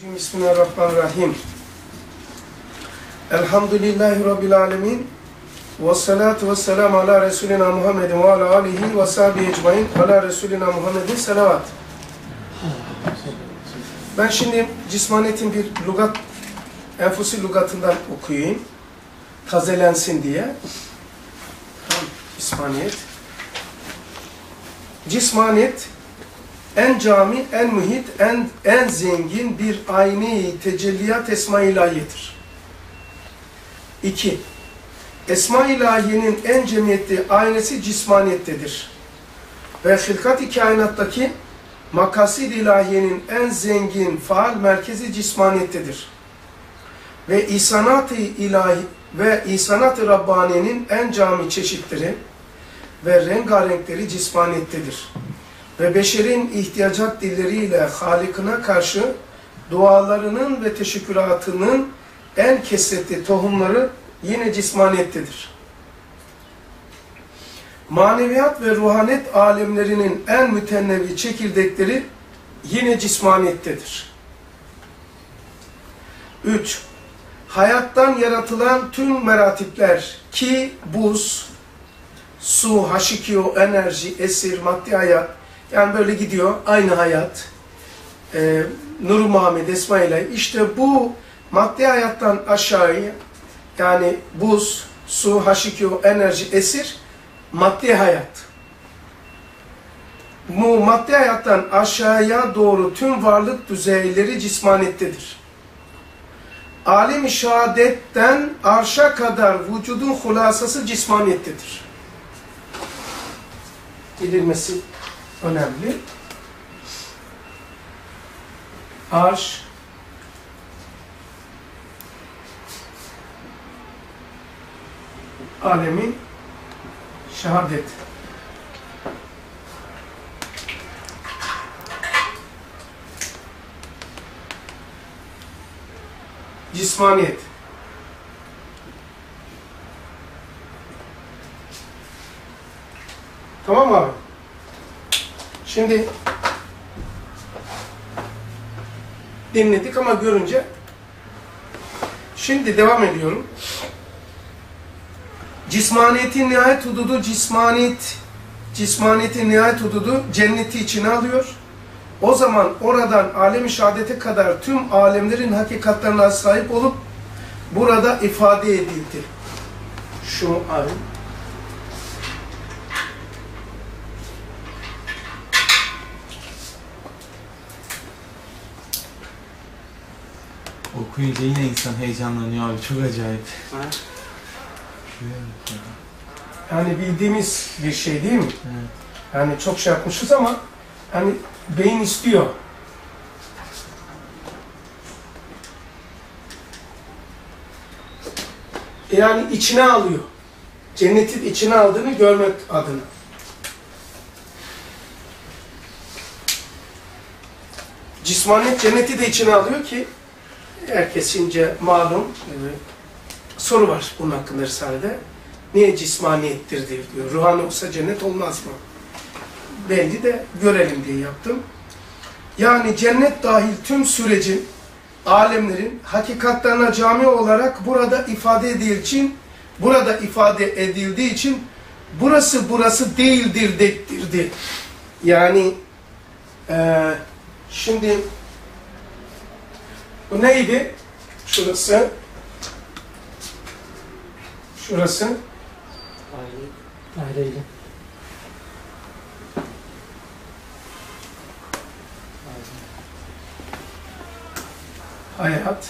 Bismillahirrahmanirrahim. Elhamdülillahi Rabbil alemin. Ve salatu ve selamu ala Resulina Muhammedin ve ala alihi ve sahbihi ecmain. Ala Resulina Muhammedin selavat. Ben şimdi cismaniyetin bir lugat, enfusi lugatından okuyayım. Tazelensin diye. Cismaniyet. Cismaniyet en cami, en mühit, en, en zengin bir ayni tecelliyat esma ilahiyedir. İki, esma ilahiyenin en cemiyetli aynesi cismaniyettedir. Ve hilkat-i kainattaki makasid ilahiyenin en zengin faal merkezi cismaniyettedir. Ve isanat-ı ilahi ve isanat-ı Rabbaniye'nin en cami çeşitleri ve rengarenkleri cismaniyettedir ve beşerin ihtiyacat dilleriyle Halik'ına karşı dualarının ve teşekküratının en kesretli tohumları yine cismaniyettedir. Maneviyat ve ruhanet alemlerinin en mütennevi çekirdekleri yine cismaniyettedir. 3. Hayattan yaratılan tüm meratipler ki buz, su, haşikyo, enerji, esir, maddi hayat, yani böyle gidiyor aynı hayat. Ee, Nur Muhammed Esma ile işte bu maddi hayattan aşağıya yani buz, su, haşikyo, enerji, esir maddi hayat. Bu maddi hayattan aşağıya doğru tüm varlık düzeyleri cismaniyettedir. Alim-i şehadetten arşa kadar vücudun hulasası cismaniyettedir. Bilinmesi önemli. Arş, alemin şehadet. Cismaniyet. Tamam abi? Şimdi dinledik ama görünce şimdi devam ediyorum. Cismaniyetin nihayet hududu cismaniyet cismaniyetin nihayet hududu cenneti içine alıyor. O zaman oradan alem-i şehadete kadar tüm alemlerin hakikatlerine sahip olup burada ifade edildi. Şu alim. Okuyunca yine insan heyecanlanıyor abi. Çok acayip. Yani bildiğimiz bir şey değil mi? Evet. Yani çok şey yapmışız ama hani beyin istiyor. Yani içine alıyor. Cennetin içine aldığını görmek adına. Cismaniyet cenneti de içine alıyor ki herkesince malum e, soru var bunun hakkında Risale'de. Niye cismaniyettir diyor. diyor. Ruhani olsa cennet olmaz mı? Belli de görelim diye yaptım. Yani cennet dahil tüm sürecin, alemlerin hakikatlerine cami olarak burada ifade edildiği için, burada ifade edildiği için burası burası değildir dedirdi. Yani e, şimdi bu neydi? Şurası. Şurası. Daireydi. Hayat.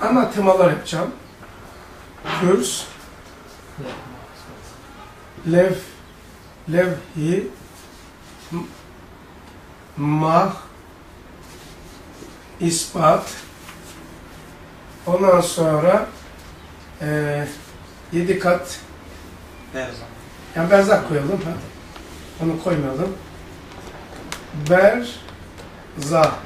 Ana temalar yapacağım. Kürs. Lev. Levhi. Mah. İspat. Ondan sonra eee yedi kat Berzan. Yani berzak koyalım ha. Onu koymayalım. Berza.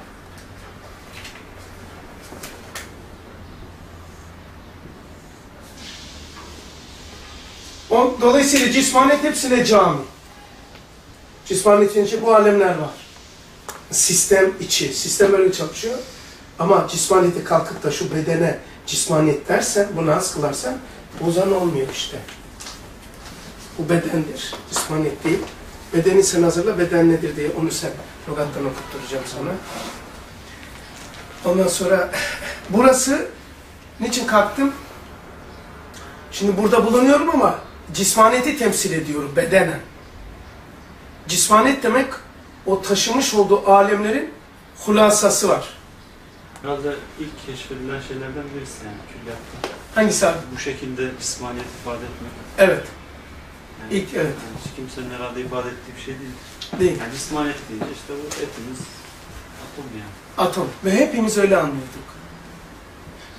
Dolayısıyla cismaniyet hepsine cami. Cismaniyetin içinde bu alemler var. Sistem içi. Sistem öyle çalışıyor. Ama cismaniyeti kalkıp da şu bedene cismaniyet dersen, bunu az kılarsan o zaman olmuyor işte. Bu bedendir, cismaniyet değil. Bedeni sen hazırla, beden nedir diye onu sen logattan okutturacağım sana. Ondan sonra burası niçin kalktım? Şimdi burada bulunuyorum ama cismaniyeti temsil ediyorum bedenen. Cismaniyet demek o taşımış olduğu alemlerin hulasası var. Herhalde ilk keşfedilen şeylerden birisi yani külliyatta. Hangisi abi? Bu şekilde cismaniyet ifade etmek. Evet. Yani, İlk evet. yani hiç kimsenin herhalde ifade ettiği bir şey değil. Değil. Yani cismaniyet deyince işte bu etimiz atom yani. Atom. Ve hepimiz öyle anlıyorduk.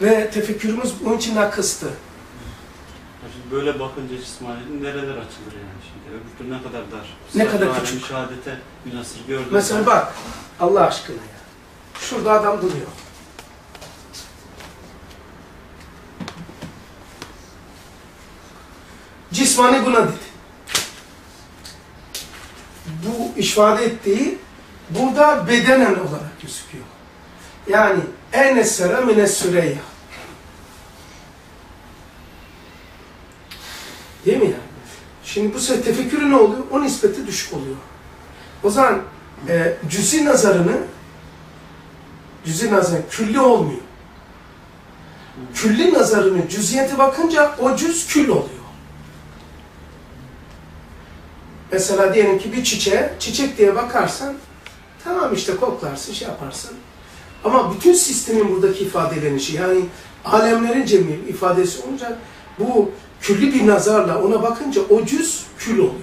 Ve tefekkürümüz bunun için akıstı. Yani Şimdi böyle bakınca cismaniyetin nereler açılır yani şimdi. Öbür türlü ne kadar dar. Ne kadar alem küçük. şehadete münasır gördüğünüz Mesela bak Allah aşkına ya. Şurada adam duruyor. Cismani buna dedi. Bu ifade ettiği burada bedenen olarak gözüküyor. Yani en esere mine süreyya. Değil mi yani? Şimdi bu sefer tefekkürü ne oluyor? O nispeti düşük oluyor. O zaman e, cüzi nazarını cüzi nazarı külli olmuyor. Külli nazarını cüziyete bakınca o cüz kül oluyor. Mesela diyelim ki bir çiçeğe, çiçek diye bakarsan tamam işte koklarsın, şey yaparsın. Ama bütün sistemin buradaki ifadelenişi yani alemlerin cemi ifadesi olunca bu külli bir nazarla ona bakınca o cüz kül oluyor.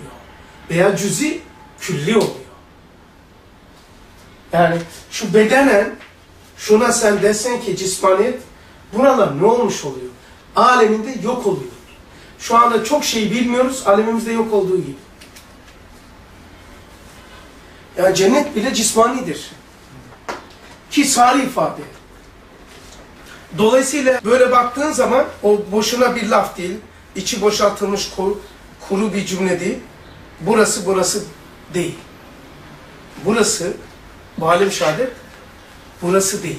Veya cüzi külli oluyor. Yani şu bedenen şuna sen desen ki cismaniyet buralar ne olmuş oluyor? Aleminde yok oluyor. Şu anda çok şey bilmiyoruz, alemimizde yok olduğu gibi. Yani cennet bile cismanidir. Ki sari ifade. Dolayısıyla böyle baktığın zaman o boşuna bir laf değil, içi boşaltılmış kuru, kuru bir cümle değil. Burası burası değil. Burası bu alem şehadet burası değil.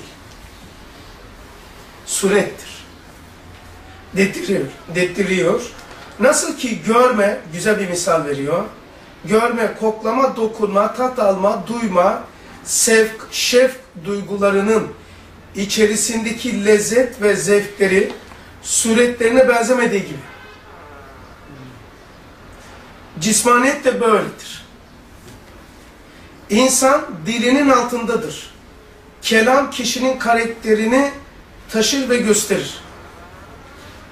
Surettir. Dettiriyor. Dettiriyor. Nasıl ki görme, güzel bir misal veriyor. Görme, koklama, dokunma, tat alma, duyma, sevk, şefk duygularının içerisindeki lezzet ve zevkleri suretlerine benzemediği gibi. Cismaniyet de böyledir. İnsan dilinin altındadır. Kelam kişinin karakterini taşır ve gösterir.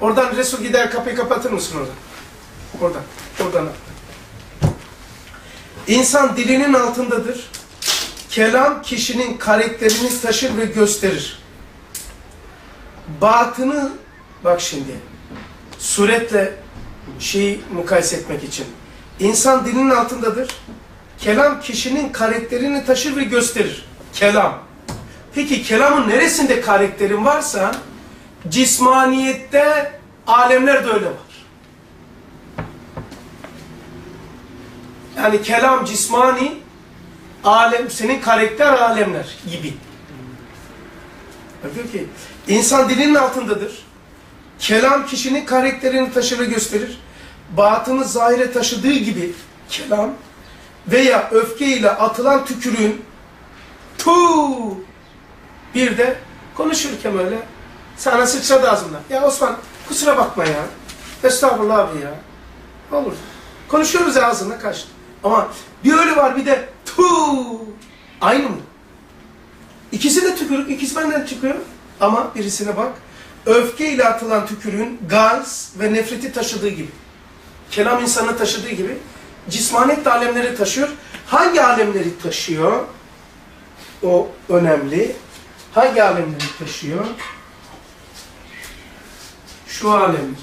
Oradan Resul gider kapıyı kapatır mısın oradan? Oradan. Oradan. İnsan dilinin altındadır. Kelam kişinin karakterini taşır ve gösterir. Batını bak şimdi suretle şeyi mukayese etmek için. İnsan dilinin altındadır. Kelam kişinin karakterini taşır ve gösterir. Kelam. Peki kelamın neresinde karakterin varsa cismaniyette alemler de öyle var. Yani kelam cismani alem senin karakter alemler gibi. Diyor ki insan dilinin altındadır. Kelam kişinin karakterini taşır ve gösterir. Batını zahire taşıdığı gibi kelam veya öfkeyle atılan tükürüğün tu bir de konuşurken öyle sana sıçradı ağzımdan. Ya Osman kusura bakma ya. Estağfurullah abi ya. Olur. Konuşuyoruz ya ağzında kaçtı. Ama bir öyle var bir de tu aynı mı? İkisi de tükürük, ikisi benden çıkıyor. Ama birisine bak. Öfkeyle atılan tükürüğün gaz ve nefreti taşıdığı gibi. Kelam insanı taşıdığı gibi cismanet de alemleri taşıyor. Hangi alemleri taşıyor? O önemli. Hangi alemleri taşıyor? Şu alemleri.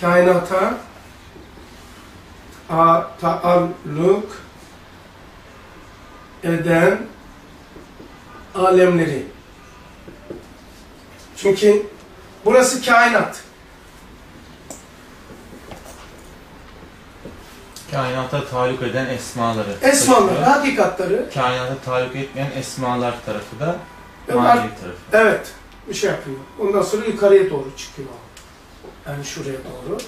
Kainata taalluk eden alemleri. Çünkü burası kainat. Kainata taluk eden esmaları. Esmalar, taşıyor. hakikatları Kainata taluk etmeyen esmalar tarafı da manevi tarafı. Evet, bir şey yapıyor. Ondan sonra yukarıya doğru çıkıyor. Yani şuraya doğru.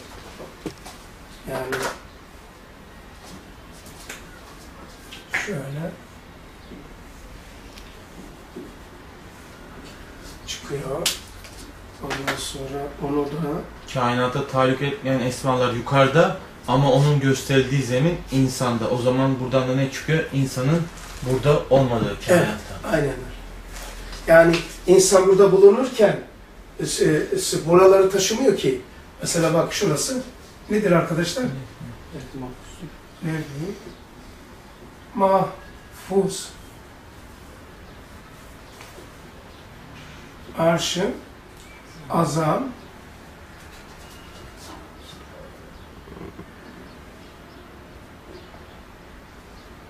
Yani şöyle çıkıyor. Ondan sonra onu da Kainata taluk etmeyen esmalar yukarıda ama onun gösterdiği zemin insanda. O zaman buradan da ne çıkıyor? İnsanın burada olmadığı kainatta. aynen öyle. Yani insan burada bulunurken e, e, buraları taşımıyor ki. Mesela bak şurası. Nedir arkadaşlar? Evet. Nerede? Mahfuz. Arşı, azam,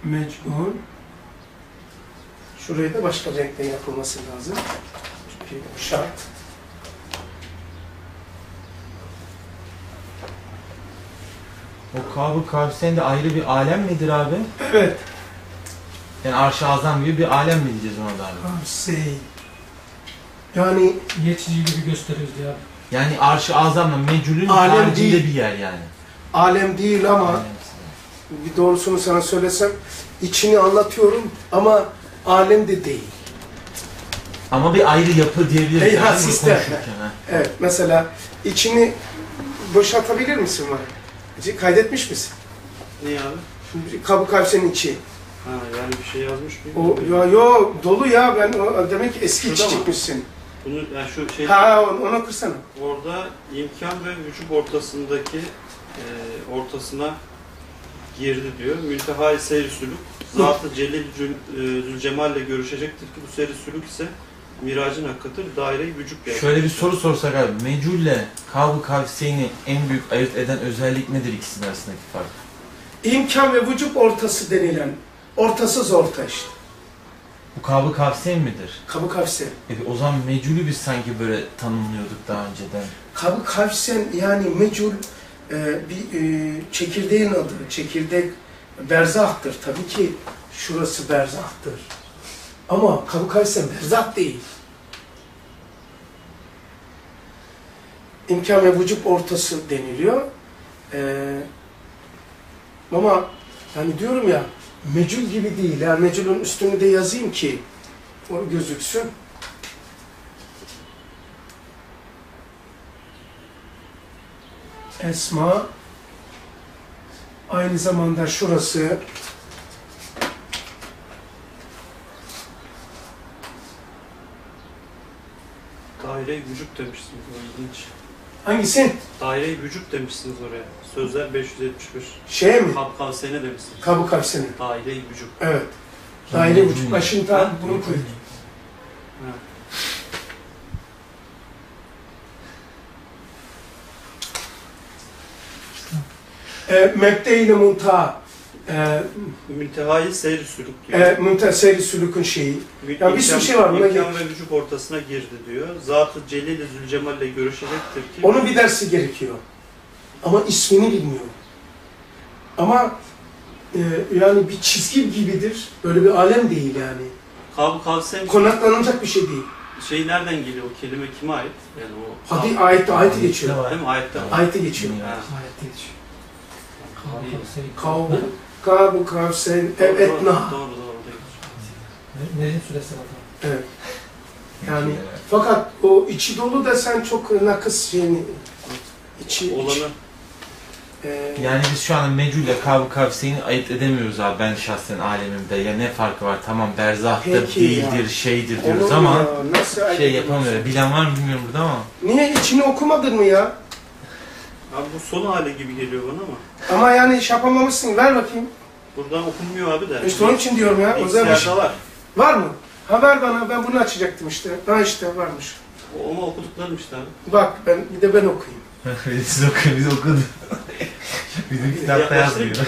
mecbur. Şuraya da başka renkle yapılması lazım. Çünkü şart. O Kab-ı Kavsen de ayrı bir alem midir abi? Evet. Yani Arş-ı Azam gibi bir alem mi diyeceğiz ona da abi? Kavsey. Yani Geçici gibi gösteriyoruz ya. Yani Arş-ı Azam'la Mecül'ün Alem haricinde değil. bir yer yani. alem değil ama bir doğrusunu sana söylesem içini anlatıyorum ama alem de değil. Ama bir ayrı yapı diyebiliriz. Ey, ha, yani bunu sistem. konuşurken, ha. Evet mesela içini boşaltabilir misin bana? İçi- Kaydetmiş misin? Ne abi? Şimdi Kabı kavsenin içi. Ha yani bir şey yazmış mı? O ya yo dolu ya ben o, demek ki eski içi Şurada mı? çıkmışsın. Bunu yani şu şey Ha onu, onu kırsana. orada imkan ve vücut ortasındaki e, ortasına girdi diyor. Münteha-i seyri sülük. Zat-ı Celil e, Zülcemal ile görüşecektir ki bu seyri sülük ise miracın hakkıdır. Daire-i vücut yani. Şöyle bir soru sorsak abi. Mecül'le Kab-ı Kavseyn'i en büyük ayırt eden özellik nedir ikisinin arasındaki fark? İmkan ve vücut ortası denilen ortasız orta işte. Bu Kab-ı Kavseyn midir? Kabı kavsen. E, o zaman Mecül'ü biz sanki böyle tanımlıyorduk daha önceden. Kabı kavsen yani mecul e, bir e, çekirdeğin adı. Çekirdek berzahtır. Tabii ki şurası berzahtır. Ama kabı kavsen berzah değil. İmkan ve vücut ortası deniliyor. E, ama yani diyorum ya mecul gibi değil. Yani meculün üstünü de yazayım ki o gözüksün. Esma aynı zamanda şurası Daire-i vücut demişsiniz. O ilginç. hangisi? Daire-i vücut demişsiniz oraya. Sözler 571. Şeye mi? Kapkan sene demişsiniz. Kabı kavseni. Daire-i vücut. Evet. Daire vücut. Başında bunu koy. Ha. E, Mebde ile muntaha. E, Müntehai seyri sülük diyor. e, münteseri sülükün şeyi. ya bir sürü şey var, buna İmkan ve vücut ortasına girdi diyor. Zat-ı Celil-i Zülcemal ile görüşecektir ki. Onun bir dersi gerekiyor. Ama ismini bilmiyor. Ama e, yani bir çizgi gibidir. Böyle bir alem değil yani. Kab Kavsem Konaklanacak bir şey değil. şey nereden geliyor? O kelime kime ait? Yani o Hadi Kab- ayette ayeti geçiyor. Değil mi? Ayette var. Ayete geçiyor. Ha. Ayet değil. İyi. Kav, kabu kavsen, ev Doğru, etna. Doğru doğru. doğru. Nerin süresi var? Evet. Yani fakat o içi dolu da sen çok nakıs şeyini içi Olanı e, Yani biz şu an Mecül ile Kab-ı Kavseyn'i ayırt edemiyoruz abi ben şahsen alemimde. Ya ne farkı var? Tamam berzahtır, Peki değildir, ya. şeydir olur diyoruz mu ama ya? nasıl şey yapamıyor. Bilen var mı bilmiyorum burada ama. Niye içini okumadın mı ya? Abi bu son hali gibi geliyor bana ama. Ama yani iş yapamamışsın. Ver bakayım. Buradan okunmuyor abi de. İşte onun için diyorum ya. O zaman bir şey- var. var mı? Ha ver bana. Ben bunu açacaktım işte. Ha işte varmış. O- Ama okuduklarım işte abi. Bak ben bir de ben okuyayım. Siz okuyun, biz okuduk. Bizim kitapta yazmıyor. mı?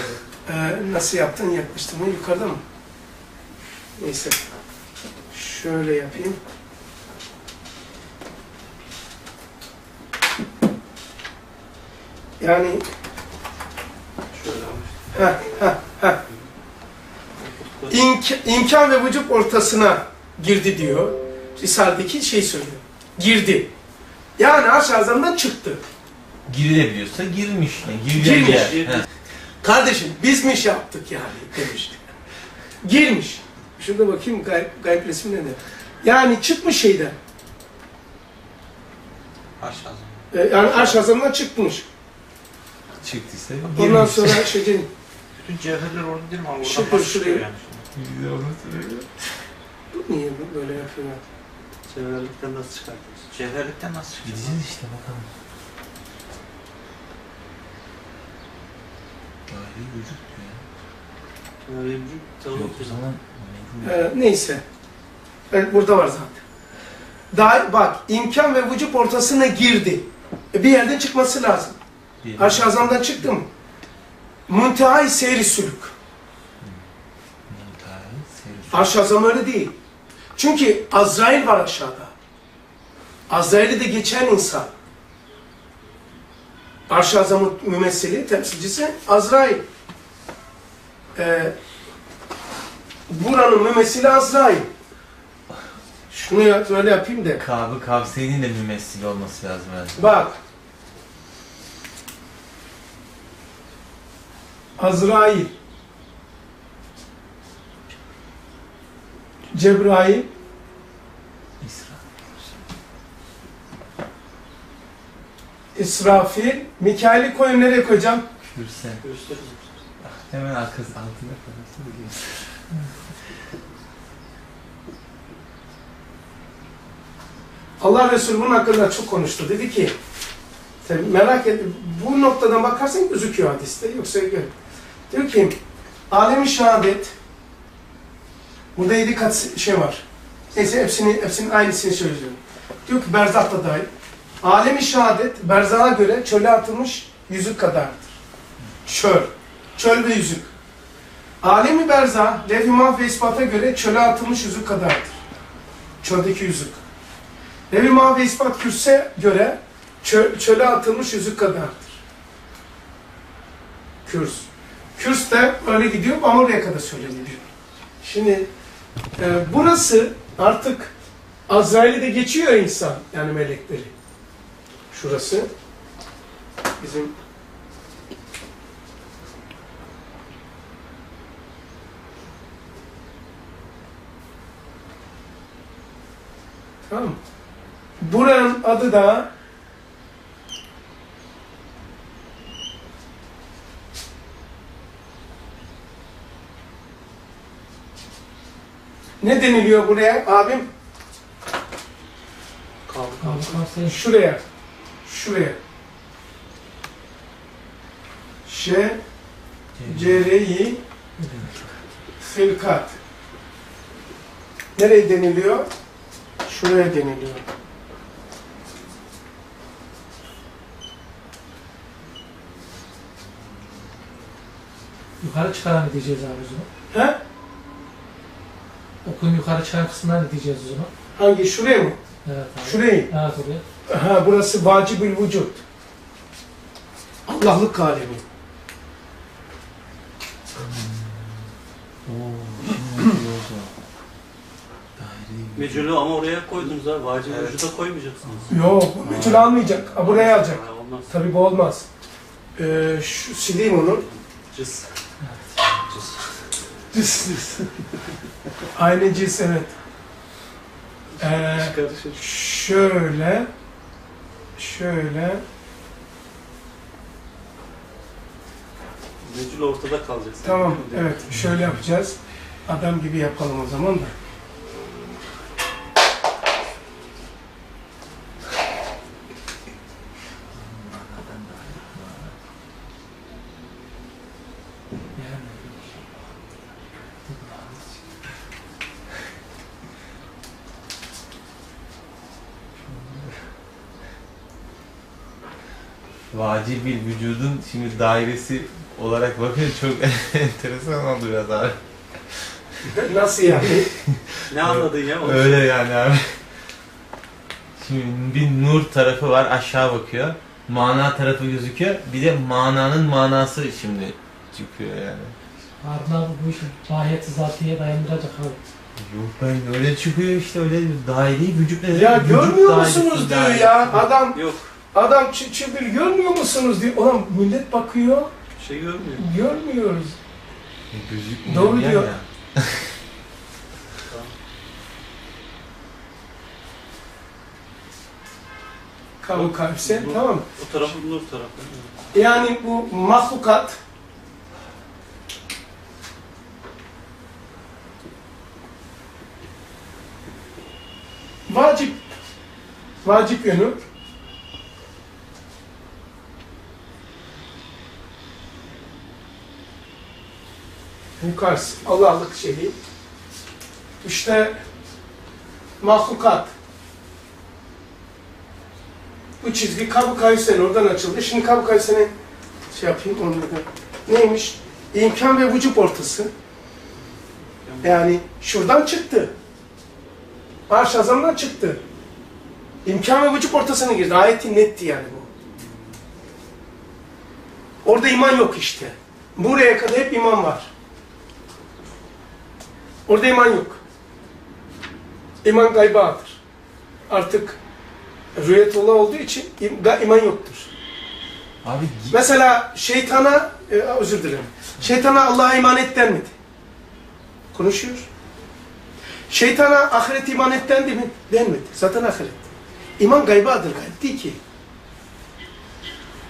Ee, nasıl yaptın? Yaklaştın mı? Yukarıda mı? Neyse. Şöyle yapayım. Şöyle. Yani Heh, heh, heh. İmk, imkan ve vücut ortasına girdi diyor. Risale'deki şey söylüyor. Girdi. Yani arş azamdan çıktı. Girilebiliyorsa girmiş. Yani Girmiş. yer. Kardeşim biz mi iş yaptık yani demiş. Girmiş. Şurada bakayım gayb, gayb resmi ne de. Yani çıkmış şeyden. Aşağıda. Ee, yani arş azamdan çıkmış. Çıktıysa Ondan girmiş. sonra şeyin Bütün cevherler orada değil mi abi? Oradan Şıpır şuraya. yani? Bu niye böyle yapıyorlar? Severlikten nasıl çıkartıyorsun? Cevherlikten nasıl çıkıyor? Gideceğiz işte bakalım. Daire vücut diyor ya. Yani vücut Yok tanımı o zaman mecbur. Ee, neyse. Evet, burada var zaten. Daha, bak imkan ve vücut ortasına girdi. E, bir yerden çıkması lazım. Bir- Arş-ı azamdan çıktı mı? Muntehai seyri sülük. Seyir- Arş-ı azam öyle değil. Çünkü Azrail var aşağıda. Azrail'i de geçen insan. Arş-ı azamın mümessili, temsilcisi Azrail. Ee, buranın mümessili Azrail. Şunu ya- böyle yapayım da. Kabı Kavsey'nin de mümessil olması lazım yani. Bak. Azrail. Cebrail. İsrafil. Mikail'i koyun nereye koyacağım? Kürsen. gösterir Hemen arkası altına kalırsa. Allah Resulü bunun hakkında çok konuştu. Dedi ki, merak et, bu noktadan bakarsan gözüküyor hadiste, yoksa gör. Diyor ki, alemi şehadet, burada yedi kat şey var. Neyse hepsini, hepsinin aynısını söylüyorum. Diyor ki berzah da dahil. Alemi şehadet, berzaha göre çöle atılmış yüzük kadardır. Çöl. Çöl ve yüzük. Alemi berzah, levh-i ve ispata göre çöle atılmış yüzük kadardır. Çöldeki yüzük. Nebi Mavi İspat Kürs'e göre çö- çöle atılmış yüzük kadardır. Kürs. Kürs de öyle gidiyor ama oraya kadar söyleniyor. Şimdi e, burası artık Azrail'i de geçiyor insan yani melekleri. Şurası bizim Tamam mı? Buranın adı da ne deniliyor buraya abim? Kaldı kalsayın. Şuraya. Şuraya. Ş Cereyi Filkat. Nereye deniliyor? Şuraya deniliyor. Yukarı çıkaran ne diyeceğiz abi o zaman? He? Okun yukarı çıkan kısmına ne diyeceğiz o zaman? Hangi? Şuraya mı? Evet abi. Şurayı. Evet oraya. Ha, burası vacibül vücut. Allah'lık alemi. Mecülü ama oraya koydunuz ha. Vacip Evet. vücuda koymayacaksınız. Yok, bu meçhul almayacak. Ha, Buraya alacak. Ha, olmaz. Tabii bu olmaz. Ee, şu, sileyim onu. Cız. Cıs cıs. Aynı cins evet. Ee, şöyle. Şöyle. Mecül ortada kalacak. Tamam, evet. Şöyle yapacağız. Adam gibi yapalım o zaman da. Vacibil vücudun şimdi dairesi olarak bakınca çok enteresan oldu biraz abi. Nasıl yani? Ne anladın ya? Onu Öyle yani abi. Şimdi bir nur tarafı var aşağı bakıyor. Mana tarafı gözüküyor. Bir de mananın manası şimdi çıkıyor yani. Abi bu işi mahiyeti zatiye dayandıracak abi. Yok ben öyle çıkıyor işte öyle dahili vücut ne? Ya Vücut görmüyor musunuz diyor ya. Adam Yok. Adam çı- çıkıyor görmüyor musunuz diyor. Ulan millet bakıyor. Şey görmüyor. Görmüyoruz. E, Gözükmüyor Doğru diyor. Kavu kalpse Bu- tamam mı? O tarafı nur tarafı. Yani bu mahlukat vacip vacip yönü yukarısı Allah'lık şeyi işte mahlukat bu çizgi Kabu Kaysen oradan açıldı. Şimdi Kabu Kaysen'e şey yapayım onu da. Neymiş? İmkan ve vücut ortası. Yani şuradan çıktı. Arş azamdan çıktı. İmkan ve vücut ortasına girdi. Ayetin netti yani bu. Orada iman yok işte. Buraya kadar hep iman var. Orada iman yok. İman gaybadır. Artık rüyetullah olduğu için iman yoktur. Abi Mesela şeytana, e, özür dilerim. Şeytana Allah'a iman et denmedi. Konuşuyor. Şeytana ahiret iman et dendi mi? Denmedi. Zaten ahiret. İman gaybadır, gayb değil ki.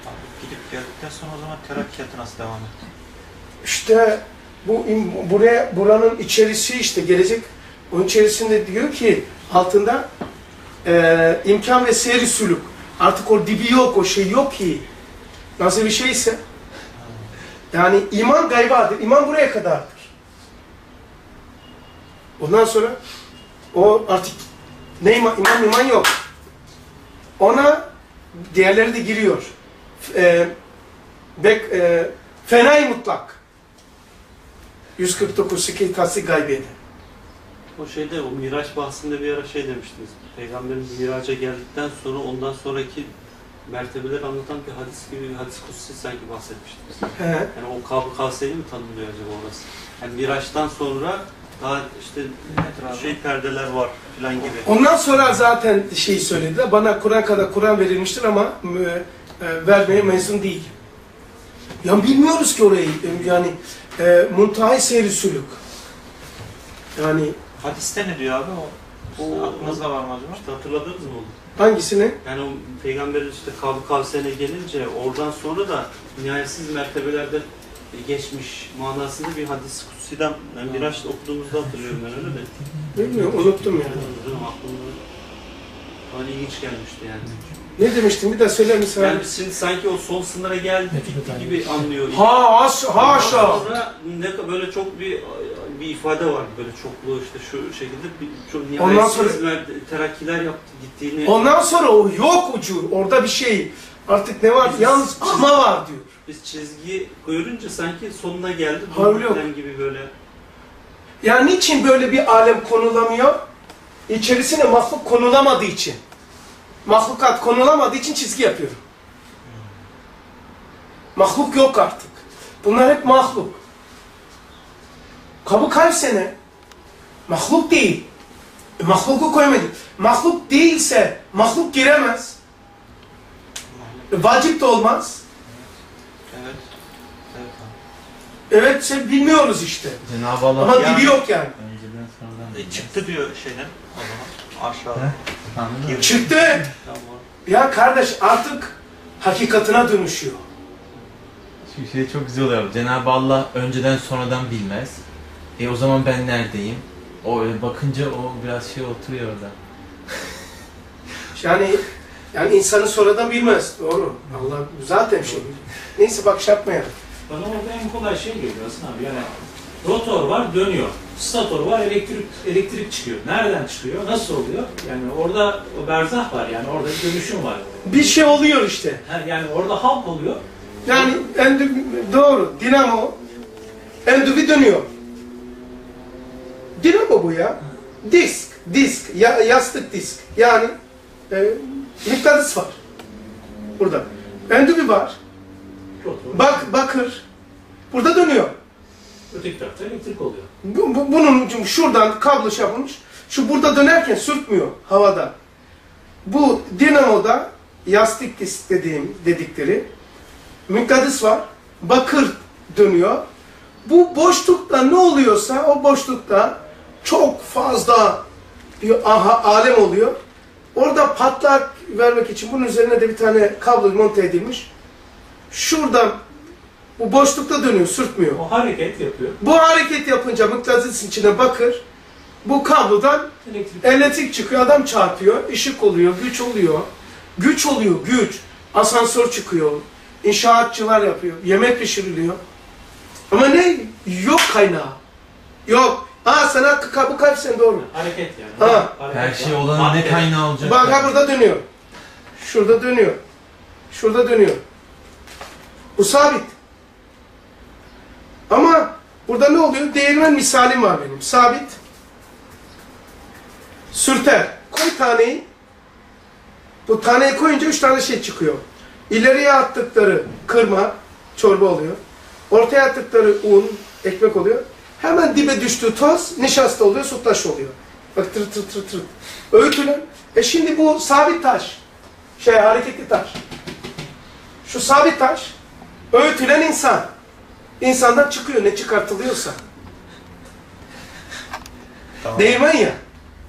Abi gidip geldikten sonra o zaman terakkiyatı nasıl devam etti? İşte bu buraya buranın içerisi işte gelecek. Onun içerisinde diyor ki altında e, imkan ve seyri sülük. Artık o dibi yok, o şey yok ki. Nasıl bir şeyse. Yani iman gaybadır. İman buraya kadardır. Ondan sonra o artık ne iman, iman, iman yok. Ona diğerleri de giriyor. E, bek, e, fenay mutlak. 149 siki tasdik gaybiydi. O şeyde, o Miraç bahsinde bir ara şey demiştiniz. Peygamberimiz Miraç'a geldikten sonra ondan sonraki mertebeleri anlatan bir hadis gibi bir hadis kutsi sanki bahsetmiştiniz. He. Yani o Kab-ı Kavse'yi mi tanımlıyor acaba orası? Yani Miraç'tan sonra daha işte şey perdeler var filan gibi. Ondan sonra zaten şeyi söyledi. Bana Kur'an kadar Kur'an verilmiştir ama e, e, vermeye mezun değil. Ya bilmiyoruz ki orayı. Yani e, muntahi seyri sülük. Yani Hadiste ne diyor abi o? O- aklınızda var mı acaba? İşte hatırladınız mı onu? hangisini? Yani o peygamberin işte Kab-ı Kavse'ne gelince oradan sonra da nihayetsiz mertebelerde geçmiş manasında bir hadis kutsiden ben Miraç okuduğumuzda hatırlıyorum ben öyle de. Bilmiyorum unuttum yani. Hatırladım aklımda. Bana ilginç gelmişti yani. Ne demiştim bir daha söyler misin? Yani biz şimdi sanki o son sınıra geldi gitti gibi anlıyor. Ha as, haşa. Sonra ne böyle çok bir bir ifade var böyle çoklu işte şu şekilde bir çok Ondan nihayetsiz terakkiler yaptı gittiğini Ondan sonra o yok ucu. Orada bir şey. Artık ne var? Yalnız ama var diyor. biz çizgi görünce sanki sonuna geldi. Hayır, yok. gibi böyle. Yani niçin böyle bir alem konulamıyor? İçerisine mahluk konulamadığı için. Mahlukat konulamadığı için çizgi yapıyorum. Mahluk yok artık. Bunlar hep mahluk. Kabı kalpsene. Mahluk değil. E, mahluku koymadık. Mahluk değilse mahluk giremez. E, vacip de olmaz. Evet. Evet. Evet şey bilmiyoruz işte. Cenab-ı Allah Ama Yani- dibi yok yani. E, çıktı diyor şeyden o zaman. Aşağıda. Mı? Çıktı. Tamam. Ya kardeş artık hakikatına dönüşüyor. Şu şey çok güzel oluyor. Cenab-ı Allah önceden sonradan bilmez. E o zaman ben neredeyim? O öyle bakınca o biraz şey oturuyor orada. Yani yani insanı sonradan bilmez. Doğru. Allah zaten şey. Neyse bak şey yapmayalım. Bana orada en kolay şey geliyor aslında abi yani rotor var dönüyor, stator var elektrik elektrik çıkıyor. Nereden çıkıyor? Nasıl oluyor? Yani orada o berzah var yani orada bir dönüşüm var. Bir şey oluyor işte. Ha, Yani orada halk oluyor. Yani endü, doğru. Dinamo endüvi dönüyor. Dinamo bu ya. Disk, disk, ya, yastık disk. Yani e, mıknatıs var. Burada. Endüvi var. Bak bakır. Burada dönüyor. Öteki tarafta elektrik oluyor. Bu, bu- bunun şuradan kablo şey yapılmış. Şu burada dönerken sürtmüyor havada. Bu dinamoda yastik disk dediğim dedikleri mıknatıs var. Bakır dönüyor. Bu boşlukta ne oluyorsa o boşlukta çok fazla bir aha, alem oluyor. Orada patlak vermek için bunun üzerine de bir tane kablo monte edilmiş. Şuradan bu boşlukta dönüyor, sürtmüyor. O hareket yapıyor. Bu hareket yapınca mıknatıs içine bakır. Bu kablodan Elektrik elektrik çıkıyor, adam çarpıyor, ışık oluyor, güç oluyor. Güç oluyor, güç. Asansör çıkıyor, inşaatçılar yapıyor, yemek pişiriliyor. Ama ne? Yok kaynağı. Yok. Aa sana bu kalp sen doğru. hareket yani. Ha. Hareket Her şey olanın ne kaynağı olacak? Bak ha burada dönüyor. Şurada dönüyor. Şurada dönüyor. Bu sabit. Ama burada ne oluyor? Değirmen misalim var benim. Sabit. Sürter. Koy taneyi. Bu taneyi koyunca üç tane şey çıkıyor. İleriye attıkları kırma, çorba oluyor. Ortaya attıkları un, ekmek oluyor. Hemen dibe düştüğü toz, nişasta oluyor, sütlaç oluyor. Bak tır tır tır tır. Öğütülen. E şimdi bu sabit taş. Şey hareketli taş. Şu sabit taş. Öğütülen insan. İnsandan çıkıyor ne çıkartılıyorsa. Tamam. Değirmen ya.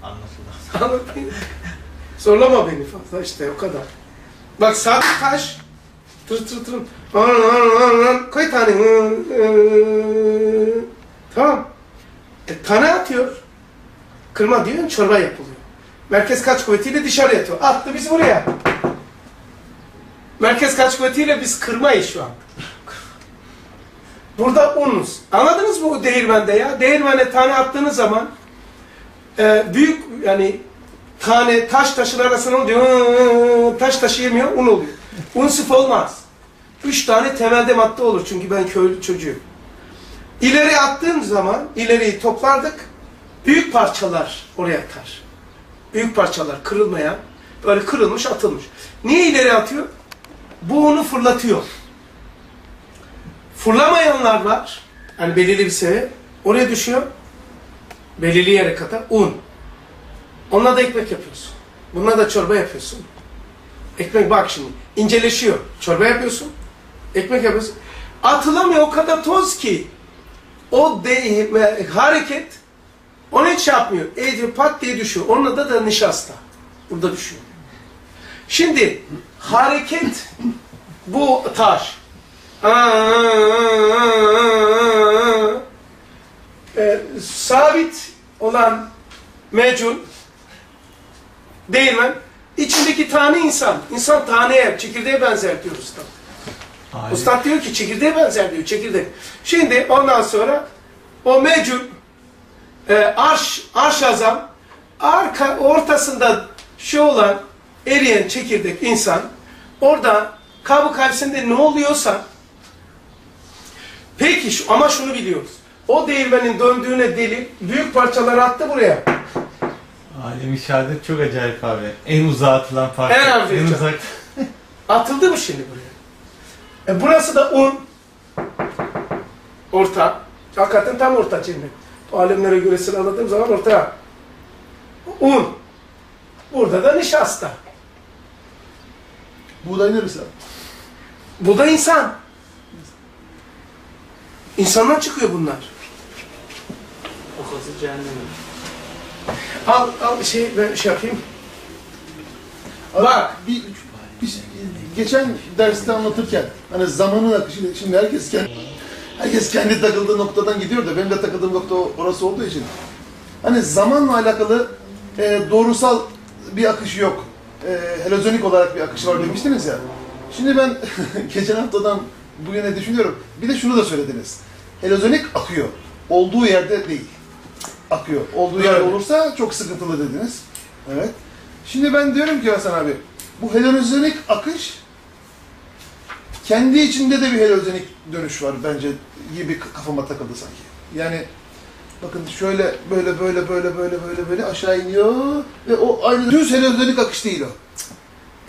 Anlaşıldı. Anladın mı? Zorlama beni fazla işte o kadar. Bak sabit taş. Tır tır tır. An, an, an, an. Koy tane. Tamam. E, tane atıyor. Kırma diyor çorba yapılıyor. Merkez kaç kuvvetiyle dışarı atıyor. Attı biz buraya. Merkez kaç kuvvetiyle biz kırmayız şu an. Burada unuz. Anladınız mı o değirmende ya? Değirmene tane attığınız zaman e, büyük yani tane taş taşın arasına oluyor. Taş taşıyamıyor, un oluyor. Un sıf olmaz. Üç tane temelde madde olur çünkü ben köylü çocuğum. İleri attığım zaman ileriyi toplardık. Büyük parçalar oraya atar. Büyük parçalar kırılmayan, böyle kırılmış atılmış. Niye ileri atıyor? Bu onu fırlatıyor. Fırlamayanlar var. Yani belirli bir sebep. Oraya düşüyor. Belirli yere kadar un. Onunla da ekmek yapıyorsun. Bununla da çorba yapıyorsun. Ekmek bak şimdi inceleşiyor. Çorba yapıyorsun. Ekmek yapıyorsun. Atılamıyor o kadar toz ki o de, hareket onu hiç yapmıyor. E, pat diye düşüyor. Onun adı da nişasta. Burada düşüyor. Şimdi hareket bu taş. Ee, sabit olan mecun değirmen içindeki tane insan. İnsan taneye, çekirdeğe benzer diyor usta. Hayır. Ustad diyor ki çekirdeğe benzer diyor çekirdek. Şimdi ondan sonra o mecun e, arş, arş azam arka, ortasında şu olan eriyen çekirdek insan orada kabı kalbisinde ne oluyorsa peki ama şunu biliyoruz. O değirmenin döndüğüne delil büyük parçalar attı buraya. Alem-i şehadet çok acayip abi. En uzağa atılan parça. En az uzak. Atıldı mı şimdi buraya? E burası da un. Orta. Hakikaten tam orta cennet. Bu alemlere göre sıraladığım zaman orta. Un. Burada da nişasta. Buğday neresi abi? Bu da insan. İnsandan çıkıyor bunlar. Kafası cehenneme. Al, al şey, ben şey yapayım. Abi, Bak. Bir, biz geçen derste anlatırken hani zamanın akışı şimdi herkes kendi herkes kendi takıldığı noktadan gidiyor da benim de takıldığım nokta orası olduğu için hani zamanla alakalı e, doğrusal bir akış yok. E, helozonik olarak bir akış var demiştiniz ya. Şimdi ben geçen haftadan bugüne düşünüyorum. Bir de şunu da söylediniz. Helozonik akıyor. Olduğu yerde değil. Akıyor. Olduğu yerde Evet. olursa çok sıkıntılı dediniz. Evet. Şimdi ben diyorum ki Hasan abi, bu helozonik akış kendi içinde de bir helozonik dönüş var bence gibi kafama takıldı sanki. Yani bakın şöyle böyle böyle böyle böyle böyle böyle aşağı iniyor ve o aynı düz helozonik akış değil o.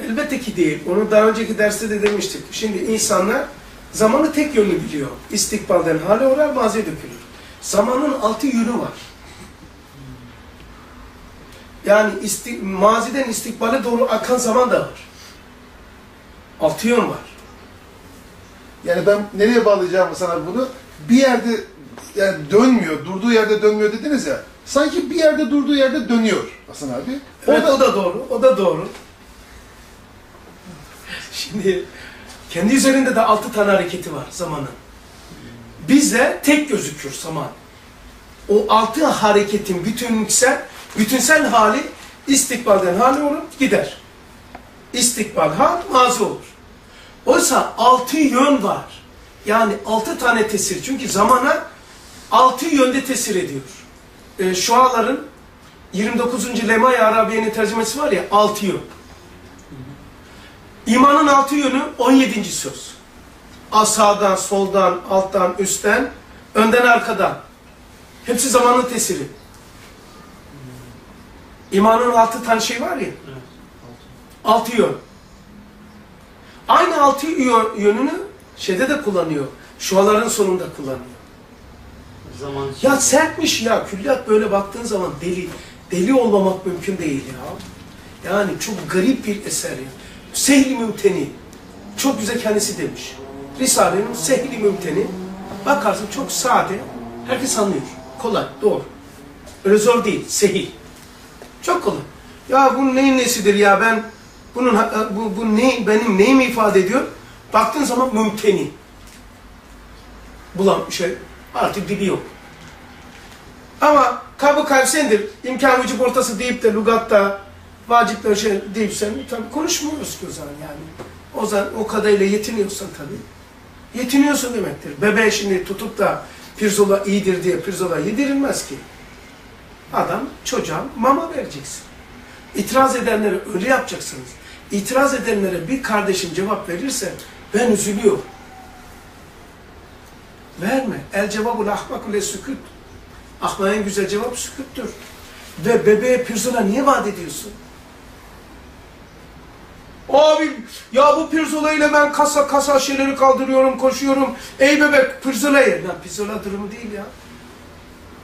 Elbette ki değil. Onu daha önceki derste de demiştik. Şimdi insanlar zamanı tek yönlü biliyor. İstikbalden hale uğrar, maziye dökülür. Zamanın altı yönü var. Yani isti, maziden istikbale doğru akan zaman da var. Altı yön var. Yani ben nereye bağlayacağım sana bunu? Bir yerde yani dönmüyor, durduğu yerde dönmüyor dediniz ya. Sanki bir yerde durduğu yerde dönüyor Hasan abi. Evet, Orada o da doğru, o da doğru. Şimdi kendi üzerinde de altı tane hareketi var zamanın. Bizde tek gözükür zaman. O altı hareketin bütünsel, bütünsel hali istikbalden hali olur, gider. İstikbal hal, mazi olur. Oysa altı yön var. Yani altı tane tesir. Çünkü zamana altı yönde tesir ediyor. E, şuaların 29. Lemay Arabiye'nin tercümesi var ya, altı yön. İmanın altı yönü 17. söz. Sağdan, soldan, alttan, üstten, önden, arkadan. Hepsi zamanın tesiri. İmanın altı tane şey var ya, altı yön. Aynı altı yö- yönünü şeyde de kullanıyor. Şuaların sonunda kullanıyor. Zaman Ya sertmiş ya külliyat böyle baktığın zaman deli deli olmamak mümkün değil ya. Yani çok garip bir eser ya. Sehli mümteni. Çok güzel kendisi demiş. Risale'nin sehli mümteni. Bakarsın çok sade. Herkes anlıyor. Kolay, doğru. Öyle zor değil, sehil. Çok kolay. Ya bunun neyin nesidir ya ben bunun bu, bu ne benim neyimi ifade ediyor? Baktığın zaman mümteni. Bulan şey artık dibi yok. Ama kabı kalpsendir, imkan vücub ortası deyip de lugatta vacipler şey deyip sen tabii konuşmuyoruz ki o zaman yani. O zaman o kadarıyla yetiniyorsan tabii. Yetiniyorsun demektir. Bebeğe şimdi tutup da pirzola iyidir diye pirzola yedirilmez ki. Adam çocuğa mama vereceksin. İtiraz edenlere öyle yapacaksınız. İtiraz edenlere bir kardeşim cevap verirse ben üzülüyorum. Verme. El cevabul ahmakule sükut. Ahmakın en güzel cevap sükuttur. Ve bebeğe pirzola niye vaat ediyorsun? Abi ya bu pirzola ile ben kasa kasa şeyleri kaldırıyorum, koşuyorum. Ey bebek pirzola ye. Ya pirzola durumu değil ya.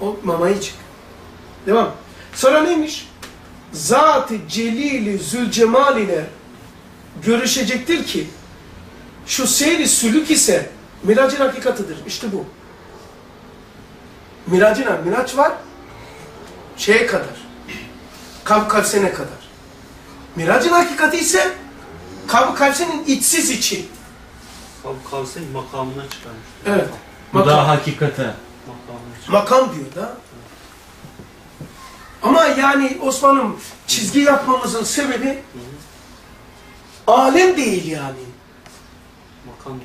O mamayı çık. Devam. Sonra neymiş? Zat-ı Celili Zülcemal ile görüşecektir ki şu seyri sülük ise miracın hakikatıdır. İşte bu. Miracın miraç var şeye kadar. Kalp kalpsene kadar. Miracın hakikati ise kalp kalpsenin içsiz içi. Kav Kavs'ın makamına çıkarmış. Evet. Bu Makam. da hakikate. Makam diyor da. Ama yani Osman'ım çizgi yapmamızın sebebi alem değil yani. Makam.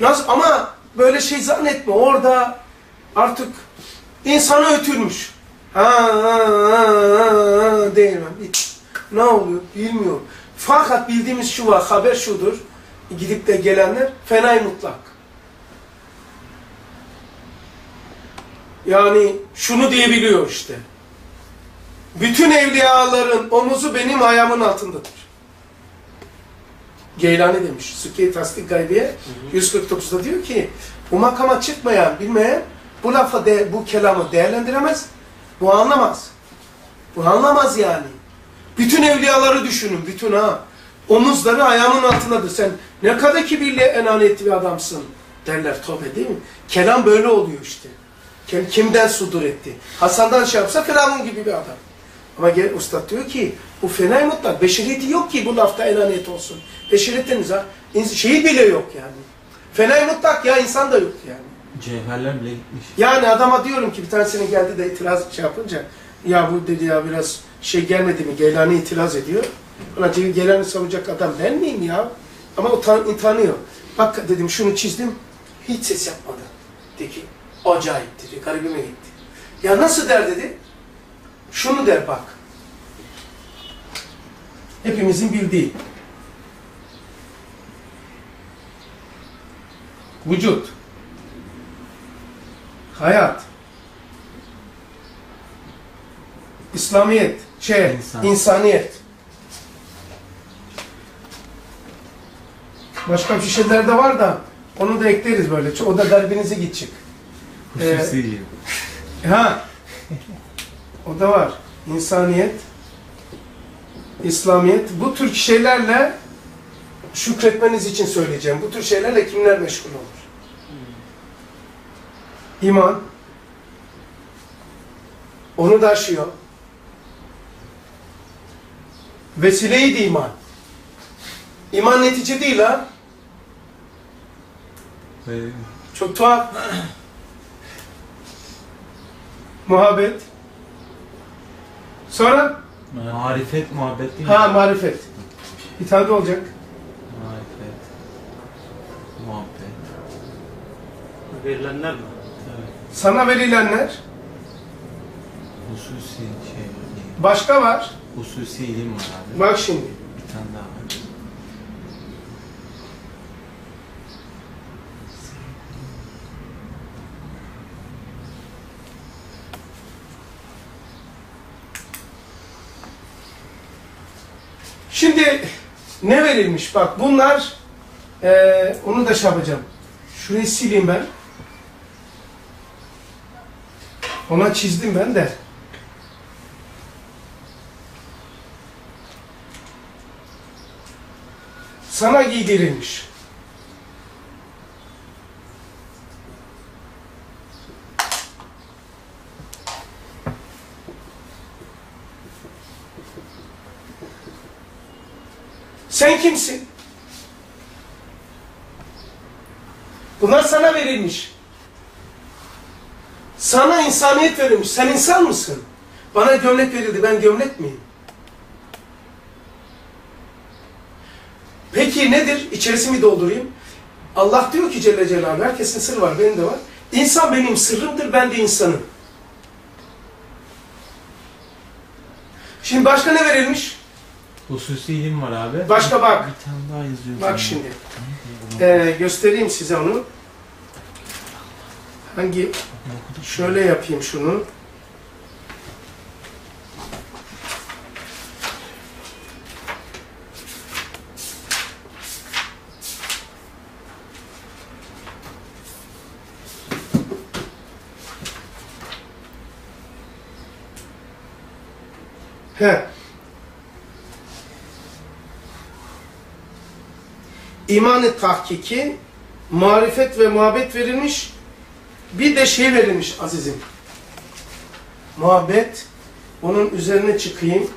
Nasıl ama böyle şey zannetme orada artık insanı ötürmüş. Ha, ha, ha, ha, ha değmem. Ne oluyor bilmiyorum. Fakat bildiğimiz şu var, haber şudur. Gidip de gelenler fenay mutlak. Yani şunu diyebiliyor işte. Bütün evliyaların omuzu benim ayağımın altındadır. Geylani demiş. Sükke-i Tasdik Gaybiye 149'da diyor ki bu makama çıkmayan, bilmeyen bu lafa de, bu kelamı değerlendiremez. Bu anlamaz. Bu anlamaz yani. Bütün evliyaları düşünün, bütün ha. Omuzları ayağımın altındadır. Sen ne kadar kibirli, enaniyetli bir adamsın derler tövbe değil mi? Kelam böyle oluyor işte. Kim, kimden sudur etti? Hasan'dan şey yapsa Firavun gibi bir adam. Ama gel ustad diyor ki bu fenay mutlak. Beşeriyeti yok ki bu lafta enaniyet olsun. Beşeriyetten uzak. İns- Şeyi bile yok yani. Fenay mutlak ya insan da yok yani. Cevherler bile gitmiş. Yani adama diyorum ki bir tanesine geldi de itiraz şey yapınca ya bu dedi ya biraz şey gelmedi mi Geylani itiraz ediyor. Ulan Cevil Geylani savunacak adam ben miyim ya? Ama o tan tanıyor. Bak dedim şunu çizdim. Hiç ses yapmadı. Dedi ki acayip dedi. Garibime gitti. Ya nasıl der dedi. Şunu der bak. Hepimizin bildiği. Vücut. Hayat. İslamiyet. Şey, İnsan. insaniyet. Başka bir şeyler de var da onu da ekleriz böyle. O da garbinize gidecek. Ee, Hususi ilim. Ha. O da var. İnsaniyet, İslamiyet. Bu tür şeylerle şükretmeniz için söyleyeceğim. Bu tür şeylerle kimler meşgul olur? İman. Onu da aşıyor. Vesileydi iman. İman netice değil ha. Ve Çok tuhaf. Muhabbet. Sonra marifet muhabbet değil mi? ha marifet. Bir tane de olacak. Marifet. Muhabbet. Verilenler mi? Evet. Sana verilenler. Hususi şey. Başka var. Hususi ilim var abi. Bak şimdi. Bir tane daha var. Şimdi ne verilmiş? Bak bunlar eee, onu da şey yapacağım. Şurayı sileyim ben. Ona çizdim ben de. Sana giydirilmiş. Sen kimsin? Bunlar sana verilmiş. Sana insaniyet verilmiş. Sen insan mısın? Bana gömlek verildi. Ben gömlek miyim? Peki nedir? İçerisini doldurayım. Allah diyor ki Celle Celaluhu, herkesin sırrı var, benim de var. İnsan benim sırrımdır, ben de insanım. Şimdi başka ne verilmiş? Hususi ilim var abi. Başka bak. Bir tane daha yazıyor. Bak şimdi. Ee, göstereyim size onu. Hangi? Şöyle yapayım şunu. He. İman-ı tahkiki, marifet ve muhabbet verilmiş. Bir de şey verilmiş azizim. Muhabbet, onun üzerine çıkayım.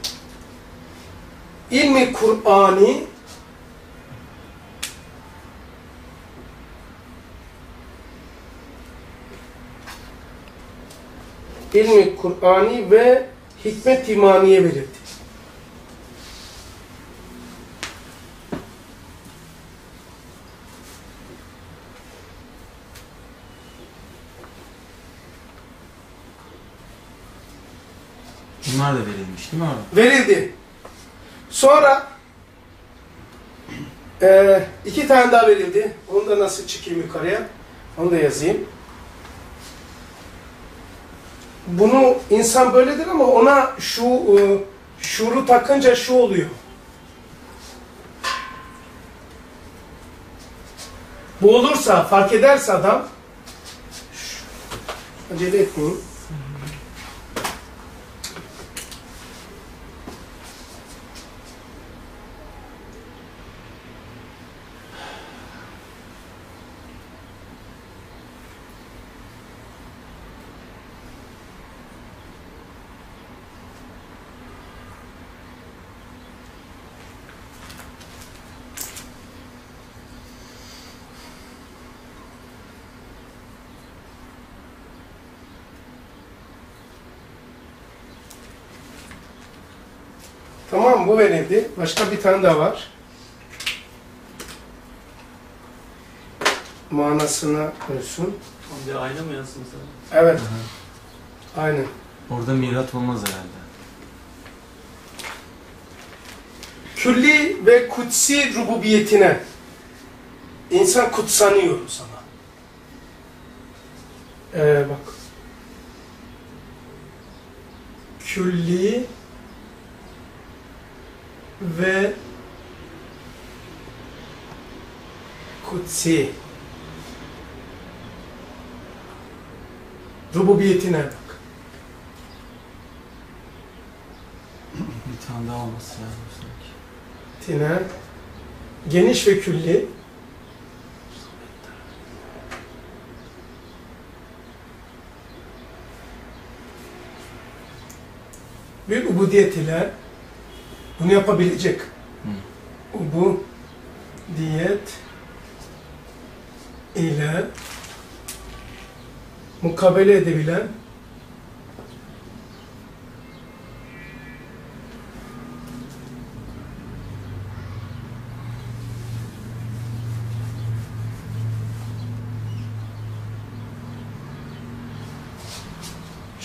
İlmi Kur'ani, ilmi Kur'ani ve hikmet imaniye verildi. Bunlar da verilmiş verildi. Sonra eee, iki tane daha verildi. Onu da nasıl çıkayım yukarıya? Onu da yazayım. Bunu insan böyledir ama ona şu e, şuuru takınca şu oluyor. Bu olursa, fark ederse adam acele etmeyin. Tamam bu verildi. Başka bir tane daha var. Manasına koysun. Bir ayna mı yazsın sen? Evet. Aynen. Orada milat olmaz herhalde. Külli ve kutsi rububiyetine insan kutsanıyor o zaman. Ee, bak. Külli ve kutsi. Rububiyetine bak. Bir tane daha olması lazım sanki. Tine geniş ve külli bir ubudiyet ile bunu yapabilecek. Bu diyet ile mukabele edebilen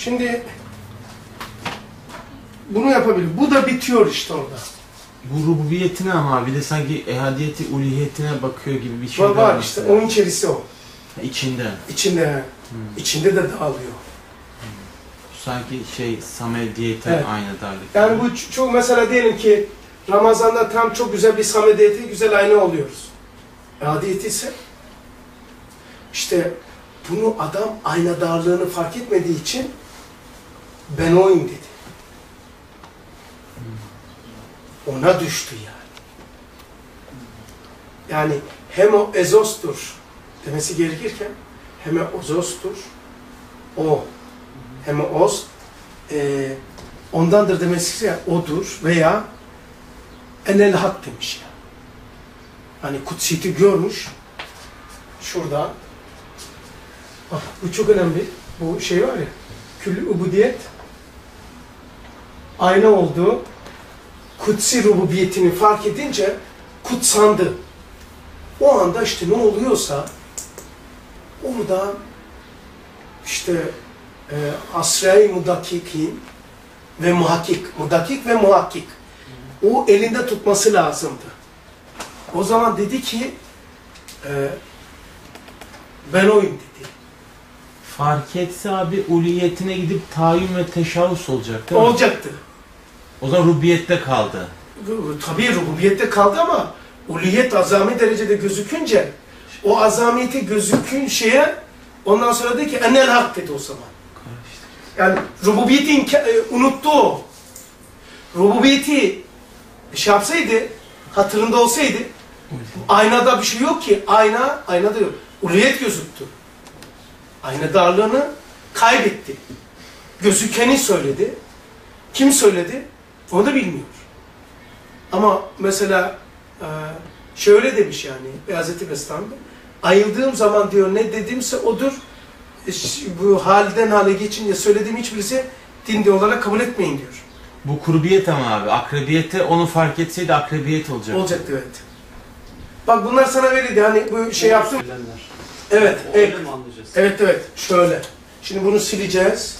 Şimdi bunu yapabilir. Bu da bitiyor işte orada. Bu rububiyetine ama bir de sanki ehadiyeti ulihiyetine bakıyor gibi bir şey var, var işte mesela. onun içerisi o. İçinde. İçinde, Hmm. içinde de dağılıyor. Sanki şey samediyete Evet. aynı darlık. Yani bu çok mesela diyelim ki Ramazan'da tam çok güzel bir samediyeti, güzel ayna oluyoruz. Adiyeti ise işte bunu adam aynadarlığını fark etmediği için ben oyum dedi. Ona düştü yani. Yani hem o ezostur demesi gerekirken hem ozostur, o hem oz e, ondandır demesi ise odur veya enel hak demiş ya. Hani kutsiyeti görmüş. Şurada. Bak bu çok önemli. Bu şey var ya. Küllü ubudiyet ayna oldu. Kutsi rububiyetini fark edince kutsandı. O anda işte ne oluyorsa orada işte e, asra-i mudakikin ve muhakkik, mudakik ve muhakkik. O elinde tutması lazımdı. O zaman dedi ki e, ben oyum dedi. Fark etse abi uliyetine gidip tayin ve teşavvus olacak değil mi? Olacaktı. O zaman rububiyette kaldı. Tabii rububiyette kaldı ama uliyet azami derecede gözükünce o azamiyeti gözükün şeye ondan sonra dedi ki enel hak dedi o zaman. Yani rububiyeti e, unuttu o. Rububiyeti şey yapsaydı, hatırında olsaydı, aynada bir şey yok ki. Ayna, aynada yok. Uluyet gözüktü. Ayna darlığını kaybetti. Gözükeni söyledi. Kim söyledi? Onu da bilmiyor. Ama mesela e, şöyle demiş yani Beyazıt Bestami'de. Ayıldığım zaman diyor ne dedimse odur. E, Bu halden hale geçince söylediğim hiçbirisi dinde olarak kabul etmeyin diyor. Bu kurbiyet ama abi. Akrebiyete onu fark etseydi akrebiyet olacak. Olacaktı evet. Bak bunlar sana verildi hani bu şey yaptım. Evet, anlayacağız? Evet evet şöyle. Şimdi bunu sileceğiz.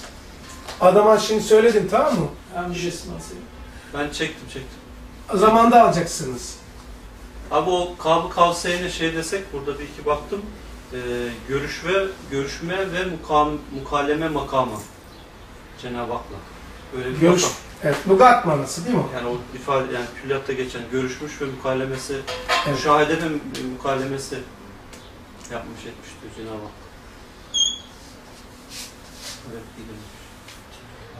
Adama şimdi söyledim tamam mı? Ben bir resim. Ben çektim çektim. Zamanda alacaksınız. Abi o kabı kavseyine şey desek burada bir iki baktım. Ee, görüş ve görüşme ve mukam, mukalleme makamı. Cenab-ı Hak'la. Böyle bir Görüş, makam. evet, lugat manası değil mi? Yani o ifade yani külliyatta geçen görüşmüş ve mukallemesi, Evet. müşahede ve mukallemesi yapmış etmiş diyor Cenab-ı Hak. Evet.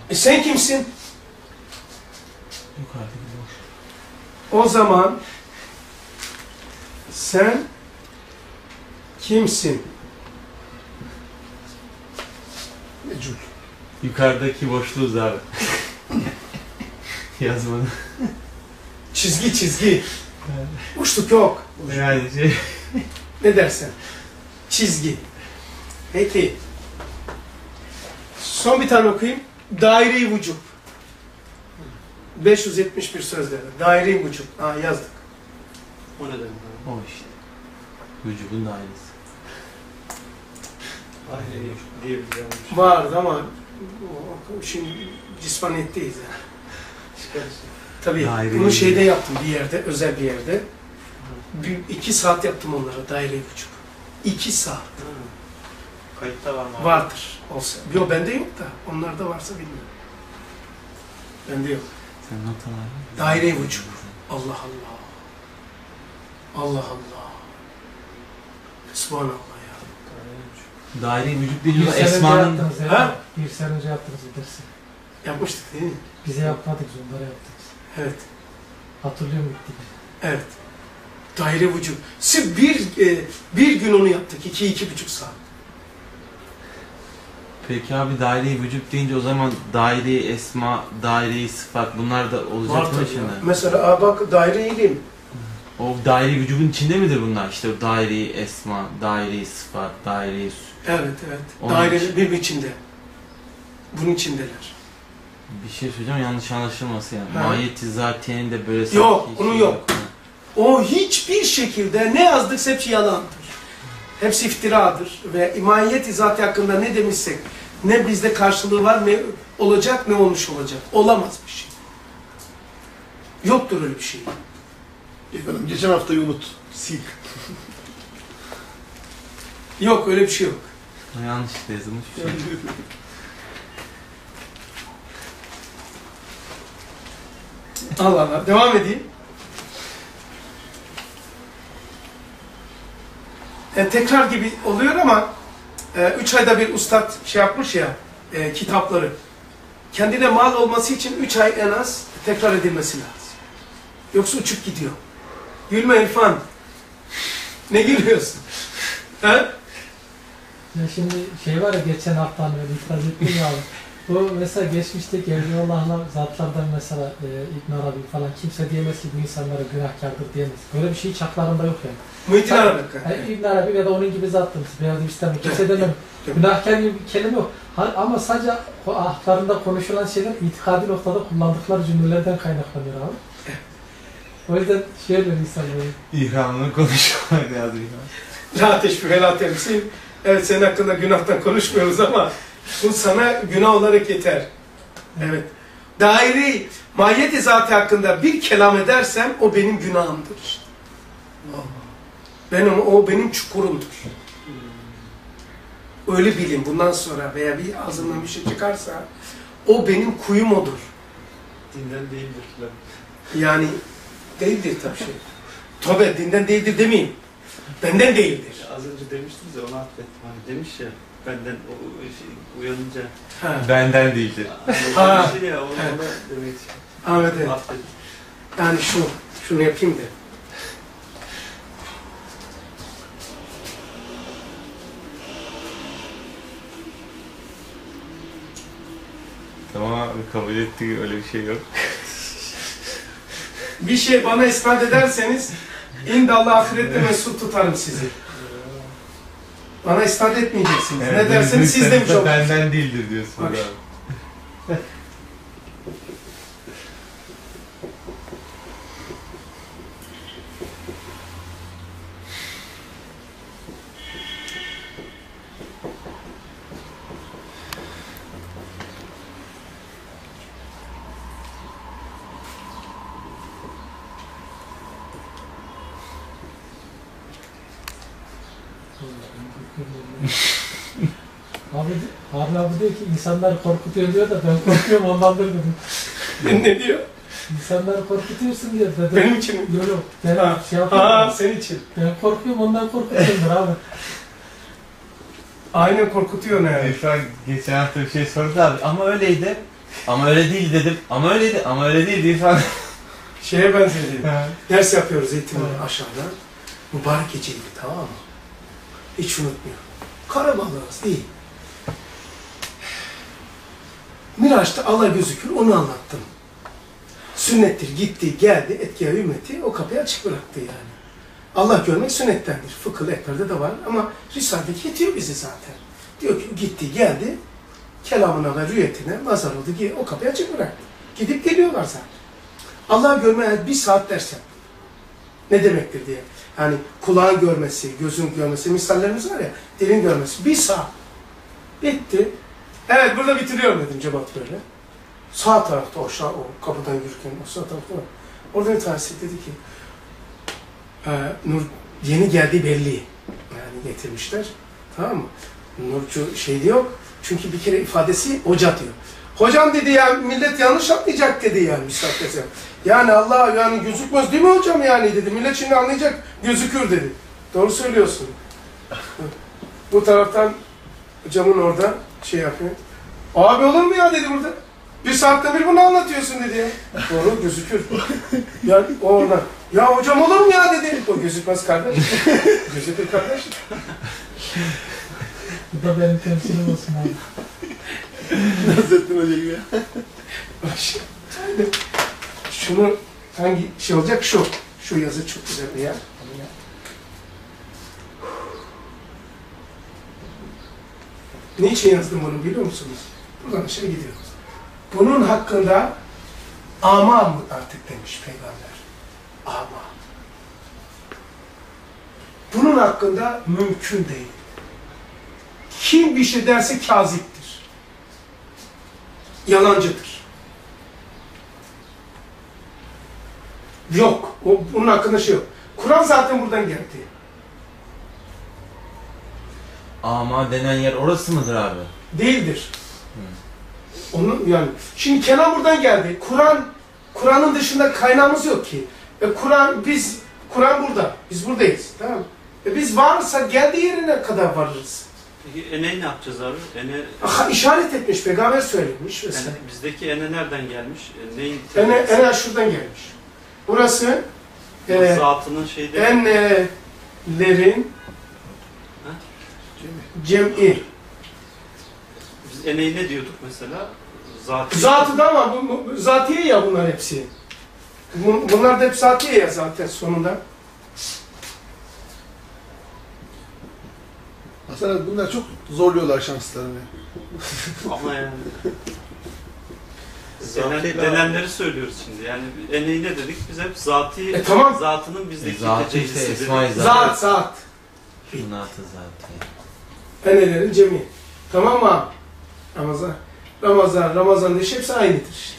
E sen kimsin? O zaman sen kimsin? Mecul. Yukarıdaki boşluğuz abi. Yazmanı. Çizgi çizgi. Uçluk yok. Yani şey... Ne dersen? Çizgi. Peki. Son bir tane okuyayım. Daire-i vücub. 571 sözleri. Daire-i vücub. Ha yazdık. O ne demek? O işte. Vücubun dairesi. Aynen diyebileceğim bir şey. Vardı ama o- şimdi cismaniyetteyiz yani. Tabii Daire-i bunu vücub. şeyde yaptım bir yerde, özel bir yerde. Bir, iki saat yaptım onlara daire-i vücub. İki saat. Kayıtta var mı abi? Vardır. Olsa. Yok bende yok da. Onlarda varsa bilmiyorum. Bende yok. Daire-i vücub. Allah Allah. Allah Allah. Subhanallah ya. Daire vücut Bir önce esmanın. Ha? Bir sene önce yaptınız bu dersi. Yapmıştık değil mi? Bize yapmadık, onlara yaptık. Evet. Hatırlıyorum gittik. Evet. Daire vücut. Sırf bir, e, bir gün onu yaptık. iki, iki buçuk saat. Peki abi daire vücut deyince o zaman daire esma, daire sıfat bunlar da olacak mı şimdi? Mesela aa bak daire ilim. O daire vücudun içinde midir bunlar? İşte o daire esma, daire sıfat, daire Evet evet. Onun daire için. bir içinde. Bunun içindeler. bir şey söyleyeceğim yanlış anlaşılmasın yani. Ha. Mahiyeti zatiyenin de böyle Yok, onun şey yok. O hiçbir şekilde ne yazdıksa hepsi yalandır. Hepsi iftiradır ve imaniyet zati hakkında ne demişsek ne bizde karşılığı var ne olacak ne olmuş olacak. Olamaz bir şey. Yoktur öyle bir şey. Efendim geçen haftayı unut. Sil. Yok öyle bir şey yok. O Yanlışlıkla yazılmış bir şey. Allah Allah. Devam edeyim. E, tekrar gibi oluyor ama e, üç ayda bir ustad şey yapmış ya e, kitapları. Kendine mal olması için üç ay en az tekrar edilmesi lazım. Yoksa uçup gidiyor. Gülme İrfan. Ne gülüyorsun? He? Ya şimdi şey var ya geçen hafta hani öyle itiraz ettim. Bu mesela geçmişteki Evliyaullah'la zatlardan mesela e, İbn Arabi falan kimse diyemez ki bu insanlara günahkardır diyemez. Böyle bir şey hiç haklarında yok yani. Muhittin. Arabi. Yani İbn Arabi ya da onun gibi zattınız. Beyaz İslam'ı kimse demem. Günahkar gibi bir kelime yok. Ha- Ama sadece o haklarında konuşulan şeyler itikadi noktada kullandıkları cümlelerden kaynaklanıyor abi. O yüzden şey oluyor insan böyle. İhramını konuşmak lazım. La teşbih ve la temsil. Evet senin hakkında günahtan konuşmuyoruz ama bu sana günah olarak yeter. Evet. Daire mahiyeti zatı hakkında bir kelam edersem o benim günahımdır. Benim, o benim çukurumdur. Öyle bilin bundan sonra veya bir ağzımdan bir şey çıkarsa o benim kuyum odur. Dinden değildir. Yani değildir tabii şey. Tabi dinden değildir demeyeyim. Benden değildir. Ya Az önce demiştiniz ya ona affettim. Hani demiş ya benden o, şey, uyanınca. Ha. Benden değildir. Ha. Demişti ya onu, ona demek için. Evet. Yani şu, şunu yapayım da. Tamam abi kabul ettik öyle bir şey yok. Bir şey bana ispat ederseniz indallah ahirette mesut tutarım sizi. Bana ispat etmeyeceksiniz. ne derseniz siz demiş olun. Benden değildir diyorsun Bak. Abi. abi, abi abi diyor ki insanlar korkutuyor diyor da ben korkuyorum ondandır dedim. ne diyor? İnsanları korkutuyorsun diyor dedim. Benim için mi? Yok yok. Ben Ha. şey yapıyorum. Ha senin için. Ben korkuyorum ondan korkutuyordur abi. Aynen korkutuyor ne yani. İrfan geçen hafta bir şey sordu abi ama öyleydi. Ama öyle değil dedim. Ama öyleydi ama öyle değildi İrfan. Şeye benzedi. Ders yapıyoruz eğitimde Evet. aşağıda. Mübarek geceydi tamam mı? Hiç unutmuyorum. Karabalığız değil. Miraç'ta Allah gözükür onu anlattım. Sünnettir gitti geldi etkiye ümmeti o kapıyı açık bıraktı yani. Allah görmek sünnettendir. Fıkıh eklerde de var ama Risale'deki yetiyor bizi zaten. Diyor ki gitti geldi kelamına ve rüyetine mazhar oldu ki o kapıyı açık bıraktı. Gidip geliyorlar zaten. Allah'ı görmeye bir saat ders yaptım. Ne demektir diye. Yani kulağın görmesi, gözün görmesi, misallerimiz var ya, dilin görmesi. Bir saat. Bitti. Evet burada bitiriyorum dedim cevap böyle. Sağ tarafta o, o kapıdan yürürken o sağ tarafta var. Orada bir tanesi dedi ki e, Nur yeni geldiği belli. Yani getirmişler. Tamam mı? Nurcu şey diyor. Çünkü bir kere ifadesi hoca diyor. Hocam dedi ya millet yanlış anlayacak dedi yani Müstak Desem. Yani Allah yani gözükmez değil mi hocam yani dedi. Millet şimdi anlayacak gözükür dedi. Doğru söylüyorsun. Bu taraftan camın orada şey yapıyor. Abi olur mu ya dedi burada. Bir saatte bir bunu anlatıyorsun dedi ya. Doğru gözükür. ya o oradan. Ya hocam olur mu ya dedi. O gözükmez kardeş. Gözükür kardeş. Bu da benim temsilim olsun abi. Nasrettin Hoca gibi. Şimdi, Şunu hangi şey olacak? Şu. Şu yazı çok güzel ya. Bunu ya. Niçin yazdım bunu biliyor musunuz? Buradan şey gidiyoruz. Bunun hakkında ama mı artık demiş peygamber. Ama. Bunun hakkında mümkün değil. Kim bir şey derse kaziptir. Yalancıdır. Yok. O, bunun hakkında şey yok. Kur'an zaten buradan geldi. Ama denen yer orası mıdır abi? Değildir. Onun yani şimdi kelam buradan geldi. Kur'an Kur'an'ın dışında kaynağımız yok ki. E, Kur'an biz Kur'an burada. Biz buradayız. Tamam mı? E, biz varsa geldiği yerine kadar varırız. Peki eneyi ne yapacağız abi? Ene, Aha, işaret etmiş, peygamber söylemiş mesela. ene- bizdeki ene nereden gelmiş? E, neyin Ene, ene şuradan gelmiş. Burası e, Zatının şeyde enlerin Ha? Cem'i. biz eneyi ne diyorduk mesela? Zatı. Zatı da ama bu, bu, zatiye ya bunlar hepsi. Bun- Bunlar da hep zatiye ya zaten sonunda. Abi bunlar çok zorluyorlar şanslarını. Ama yani. Denen, denenleri söylüyoruz şimdi. Yani eneyi ne dedik? Biz hep zati, E, tamam. zatının bizdeki Zatı işte tecellisidir. Esma-i Zat. Zat, zat. Şunatı zaten. Enelerin cemi. Tamam mı? Ramazan. Ramazan, Ramazan diye hepsi aynıdır.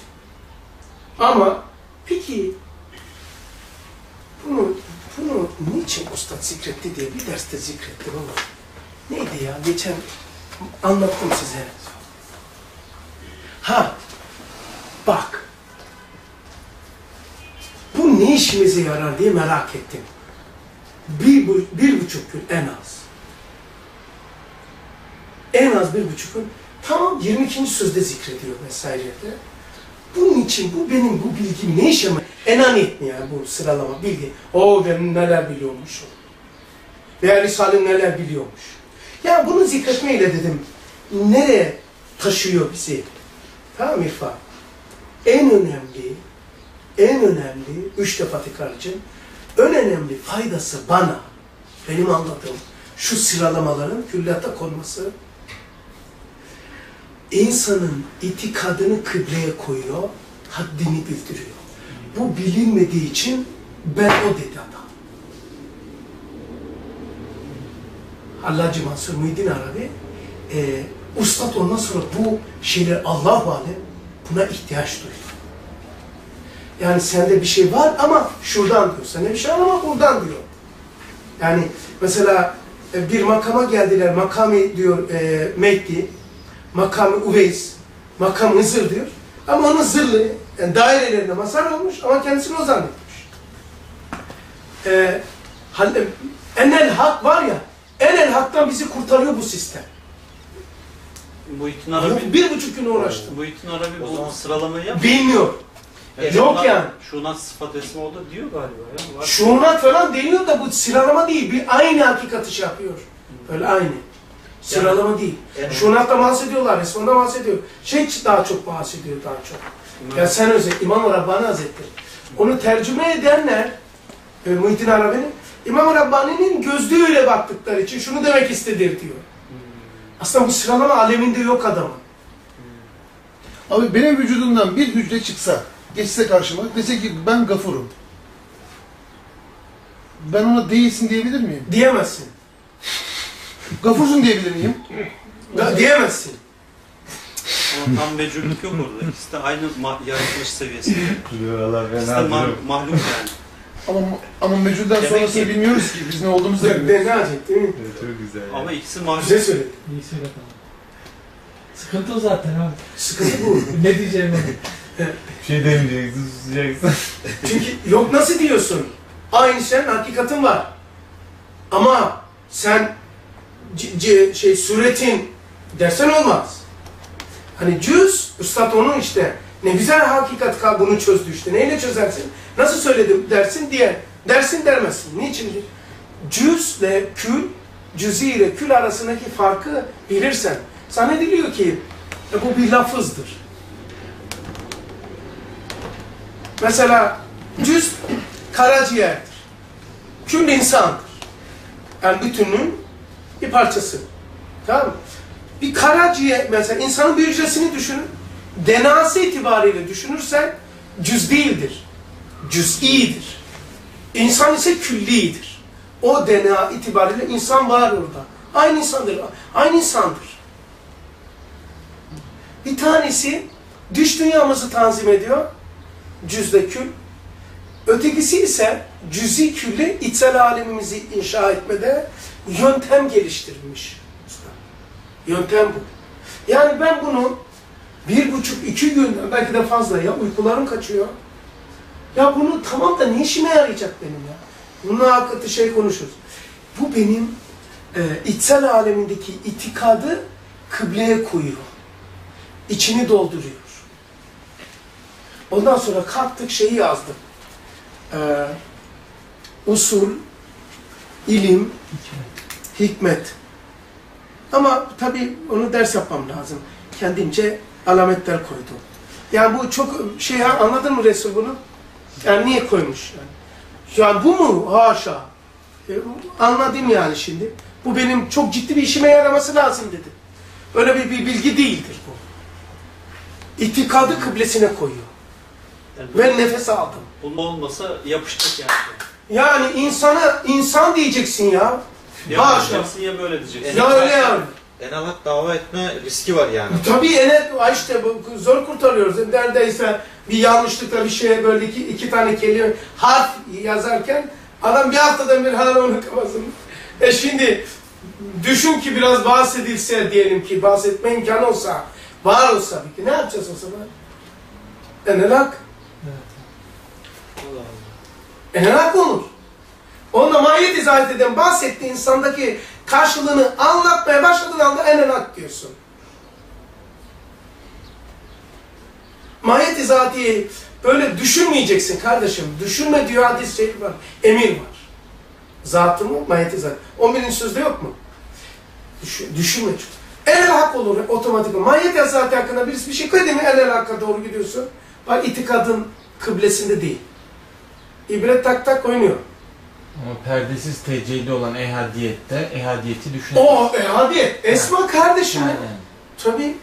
Ama peki bunu bunu niçin Ustad zikretti diye bir derste zikrettim ama neydi ya? Geçen anlattım size. Ha, bak. Bu ne işimize yarar diye merak ettim. Bir, bir buçuk gün en az. En az bir buçuk gün. Tamam 22. sözde zikrediyor vesairede. Bunun için bu benim bu bilgim ne işe mi? Enaniyet mi yani bu sıralama bilgi? O ben neler biliyormuşum. Veya Risale neler biliyormuş. Ya bunu zikretmeyle dedim. Nereye taşıyor bizi? Tamam İrfan? En önemli, en önemli, üç defa tekrarlayacağım. En önemli faydası bana, benim anladığım şu sıralamaların külliyata konması insanın itikadını kıbleye koyuyor, haddini bildiriyor. Bu bilinmediği için ben o dedi adam. Hallacı Mansur Muhyiddin Arabi e, Ustad ondan sonra bu şeyler Allah alem buna ihtiyaç duydu. Yani sende bir şey var ama şuradan diyor. Sende bir şey var ama buradan diyor. Yani mesela e, bir makama geldiler. Makami diyor e, Mehdi, makamı Uveys, makamı Hızır diyor. Ama onun zırlı, yani dairelerinde masar olmuş ama kendisini o zannetmiş. E, hal- enel hak var ya, enel haktan bizi kurtarıyor bu sistem. Muhittin Arabi, Bir buçuk gün uğraştım. Muhittin Arabi O bu zaman- sıralamayı yap. Bilmiyor. Yani Yok şunat- yani. Şunat sıfat esmi oldu diyor galiba ya. Var. Şunat falan deniyor da bu sıralama değil. Bir aynı hakikati şey yapıyor. Öyle aynı. Sıralama değil. Yani- Şunat'ta bahsediyorlar, Resman'da bahsediyor. Şey daha çok bahsediyor daha çok. Ya sen özel, İmam-ı Rabbani Hazretleri. Onu tercüme edenler, e, Muhittin Arabi'nin, İmam-ı Rabbani'nin gözlüğüyle baktıkları için şunu demek istedir diyor. Aslında bu sıralama aleminde yok adamın. Abi benim vücudumdan bir hücre çıksa, geçse karşıma, dese ki ben gafurum. Ben ona değilsin diyebilir miyim? Diyemezsin. Gafursun diyebilir miyim? Da- diyemezsin. Ama tam mecburluk yok orada. İkisi de aynı ma- yaratılış seviyesinde. Valla İkisi de ma- mahluk yani. Ama ama mecudden Demek sonrasını ki- bilmiyoruz ki. Biz ne olduğumuzu da Ne, bilmiyoruz. ne acayip değil mi? Çok güzel. Ama ikisi mahluk. Güzel söyledin. İyi söyle tamam. Sıkıntı o zaten abi. Sıkıntı bu. ne diyeceğimi. Bir şey demeyeceksin, susacaksın. Çünkü yok nasıl diyorsun? Aynı senin hakikatin var. Ama sen şey suretin dersen olmaz. Hani cüz, üstad onun işte ne güzel hakikat kal bunu çözdü işte. Neyle çözersin? Nasıl söyledim dersin diye. Dersin dermezsin. Niçin? Cüzle kül, cüzi ile kül arasındaki farkı bilirsen. Zannediliyor ki e, bu bir lafızdır. Mesela cüz karaciğerdir. Kül insandır. Yani bütünün bir parçası. Tamam mı? Bir karaciğer, mesela insanın bir hücresini düşünün. DNA'sı itibariyle düşünürsen cüz değildir. Cüz'idir. İnsan ise küllidir. O DNA itibariyle insan var orada. Aynı insandır. Aynı insandır. Bir tanesi dış dünyamızı tanzim ediyor. Cüzde kül. Ötekisi ise cüzi külle içsel alemimizi inşa etmede yöntem geliştirmiş. Yöntem bu. Yani ben bunu bir buçuk, iki günden belki de fazla ya uykularım kaçıyor. Ya bunu tamam da ne işime yarayacak benim ya? Bununla hakikati şey konuşuruz. Bu benim e, içsel alemindeki itikadı kıbleye koyuyor. İçini dolduruyor. Ondan sonra kalktık şeyi yazdık. E, usul, ilim, hikmet. Ama tabii onu ders yapmam lazım. Kendimce alametler koydum. Yani bu çok şey anladın mı Resul bunu? Yani niye koymuş yani? Yani bu mu? Haşa. E, anladım yani şimdi. Bu benim çok ciddi bir işime yaraması lazım dedi. Öyle bir, bir bilgi değildir bu. İtikadı kıblesine koyuyor. Yani bu- Ve nefes aldım. Bunun olmasa yapıştık yani. Yani insana insan diyeceksin ya. Ya yapacaksın ya böyle diyeceksin. Ya öyle yani. En hak dava etme riski var yani. Tabii enet ay işte bu zor kurtarıyoruz. Neredeyse bir yanlışlıkla bir şeye böyle iki, iki tane kelime harf yazarken adam bir haftada bir hala onu kafasını. E şimdi düşün ki biraz bahsedilse diyelim ki bahsetme imkanı olsa var olsa bir ne yapacağız o zaman? Enelak. Allah Allah. Enelak olur. Onunla mahiyet izah eden bahsettiği insandaki karşılığını anlatmaya başladığın anda enelak diyorsun. Mahiyet izahatiyi böyle düşünmeyeceksin kardeşim. Düşünme diyor hadis-i şerif var. Emir var. Zatı mı? Mahiyet izahati. 11. sözde yok mu? Düşün, düşünme çünkü. El hak olur otomatik. Mahiyet izahati hakkında birisi bir şey koydu mu el hakka doğru gidiyorsun. Bak itikadın kıblesinde değil. İbret tak tak oynuyor. Ama perdesiz tecelli olan ehadiyette ehadiyeti düşünemez. O e hadi Esma kardeşim. Yani. Tabii.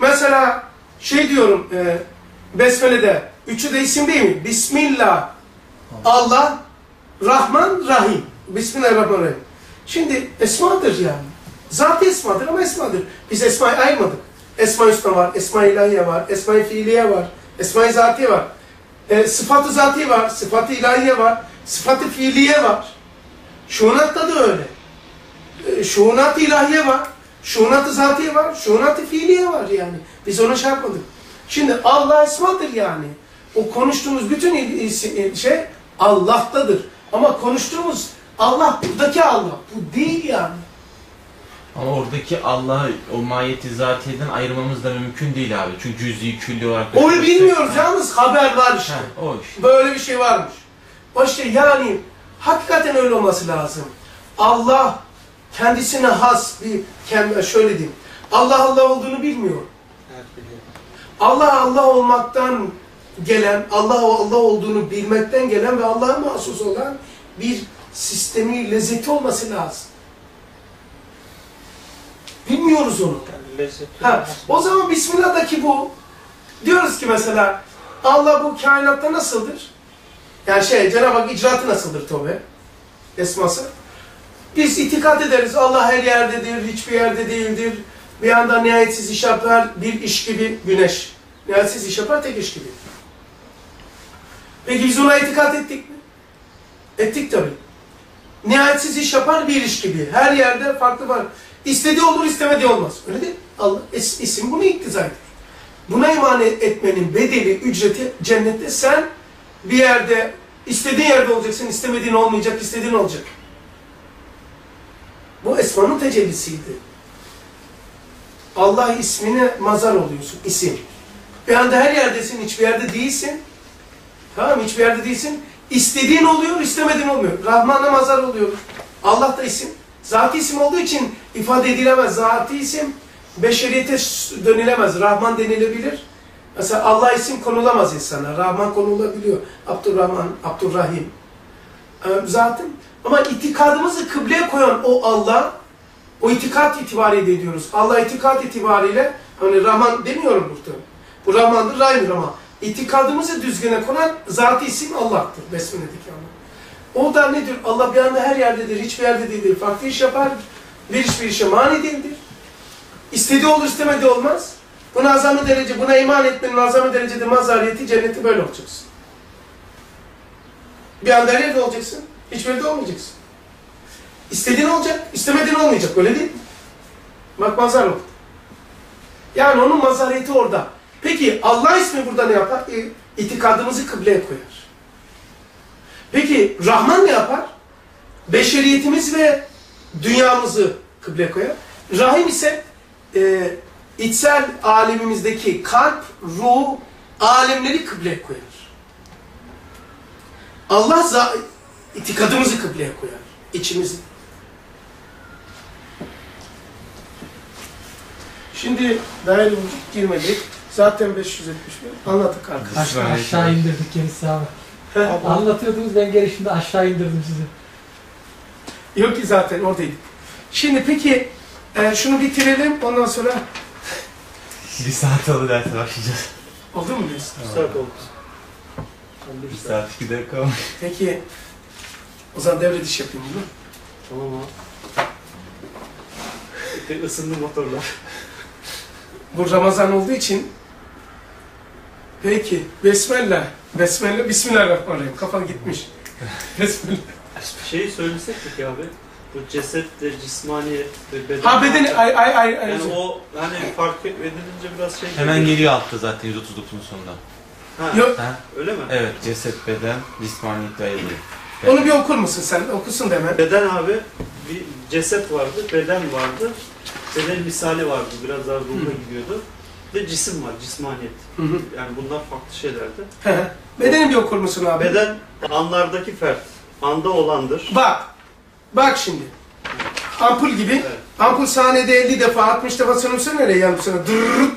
Mesela şey diyorum e, Besmele'de üçü de isim değil mi? Bismillah, Allah, Rahman, Rahim. Bismillahirrahmanirrahim. Şimdi esmadır yani. Zat esmadır ama esmadır. Biz esmayı ayırmadık. Esma-i Hüsna var, Esma-i İlahiye var, Esma-i Fiiliye var, Esma-i Zatiye var. E, sıfatı zatiye var, sıfatı ilahiye var, sıfatı fiiliye var. Şuunatta da öyle. E, şuunat ilahiye var, şuunat-ı zatiye var, şuunat-ı fiiliye var yani. Biz ona şey yapmadık. Şimdi Allah esmadır yani. O konuştuğumuz bütün şey Allah'tadır. Ama konuştuğumuz Allah buradaki Allah. Bu değil yani. Ama oradaki Allah'ı o mahiyeti zatiyeden ayırmamız da mümkün değil abi. Çünkü cüz'i külli olarak... Onu bilmiyoruz yalnız haber var işte. Ha, o işte. Böyle bir şey varmış. İşte yani hakikaten öyle olması lazım. Allah kendisine has bir şöyle diyeyim. Allah Allah olduğunu bilmiyor. Evet biliyorum. Allah Allah olmaktan gelen, Allah Allah olduğunu bilmekten gelen ve Allah'a mahsus olan bir sistemi, lezzeti olması lazım. Bilmiyoruz onu. Yani Ha, o zaman Bismillah'daki bu, diyoruz ki mesela Allah bu kainatta nasıldır? Yani şey, Cenab-ı Hak icraatı nasıldır tövbe? Esması. Biz itikat ederiz Allah her yerdedir, hiçbir yerde değildir. Bir anda nihayetsiz iş yapar, bir iş gibi güneş. Nihayetsiz iş yapar, tek iş gibi. Peki biz ona itikat ettik mi? Ettik tabii. Nihayetsiz iş yapar bir iş gibi. Her yerde farklı var. İstediği olur, istemediği olmaz. Öyle değil? Allah, is, isim bunu iktiza eder. Buna iman etmenin bedeli, ücreti cennette sen bir yerde istediğin yerde olacaksın, istemediğin olmayacak, istediğin olacak. Bu esmanın tecellisiydi. Allah ismine mazar oluyorsun, isim. Bir anda her yerdesin, hiçbir yerde değilsin. Tamam? Hiçbir yerde değilsin. İstediğin oluyor, istemediğin olmuyor. Rahman'a mazar oluyor. Allah da isim. Zati isim olduğu için ifade edilemez. Zati isim beşeriyete dönülemez. Rahman denilebilir. Mesela Allah isim konulamaz insana. Rahman konulabiliyor. Abdurrahman, Abdurrahim. Ee, zaten ama itikadımızı kıbleye koyan o Allah, o itikat itibariyle ediyoruz. Allah itikat itibariyle, hani Rahman demiyorum burada. Bu Rahmandır, Rahim'dir ama itikadımızı düzgüne konan zati isim Allah'tır. Besmele'deki Allah. O da nedir? Allah bir anda her yerdedir, hiçbir yerde değildir. Farklı iş yapar, bir iş bir işe mani değildir. İstediği olur, istemediği olmaz. Buna azami derece, buna iman etmenin azami derecede mazariyeti, cenneti böyle olacaksın. Bir anda her yerde olacaksın, hiçbir yerde olmayacaksın. İstediğin olacak, istemediğin olmayacak, öyle değil mi? Bak mazar oldu. Yani onun mazariyeti orada. Peki Allah ismi burada ne yapar? E, itikadımızı kıbleye koyar. Peki Rahman ne yapar? Beşeriyetimiz ve dünyamızı kıbleye koyar. Rahim ise e, içsel alemimizdeki kalp, ruh, alemleri kıbleye koyar. Allah itikadımızı kıbleye koyar. içimizi. Şimdi daire vücut girmedik. Zaten 571. Anlattık arkadaşlar. Aşağı, aşağı indirdik gerisi abi. Anlatıyordunuz ben gelişimde aşağı indirdim sizi. Yok ki zaten oradaydık. Şimdi peki e, şunu bitirelim ondan sonra Bir saat oldu derse başlayacağız. oldu mu diyorsun? Bir saat oldu. Bir saat iki dakika olmuş. Peki o zaman devre diş yapayım bunu. Tamam abi. Isındı motorlar. Bu Ramazan olduğu için peki Besmele Besmele Bismillahirrahmanirrahim kafa gitmiş. Besmele. Şeyi söylesek mi abi? Bu cesetle cismaniyet ve beden. Ha bedeni ay ay ay ay. Yani o hani fark edilince biraz şey Hemen geliyor. geliyor altta zaten 139'un sonunda. Ha, Yok Ha? öyle mi? Evet, ceset, beden, cismaniyetle ayrılıyor. onu bir okur musun sen? Okusun da hemen. Beden abi bir ceset vardı, beden vardı. Beden misali vardı, biraz daha ruha gidiyordu. Ve cisim var, cismaniyet. Hı hı. Yani bunlar farklı şeylerdi. Bedeni bir okur musun abi? Beden anlardaki fert, anda olandır. Bak. Bak şimdi. Ampul gibi. Evet. Ampul saniyede 50 defa 60 defa sönümse nereye yanıp sana? Dırrrrt.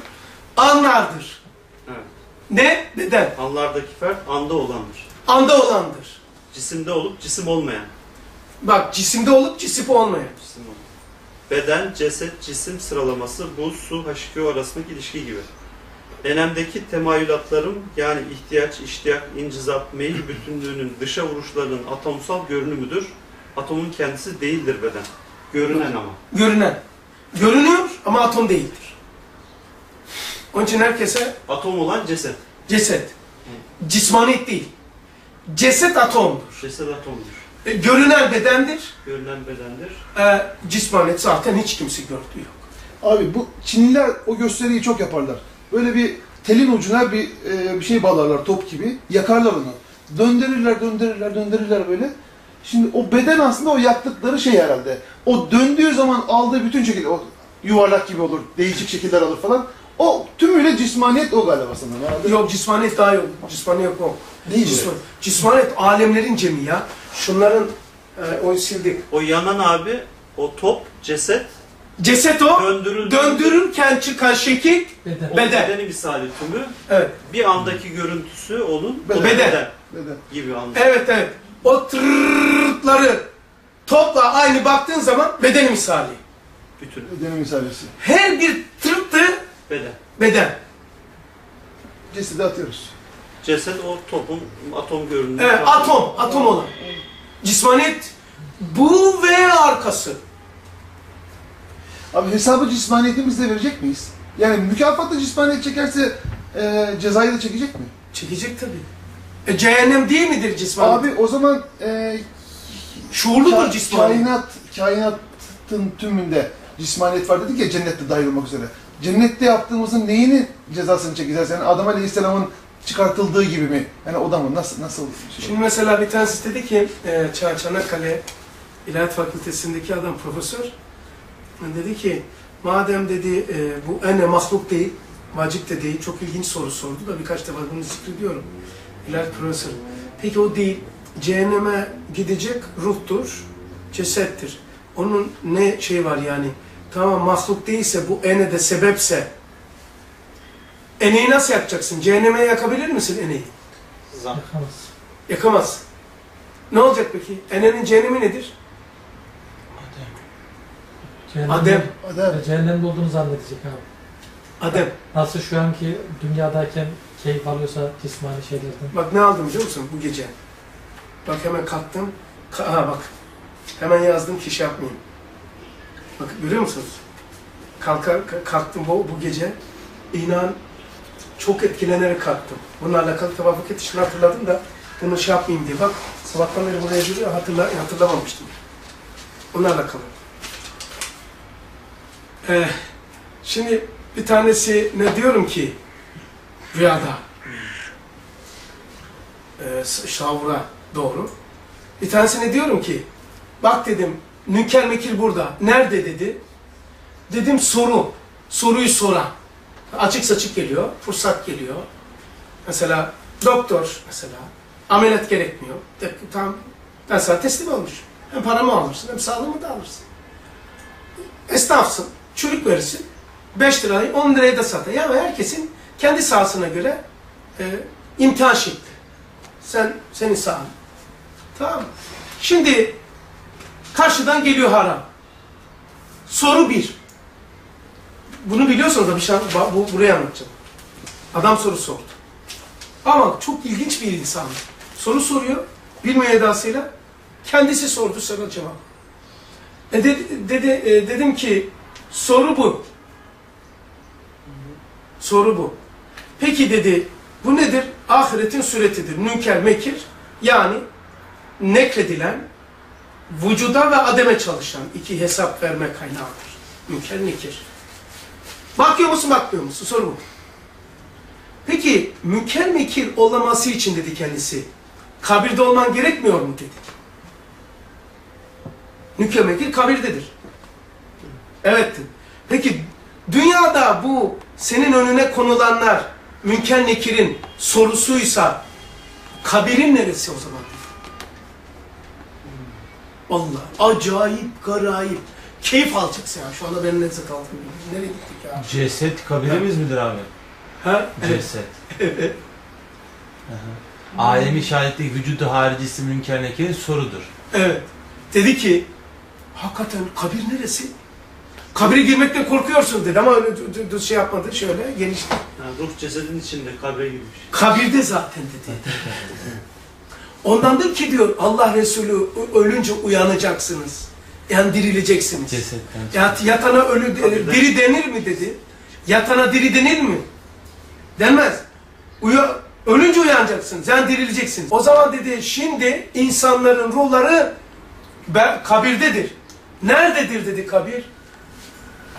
Anlardır. Evet. Ne? Beden. Anlardaki fert, anda olandır. Anda olandır. Cisimde olup cisim olmayan. Bak cisimde olup cisim olmayan. Cisim olmayan. Beden, ceset, cisim sıralaması buz, su, H2O arasındaki ilişki gibi. Enemdeki temayülatların yani ihtiyaç, iştiyak, incizap, meyil bütünlüğünün dışa vuruşlarının atomsal görünümüdür. Atomun kendisi değildir beden. Görünen ama. Görünen. Görünüyor ama atom değildir. Onun için herkese Atom olan ceset. ceset. Cismaniyet değil. Ceset atomdur. Ceset atomdur. E, görünen bedendir. Görünen bedendir. E, cismaniyet zaten hiç kimse gördüğü yok. Abi bu Çinliler o gösteriyi çok yaparlar. Böyle bir telin ucuna bir, e, bir şey bağlarlar top gibi. Yakarlar onu. Döndürürler, döndürürler, döndürürler böyle. Şimdi o beden aslında o yaktıkları şey herhalde. O döndüğü zaman aldığı bütün şekil, o yuvarlak gibi olur, değişik şekiller alır falan. O tümüyle cismaniyet o galiba sanırım herhalde. Yok cismaniyet daha yok. Cismaniyet yok o. Değil mi? Cisman, cismaniyet alemlerin cemi ya. Şunların e, o sildik. O yanan abi, o top, ceset, Ceset o. döndürüldü. Döndürürken çıkan şekil Beden. O Beden. bedeni misali tümü. evet. Bir andaki görüntüsü onun Beden. o Beden. Beden. gibi anda. Evet evet. O tırrrrtları topla aynı baktığın zaman beden misali. Bütün Bedenin misalesi. Her bir tırtı beden. beden. Cesedi atıyoruz. Ceset o topun atom görünümü. Evet atom. Atom olan. Cismaniyet bu ve arkası. Abi hesabı cismaniyetimizle verecek miyiz? Yani mükafatla cismaniyet çekerse e, cezayı da çekecek mi? Çekecek tabii. E, cehennem değil midir cismaniyet? Abi o zaman e, Şuurludur cismaniyet. Kainat, kainatın tümünde cismaniyet var dedik ya cennette dahil olmak üzere. Cennette yaptığımızın neyini cezasını çekeceğiz? Yani Adam Aleyhisselam'ın çıkartıldığı gibi mi? Yani o da mı? Nasıl? nasıl şey? Şimdi mesela bir tanesi dedi ki e, Çanakkale İlahiyat Fakültesindeki adam profesör Dedi ki madem dedi e, bu ene mahluk değil, vacip de değil. Çok ilginç soru sordu da birkaç defa bunu zikrediyorum. İlahi profesör. Peki o değil. Cehenneme gidecek ruhtur, cesettir. Onun ne şey var yani? Tamam mahluk değilse bu ene de sebepse eneyi nasıl yakacaksın? Cehenneme yakabilir misin eneyi? Yakamaz. Yakamaz. Ne olacak peki? Enenin cehennemi nedir? Cehennem, Adem. Adem. Cehennemde olduğunu zannedecek abi. Adem. Nasıl şu anki dünyadayken keyif alıyorsa cismani şeylerden. Bak ne aldım biliyor musun bu gece? Bak hemen kalktım. Ka- ha bak. Hemen yazdım ki şey yapmayayım. Bak görüyor musunuz? Kalkar, ka- kalktım bu, bu gece. İnan çok etkilenerek kalktım. Bununla alakalı vakit için hatırladım da bunu şey yapmayayım diye. Bak sabahtan beri buraya duruyor hatırla, hatırlamamıştım. Bununla alakalı. Ee, şimdi bir tanesi ne diyorum ki rüyada e, şavura doğru. Bir tanesine diyorum ki, bak dedim, Münker Mekil burada. Nerede dedi. Dedim soru. Soruyu soran. Açık saçık geliyor, fırsat geliyor. Mesela doktor mesela, ameliyat gerekmiyor. De, tamam, ben sana teslim olmuş. Hem paramı alırsın hem sağlığımı da alırsın. Esnafsın, çürük verirsin. 5 lirayı 10 liraya da satar. Yani herkesin kendi sahasına göre e, imtihan şekli. Sen, senin sahan. Tamam mı? Şimdi karşıdan geliyor haram. Soru bir. Bunu biliyorsunuz da bir şey, bu, buraya anlatacağım. Adam soru sordu. Ama çok ilginç bir insan. Soru soruyor, bilmiyor edasıyla. Kendisi sordu sana cevap. E dedi, dedi, e, dedim ki, soru bu. Soru bu. Peki dedi, bu nedir? Ahiretin suretidir. Münker, mekir. Yani nekredilen, vücuda ve ademe çalışan iki hesap verme kaynağıdır. Münker, nekir. Bakıyor musun, bakmıyor musun? Soru bu. Peki, münker mekir olaması için dedi kendisi, kabirde olman gerekmiyor mu dedi. Münker mekir kabirdedir. Evet. Peki, dünyada bu senin önüne konulanlar, Münker Nekir'in sorusuysa, kabirin neresi o zaman? Allah, acayip, garayip. Keyif alacaksın ya. Şu anda benim lezzet aldım. Nereye gittik ya? Ceset kabirimiz midir abi? Ha? Evet. Ceset. Aha. Alemi şahitlik vücudu haricisi münker nekirin sorudur. evet. Dedi ki, hakikaten kabir neresi? Kabire girmekten korkuyorsun dedi ama öyle şey yapmadı şöyle geniş. Yani ruh cesedin içinde kabre girmiş. Kabirde zaten dedi. Ondandır ki diyor Allah Resulü ölünce uyanacaksınız. Yani dirileceksiniz. Cesetten. Ya, yatana ölü Kabirde. diri denir mi dedi. Yatana diri denir mi? Denmez. Uya, ölünce uyanacaksınız. Yani dirileceksiniz. O zaman dedi şimdi insanların ruhları kabirdedir. Nerededir dedi kabir.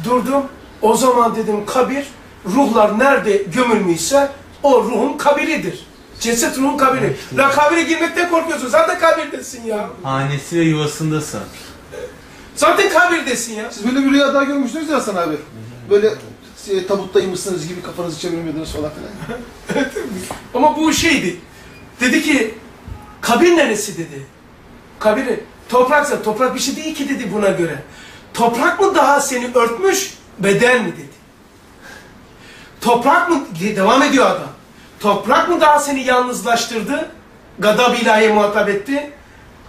Durdum. O zaman dedim kabir ruhlar nerede gömülmüşse o ruhun kabiridir. Ceset ruhun kabiri. işte. La kabire girmekten korkuyorsun. Zaten kabirdesin ya. Hanesi ve yuvasındasın. Zaten kabirdesin ya. Siz böyle bir rüya daha görmüştünüz ya Hasan abi. Böyle şey, tabuttaymışsınız gibi kafanızı çevirmiyordunuz falan filan. Ama bu şeydi. Dedi ki kabir neresi dedi. Kabiri topraksa toprak bir şey değil ki dedi buna göre. Toprak mı daha seni örtmüş beden mi dedi. Toprak mı diye devam ediyor adam. Toprak mı daha seni yalnızlaştırdı? Gadab ilahi muhatap etti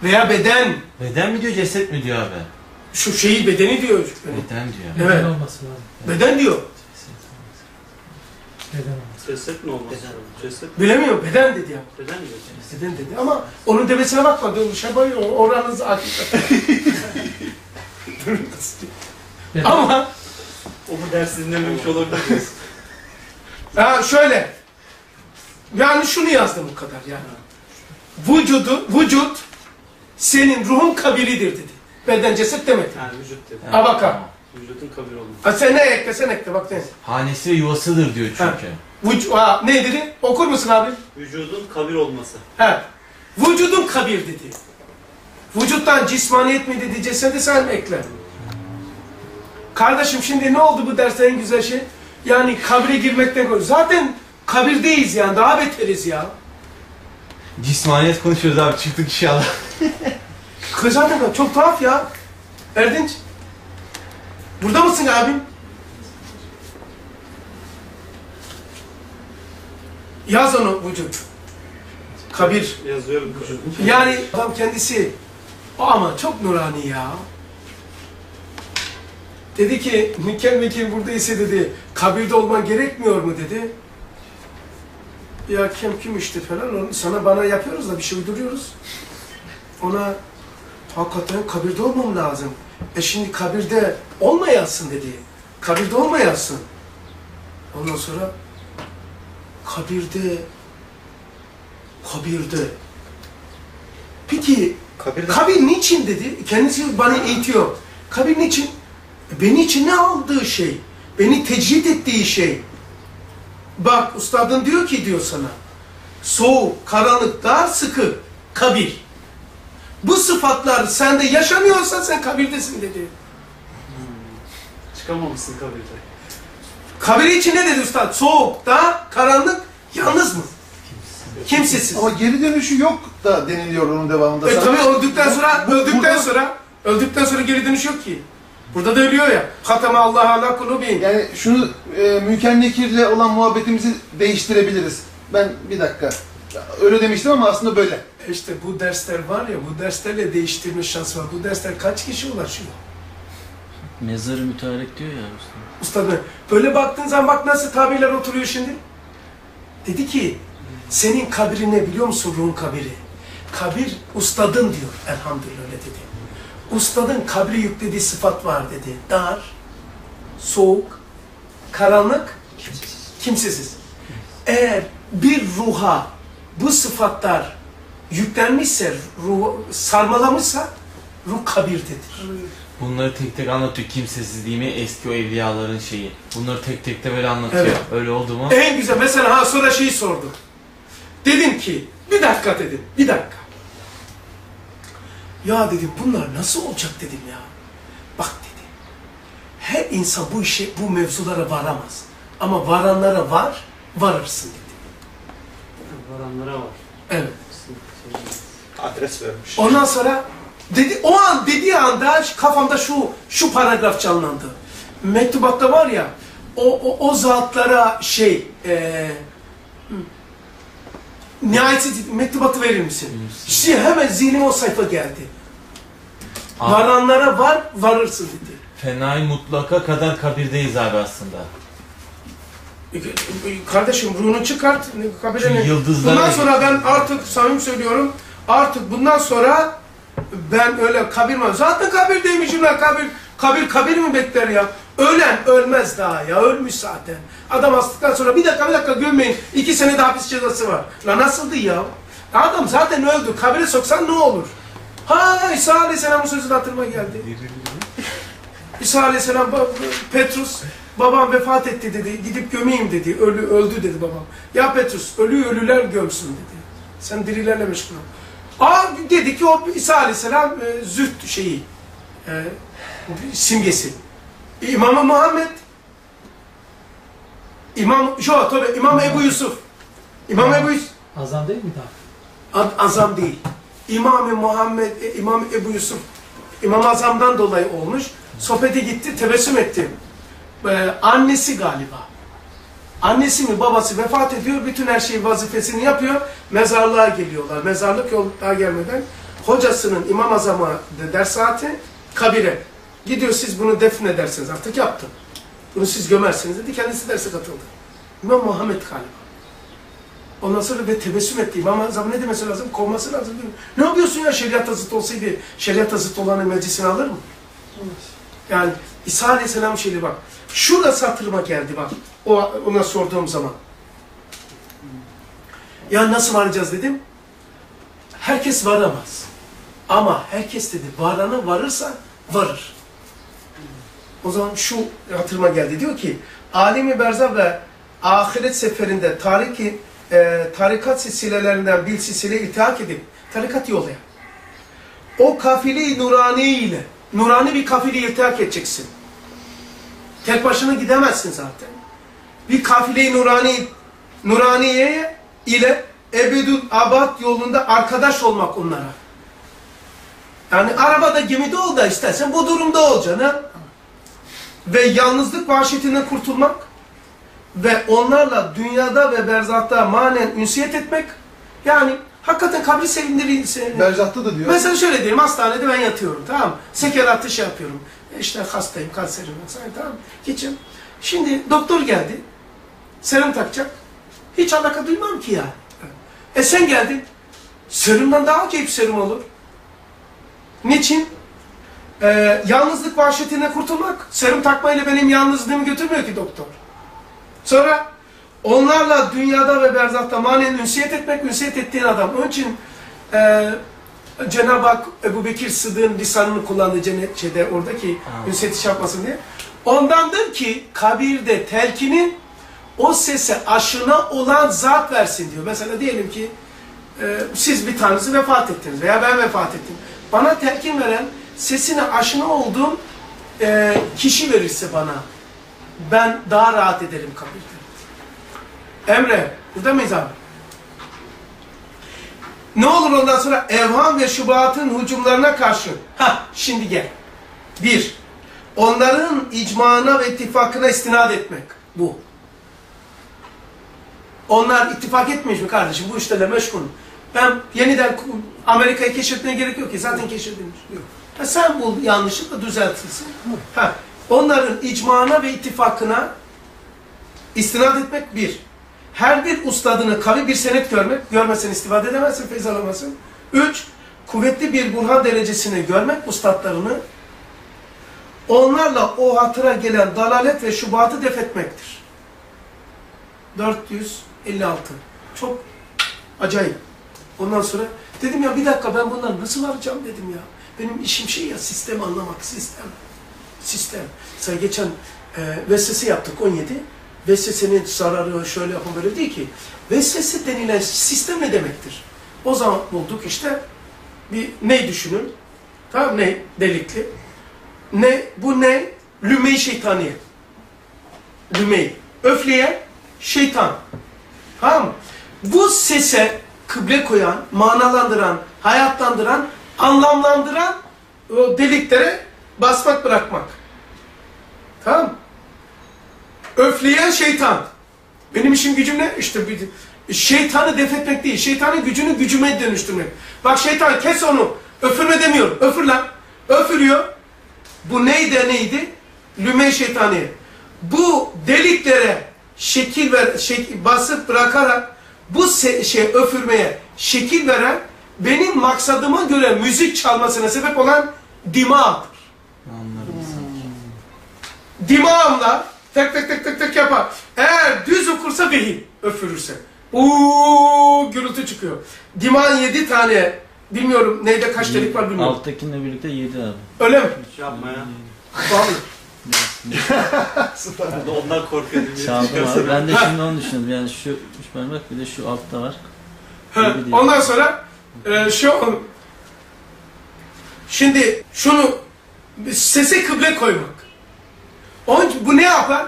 veya beden Beden mi diyor ceset mi diyor abi? şu şeyi bedeni diyor. Beden diyor. Evet. Neden olması lazım? Beden diyor. Ceset mi olması Beden. lazım? Ceset Bilemiyorum beden dedi ya. beden mi? Beden dedi ama onun demesine bakma. Dur, Şey yapıyor, oranız hakikaten. Neden? ama O bu dersi dinlememiş olabiliriz. Ha şöyle. Yani şunu yazdım bu kadar yani. Vücudu, vücut senin ruhun kabiridir dedi. Beden ceset demedi. Yani vücut dedi. Ha baka. Vücudun kabir olması. Ha sen ne ekle sen ekle bak ne. Hanesi ve yuvasıdır diyor çünkü. Vüc ha, ne dedi? Okur musun abi? Vücudun kabir olması. Ha. Vücudun kabir dedi. Vücuttan cismaniyet mi dedi cesedi sen ekle. Kardeşim şimdi ne oldu bu derste en güzel şey? Yani kabire girmekten korkuyoruz. Zaten kabirdeyiz yani daha beteriz ya. Cismaniyet konuşuyoruz abi çıktık inşallah. Zaten çok tuhaf ya. Erdinç. Burada mısın abim? Yaz onu vücut. Kabir. Yazıyorum. Yani adam kendisi o ama çok nurani ya. Dedi ki Mikel Mikel buradaysa dedi kabirde olman gerekmiyor mu dedi. Ya kim kim işte falan onu sana bana yapıyoruz da bir şey uyduruyoruz. Ona hakikaten kabirde olmam lazım. E şimdi kabirde olmayasın dedi. Kabirde olmayasın. Ondan sonra kabirde kabirde Peki Kabirde kabir niçin dedi? Kendisi bana eğitiyor. Kabir niçin? Beni içine aldığı şey. Beni tecrit ettiği şey. Bak ustadın diyor ki diyor sana. Soğuk, karanlık, dar, sıkı. Kabir. Bu sıfatlar sende yaşamıyorsa sen kabirdesin dedi. Çıkamamışsın kabirde. Kabir için ne dedi ustad? Soğuk, dar, karanlık, yalnız mı? Kimsesiz. Ama geri dönüşü yok da deniliyor onun devamında. E Zaten- tabi öldükten sonra, Bu- öldükten burada- sonra, öldükten sonra geri dönüş yok ki. Burada da ölüyor ya. Hatama Allah ala kulubin. Yani şunu e, Münker Nekir'le olan muhabbetimizi değiştirebiliriz. Ben bir dakika. Öyle demiştim ama aslında böyle. İşte bu dersler var ya, bu derslerle değiştirme şansı var. Bu dersler kaç kişi ulaşıyor? Mezarı mütarek diyor ya usta. Usta böyle baktığın zaman bak nasıl tabirler oturuyor şimdi. Dedi ki, senin kabri ne biliyor musun ruhun kabiri? Kabir ustadın diyor. Elhamdülillah öyle dedi. Ustadın kabri yüklediği sıfat var dedi. Dar, soğuk, karanlık, kimsesiz. Eğer bir ruha bu sıfatlar yüklenmişse, ruh sarmalamışsa ruh kabirdedir. Bunları tek tek anlatıyor kimsesizliğimi eski o evliyaların şeyi. Bunları tek tek de böyle anlatıyor. Evet. Öyle oldu mu? En güzel mesela ha sonra şeyi sordum. Dedim ki bir dakika dedim bir dakika. Ya dedim bunlar nasıl olacak dedim ya. Bak dedi. Her insan bu işe bu mevzulara varamaz. Ama varanlara var, varırsın dedi. Varanlara var. Evet. adres vermiş. Ondan sonra dedi o an dediği anda kafamda şu şu paragraf canlandı. Mektubatta var ya o o, o zatlara şey e, nihayetsiz mektubatı verir misin? İşte hemen zihnime o sayfa geldi. Abi, Varanlara var, varırsın dedi. Fenai mutlaka kadar kabirdeyiz abi aslında. E, Kardeşim ruhunu çıkart. Ne? yıldızlara Bundan sonra ben artık samimi söylüyorum. Artık bundan sonra ben öyle kabir mi? Zaten kabirdeymişim lan kabir. Kabir kabir mi bekler ya? Ölen ölmez daha ya. Ölmüş zaten. Adam astıktan sonra bir dakika bir dakika gömmeyin. İki sene de hapis cezası var. La nasıldı ya? Adam zaten öldü. Kabire soksan ne olur? Ha İsa Aleyhisselam'ın sözü de hatırıma geldi. İsa Aleyhisselam Petrus babam vefat etti dedi. Gidip gömeyim dedi. Ölü öldü dedi babam. Ya Petrus ölüyü ölüler gömsün dedi. Sen dirilerle meşgul ol. Aa dedi ki o İsa Aleyhisselam e, züht şeyi e, simgesi. İmam Muhammed İmam şu tabii İmam Ebu Yusuf. İmam Ebu Yusuf Azam değil mi daha? Azam değil. İmam Muhammed, e, İmam Ebu Yusuf, İmam Azam'dan dolayı olmuş. Sohbete gitti, tebessüm etti. Ee, annesi galiba. Annesi mi babası vefat ediyor, bütün her şeyi vazifesini yapıyor. Mezarlığa geliyorlar. Mezarlık yol daha gelmeden hocasının İmam Azam'a de ders saati kabire. Gidiyor siz bunu defnedersiniz artık yaptım. Bunu siz gömersiniz dedi. Kendisi derse katıldı. İmam Muhammed galiba. Ondan sonra ve tebessüm etti. İmam Azam ne demesi lazım? Kovması lazım mi? Ne yapıyorsun ya şeriat zıt olsaydı şeriat zıt olanı meclisine alır mı? Yani İsa Aleyhisselam şeyi bak. Şurası hatırıma geldi bak. O, ona sorduğum zaman. Ya nasıl varacağız dedim. Herkes varamaz. Ama herkes dedi varana varırsa varır. O zaman şu hatırıma geldi. Diyor ki alemi berzah ve ahiret seferinde tariki, e, tarikat silsilelerinden bir silsile iltihak edip tarikat yollayan o kafili nurani ile nurani bir kafili iltihak edeceksin. Tek başına gidemezsin zaten. Bir kafile-i nurani, nuraniye ile ebedül abad yolunda arkadaş olmak onlara. Yani arabada gemide ol da istersen bu durumda olacaksın ha. Ve yalnızlık vahşetinden kurtulmak ve onlarla dünyada ve berzahta manen ünsiyet etmek yani hakikaten kabri sevindirilse Berzah'ta da diyor. Mesela şöyle diyelim hastanede ben yatıyorum tamam mı? Seker atışı yapıyorum. E İşte hastayım kanserim vesaire tamam? Geçim. Şimdi doktor geldi. Serum takacak. Hiç alaka duymam ki ya. E sen geldin. Serumdan daha acayip serum olur. Niçin? Ee, yalnızlık vahşetinden kurtulmak. Serum takmayla benim yalnızlığımı götürmüyor ki doktor. Sonra onlarla dünyada ve berzahta manen ünsiyet etmek, ünsiyet ettiğin adam. Onun için e, Cenab-ı Hak Ebu Bekir Sıddık'ın lisanını kullandığı cennet şeyde oradaki ünsiyet iş yapmasın diye. Ondandır ki kabirde telkinin o sese aşına olan zat versin diyor. Mesela diyelim ki e, siz bir tanesi vefat ettiniz veya ben vefat ettim. Bana telkin veren sesine aşina olduğum e, kişi verirse bana ben daha rahat ederim kabirde. Emre, burada mıyız abi? Ne olur ondan sonra evham ve şubatın hücumlarına karşı. Ha, şimdi gel. Bir, onların icmana ve ittifakına istinad etmek. Bu. Onlar ittifak etmiş mi kardeşim? Bu işlerle meşgul. Ben yeniden Amerika'yı keşfetmeye gerek yok ki. Zaten keşfedilmiş. Yok. Ha, sen bul yanlışlıkla düzeltilsin. Ha, onların icmana ve ittifakına istinad etmek bir. Her bir ustadını kavi bir senet görmek, görmesen istifade edemezsin, feyz alamazsın. Üç, kuvvetli bir burhan derecesini görmek, ustadlarını. Onlarla o hatıra gelen dalalet ve şubatı def etmektir. 456. Çok acayip. Ondan sonra dedim ya bir dakika ben bundan nasıl varacağım dedim ya. Benim işim şey ya sistem anlamak, sistem. Sistem. Mesela geçen e, vesvese yaptık 17. Vesvesenin zararı şöyle yapın böyle değil ki. Vesvese denilen sistem ne demektir? O zaman bulduk işte bir ne düşünün. Tamam ne? Delikli. Ne? Bu ne? Lümey şeytaniye. Lümey. Öfleyen şeytan. Tamam mı? Bu sese kıble koyan, manalandıran, hayatlandıran, anlamlandıran o deliklere basmak bırakmak. Tamam? Öfleyen şeytan. Benim işim gücüm ne? İşte şeytanı def etmek değil. Şeytanın gücünü gücüme dönüştürmek. Bak şeytan kes onu. Öfürme demiyorum. Öfür lan. Öfürüyor. Bu neydi neydi? Lüme şeytani. Bu deliklere şekil ver, şek, basıp bırakarak bu şey öfürmeye şekil veren benim maksadıma göre müzik çalmasına sebep olan dimağdır. Anlarım. Dimağımla tek tek tek tek tek yapar. Eğer düz okursa vehim, öfürürse. Uuu gürültü çıkıyor. Dimağın yedi tane, bilmiyorum neyde kaç delik var bilmiyorum. Alttakiyle birlikte 7 abi. Öyle mi? Yapma ya. Vallahi. Ben de ondan korkuyorum. Çaldım abi. Ben de şimdi onu düşünüyordum. Yani şu üç parmak bir de şu altta var. Ha, Yedi. Ondan sonra e, şu şimdi şunu sese kıble koymak. Onun bu ne yapar?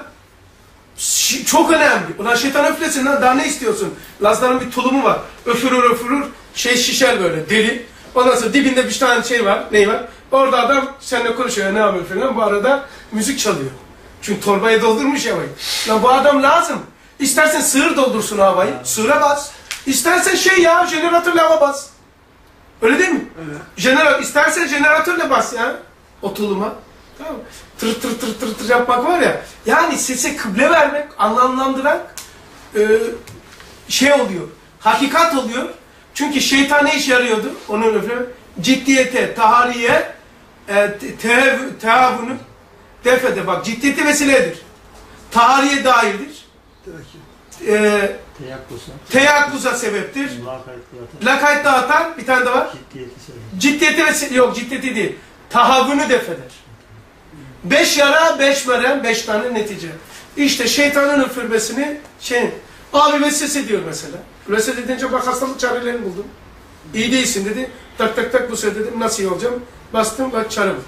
Ş- çok önemli. Ulan şeytan öflesin lan daha ne istiyorsun? Lazların bir tulumu var. Öfürür öfürür şey şişer böyle deli. Ondan sonra dibinde bir tane şey var. Ney var? Orada adam seninle konuşuyor. Ne yapıyor falan. Bu arada müzik çalıyor. Çünkü torbaya doldurmuş havayı. Lan bu adam lazım. İstersen sığır doldursun havayı. Sığıra bas. İstersen şey ya jeneratörle hava bas. Öyle değil mi? Jeneratör, istersen jeneratörle bas ya. O tuluma. Tamam mı? Tır tır tır tır tır yapmak var ya. Yani sese kıble vermek, anlamlandırak e, şey oluyor. Hakikat oluyor. Çünkü şeytan ne işe yarıyordu? Onun öfre ciddiyete, tahariye, e, te- tehav- tehavunu defede. Bak ciddiyeti vesiledir. Tahariye dairdir. E, Teyakkusa, teyakkuza sebeptir. Lakayt dağıtan bir tane de var. ciddiyeti sebebi. Ciddiyeti ve yok ciddiyeti değil. Tahavvünü defeder. Beş yara, beş merem, beş tane netice. İşte şeytanın üfürmesini şey, abi vesvese diyor mesela. Vesvese edince bak hastalık çarelerini buldum. İyi değilsin dedi. Tak tak tak bu sefer dedim nasıl iyi olacağım? Bastım bak çare buldum.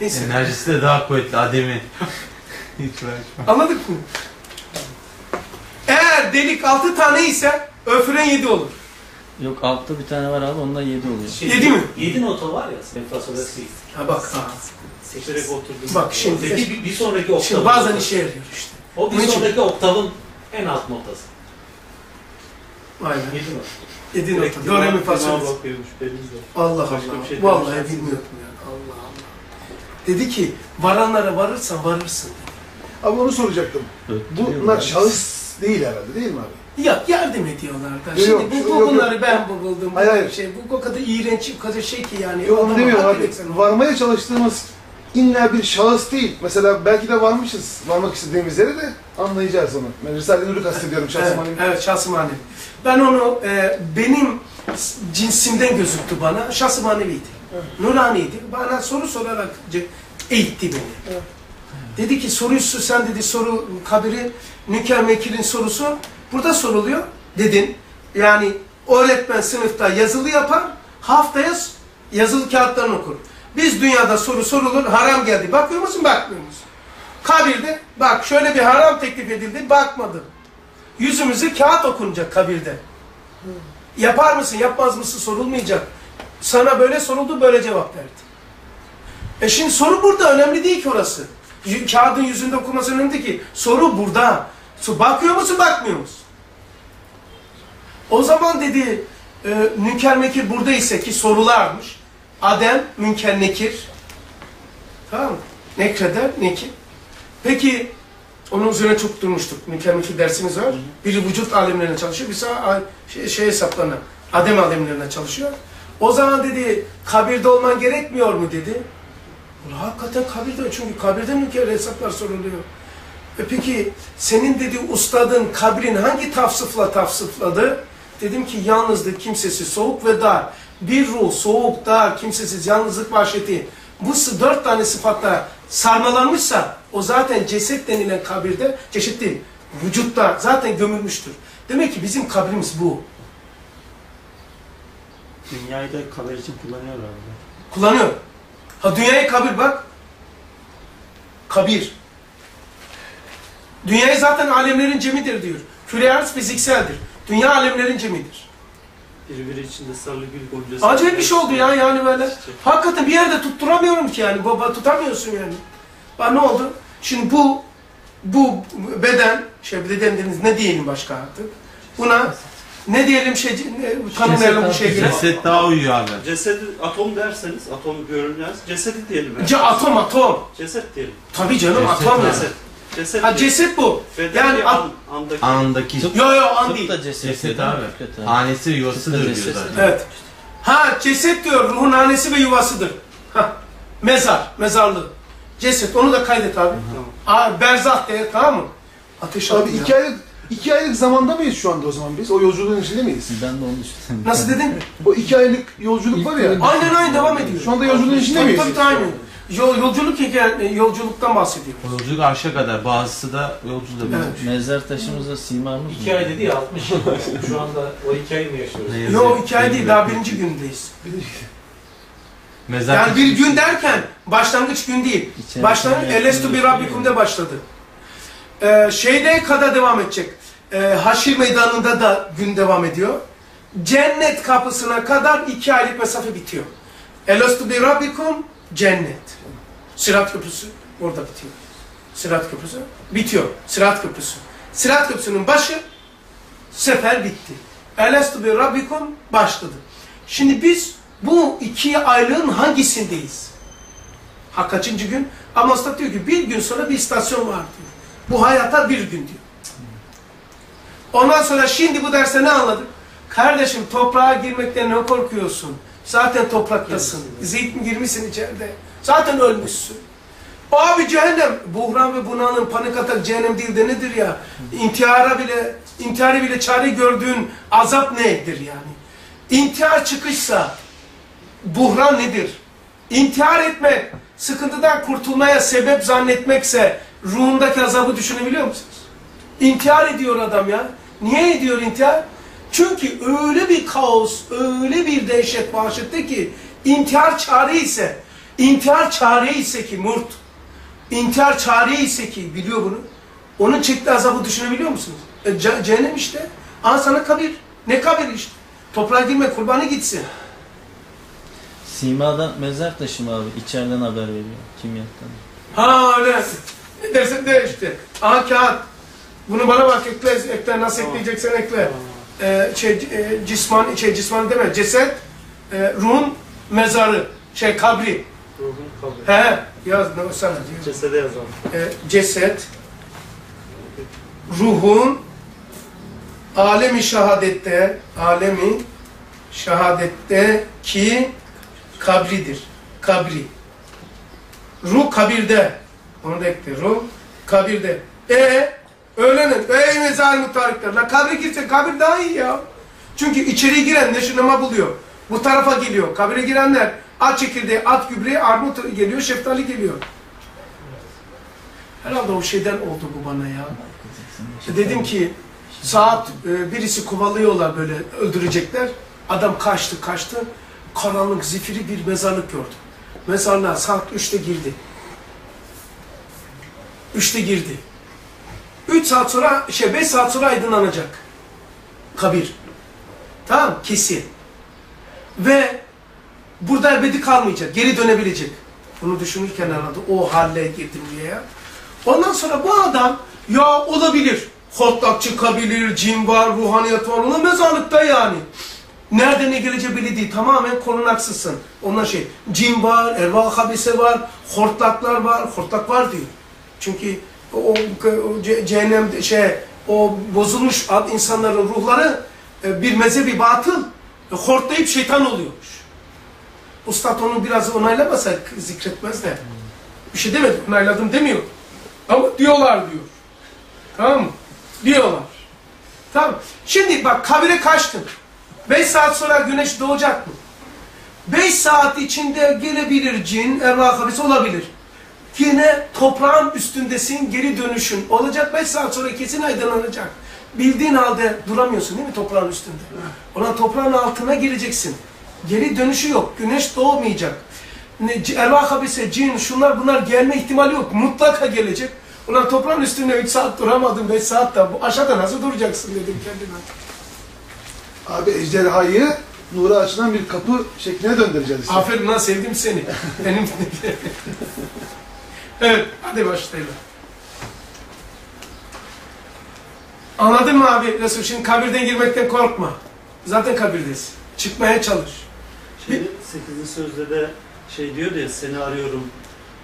Neyse. Enerjisi de daha kuvvetli Adem'i. Hiç uğraşma. Anladık mı? Eğer delik altı tane ise öfren yedi olur. Yok altta bir tane var abi ondan 7 oluyor. Şey, Yedi mi? Yedi nota var ya. Si. Ha bak. ha. Direkt oturdum. Bak şimdi. Bir, bir sonraki oktavın. Şimdi bazen işe yarıyor işte. O bir Bunun için- sonraki oktavın en alt notası. Aynen. Yedi nota. Yedi nota. Do, re, mi, fa, sol. de. Allah Başka Allah. bir şey Vallahi bilmiyordum yani. Allah Allah. Dedi ki varanlara varırsan varırsın. Abi onu soracaktım. Öttürüyor Bunlar abi. şahıs değil herhalde değil mi abi? Ya yardım ediyorlar da. Yok, Şimdi yok, bu, yok, bu yok. bunları ben bu buldum. Hayır, hayır. Şey, bu o kadar iğrenç, o kadar şey ki yani. Yok onu demiyorum hak abi. edeceksin. Varmaya çalıştığımız illa bir şahıs değil. Mesela belki de varmışız. Varmak istediğimiz yere de anlayacağız onu. Ben Risale-i Nur'u kastediyorum şahsım Evet, hani. evet şahsı manevi. Ben onu e, benim s- cinsimden gözüktü bana. Şahsı maneviydi. Nuraniydi. Bana soru sorarak ce- eğitti beni. Evet. Dedi ki soruyu sen dedi soru kabiri Nüker Mekir'in sorusu burada soruluyor dedin. Yani öğretmen sınıfta yazılı yapar, haftaya yazılı kağıtlarını okur. Biz dünyada soru sorulur, haram geldi. Bakıyor musun, bakmıyor musun? Kabirde, bak şöyle bir haram teklif edildi, bakmadım. Yüzümüzü kağıt okunacak kabirde. Yapar mısın, yapmaz mısın sorulmayacak. Sana böyle soruldu, böyle cevap verdi. E şimdi soru burada, önemli değil ki orası. Kağıdın yüzünde okuması önemli değil ki. Soru burada. Bakıyor musun, bakmıyor musun? O zaman dedi, e, Münker Nekir burada ise ki sorularmış. Adem, Münker Nekir. Tamam mı? Nekreder, Nekir. Peki, onun üzerine çok durmuştuk. Münker Nekir dersimiz var. Biri vücut alemlerine çalışıyor, birisi şey, şey hesaplarına, Adem alemlerine çalışıyor. O zaman dedi, kabirde olman gerekmiyor mu dedi. Ulan Hakikaten kabirde, çünkü kabirde münker hesaplar soruluyor. E peki senin dedi ustadın kabrin hangi tavsıfla tavsıfladı? Dedim ki yalnızlık, kimsesiz, soğuk ve dar. Bir ruh, soğuk, dar, kimsesiz, yalnızlık, vahşeti. Bu dört tane sıfatla sarmalanmışsa o zaten ceset denilen kabirde, çeşit değil, vücutta zaten gömülmüştür. Demek ki bizim kabrimiz bu. Dünyayı da kabir için kullanıyorlar abi. Kullanıyor. Ha dünyaya kabir bak. Kabir. Dünyayı zaten alemlerin cemidir diyor. Küre arz fizikseldir. Dünya alemlerin cemidir. Birbiri içinde sarılı gül goncası. Acayip bir şey oldu ya yani böyle. Hakikaten bir yerde tutturamıyorum ki yani. Baba tutamıyorsun yani. Bak ne oldu? Şimdi bu bu beden, şey beden dediğimiz ne diyelim başka artık? Buna ne diyelim şey ne, tanımlayalım bu şeyi. Ceset daha uyuyor abi. Cesedi atom derseniz, atom görünmez. Cesedi diyelim. yani. Ce atom atom. Ceset diyelim. Tabii canım Ceset atom abi. ya. Ceset. Ceset. Ha ceset bu. Beden yani an, andaki. Andaki Yo yo an değil. ceset. ceset abi. Hanesi ve yuvasıdır diyor ceset. zaten. Evet. Ha ceset diyor ruhun hanesi ve yuvasıdır. Ha mezar, mezarlığı. Ceset onu da kaydet abi. Tamam. Aa, berzah de tamam mı? Ateş Abi abi iki aylık, iki aylık zamanda mıyız şu anda o zaman biz? O yolculuğun içinde miyiz? Ben de onu düşündüm. Nasıl dedin? O iki aylık yolculuk var ya. Aynen aynen devam ediyor. Şu anda yolculuğun içinde miyiz? tabii tabii, aynen. Yol, yolculuk hikaye, yolculuktan bahsediyor. Yolculuk arşa kadar, bazısı da yolcu da Evet. Mezar taşımızda simamız mı? İki ay dedi ya 60 yıl. Şu anda o hikayeyi mi yaşıyoruz? Ne yazık Yo hikaye değil daha birinci gündeyiz. Mezar Yani bir gün derken başlangıç gün değil. Başlangıç Elestu bir. Rabbikum'da başladı. Ee, şeyde kadar devam edecek. Ee, Haşir meydanında da gün devam ediyor. Cennet kapısına kadar iki aylık mesafe bitiyor. Elestu bir Rabbikum cennet. Sırat köprüsü orada bitiyor. Sırat köprüsü bitiyor. Sırat köprüsü. Sırat köprüsünün başı sefer bitti. Elestu bir Rabbikum başladı. Şimdi biz bu iki aylığın hangisindeyiz? Ha kaçıncı gün? Ama Usta diyor ki bir gün sonra bir istasyon var diyor. Bu hayata bir gün diyor. Ondan sonra şimdi bu derste ne anladık? Kardeşim toprağa girmekten ne korkuyorsun? Zaten topraktasın. Zeyt mi girmişsin içeride? Zaten ölmüşsün. Abi cehennem, buhran ve bunalım, panik atak cehennem değil de nedir ya? İntihara bile, intiharı bile çare gördüğün azap nedir yani? İntihar çıkışsa, buhran nedir? İntihar etmek, sıkıntıdan kurtulmaya sebep zannetmekse ruhundaki azabı düşünebiliyor musunuz? İntihar ediyor adam ya. Niye ediyor intihar? Çünkü öyle bir kaos, öyle bir dehşet vahşette ki intihar çare ise, intihar çare ise ki murt, İntihar çare ise ki biliyor bunu. Onun çektiği azabı düşünebiliyor musunuz? E, ce- cehennem işte. Aa sana kabir. Ne kabir işte. Toprağa girme kurbanı gitsin. Simadan mezar taşı mı abi? İçeriden haber veriyor. Kimyaktan. Ha öyle. Ne dersen de işte. Aha kağıt. Bunu bana bak ekle, ekle nasıl ekleyeceksen ekle. Ee, şey, e, cisman, şey cisman deme, ceset, e, ruhun mezarı, şey kabri. Ruhun kabri. He, yaz ne sana. Cesede yazalım. E, ceset, ruhun, alemi şehadette, alemi şehadette ki kabridir. Kabri. Ruh kabirde. Onu da ekle. Ruh kabirde. E öğlenin. Ey mezar mutarikler. La kabri girse kabir daha iyi ya. Çünkü içeri giren neşinema buluyor. Bu tarafa geliyor. Kabire girenler at çekirdeği, at gübreyi, armut geliyor, şeftali geliyor. Herhalde o şeyden oldu bu bana ya. Dedim ki saat e, birisi kovalıyorlar böyle öldürecekler. Adam kaçtı kaçtı. Karanlık zifiri bir mezarlık gördü. Mezarlığa saat 3'te girdi. 3'te girdi. 3 saat sonra, şey 5 saat sonra aydınlanacak. Kabir. Tamam kesin. Ve burada ebedi kalmayacak. Geri dönebilecek. Bunu düşünürken herhalde o halle girdim diye ya. Ondan sonra bu adam ya olabilir. Hortlak çıkabilir, cin var, ruhaniyet var. Onun mezarlıkta yani. Nerede ne geleceği belli değil. Tamamen korunaksızsın. Onlar şey, cin var, ervah habise var, hortlaklar var. Hortlak var diyor. Çünkü o, o ce- cehennem şey, o bozulmuş insanların ruhları e, bir mezhebi batıl e, hortlayıp şeytan oluyormuş. Ustad onu biraz onaylamasa zikretmez de. Bir şey demedi, onayladım demiyor. Ama diyorlar diyor. Tamam mı? Diyorlar. Tamam. Şimdi bak kabire kaçtın. 5 saat sonra güneş doğacak mı? 5 saat içinde gelebilir cin, habisi olabilir. Yine toprağın üstündesin, geri dönüşün olacak 5 saat sonra kesin aydınlanacak. Bildiğin halde duramıyorsun değil mi toprağın üstünde? Ona toprağın altına gireceksin. Geri dönüşü yok. Güneş doğmayacak. Ervah habise, cin, şunlar bunlar gelme ihtimali yok. Mutlaka gelecek. Ulan toprağın üstünde 3 saat duramadın 5 saat da bu aşağıda nasıl duracaksın dedim kendime. Abi ejderhayı nura açılan bir kapı şekline döndüreceğiz işte. Aferin lan sevdim seni. Benim Evet, hadi başlayalım. Anladın mı abi Resul? Şimdi kabirden girmekten korkma. Zaten kabirdesin. Çıkmaya çalış. Şimdi 8. sözde de şey diyor ya seni arıyorum.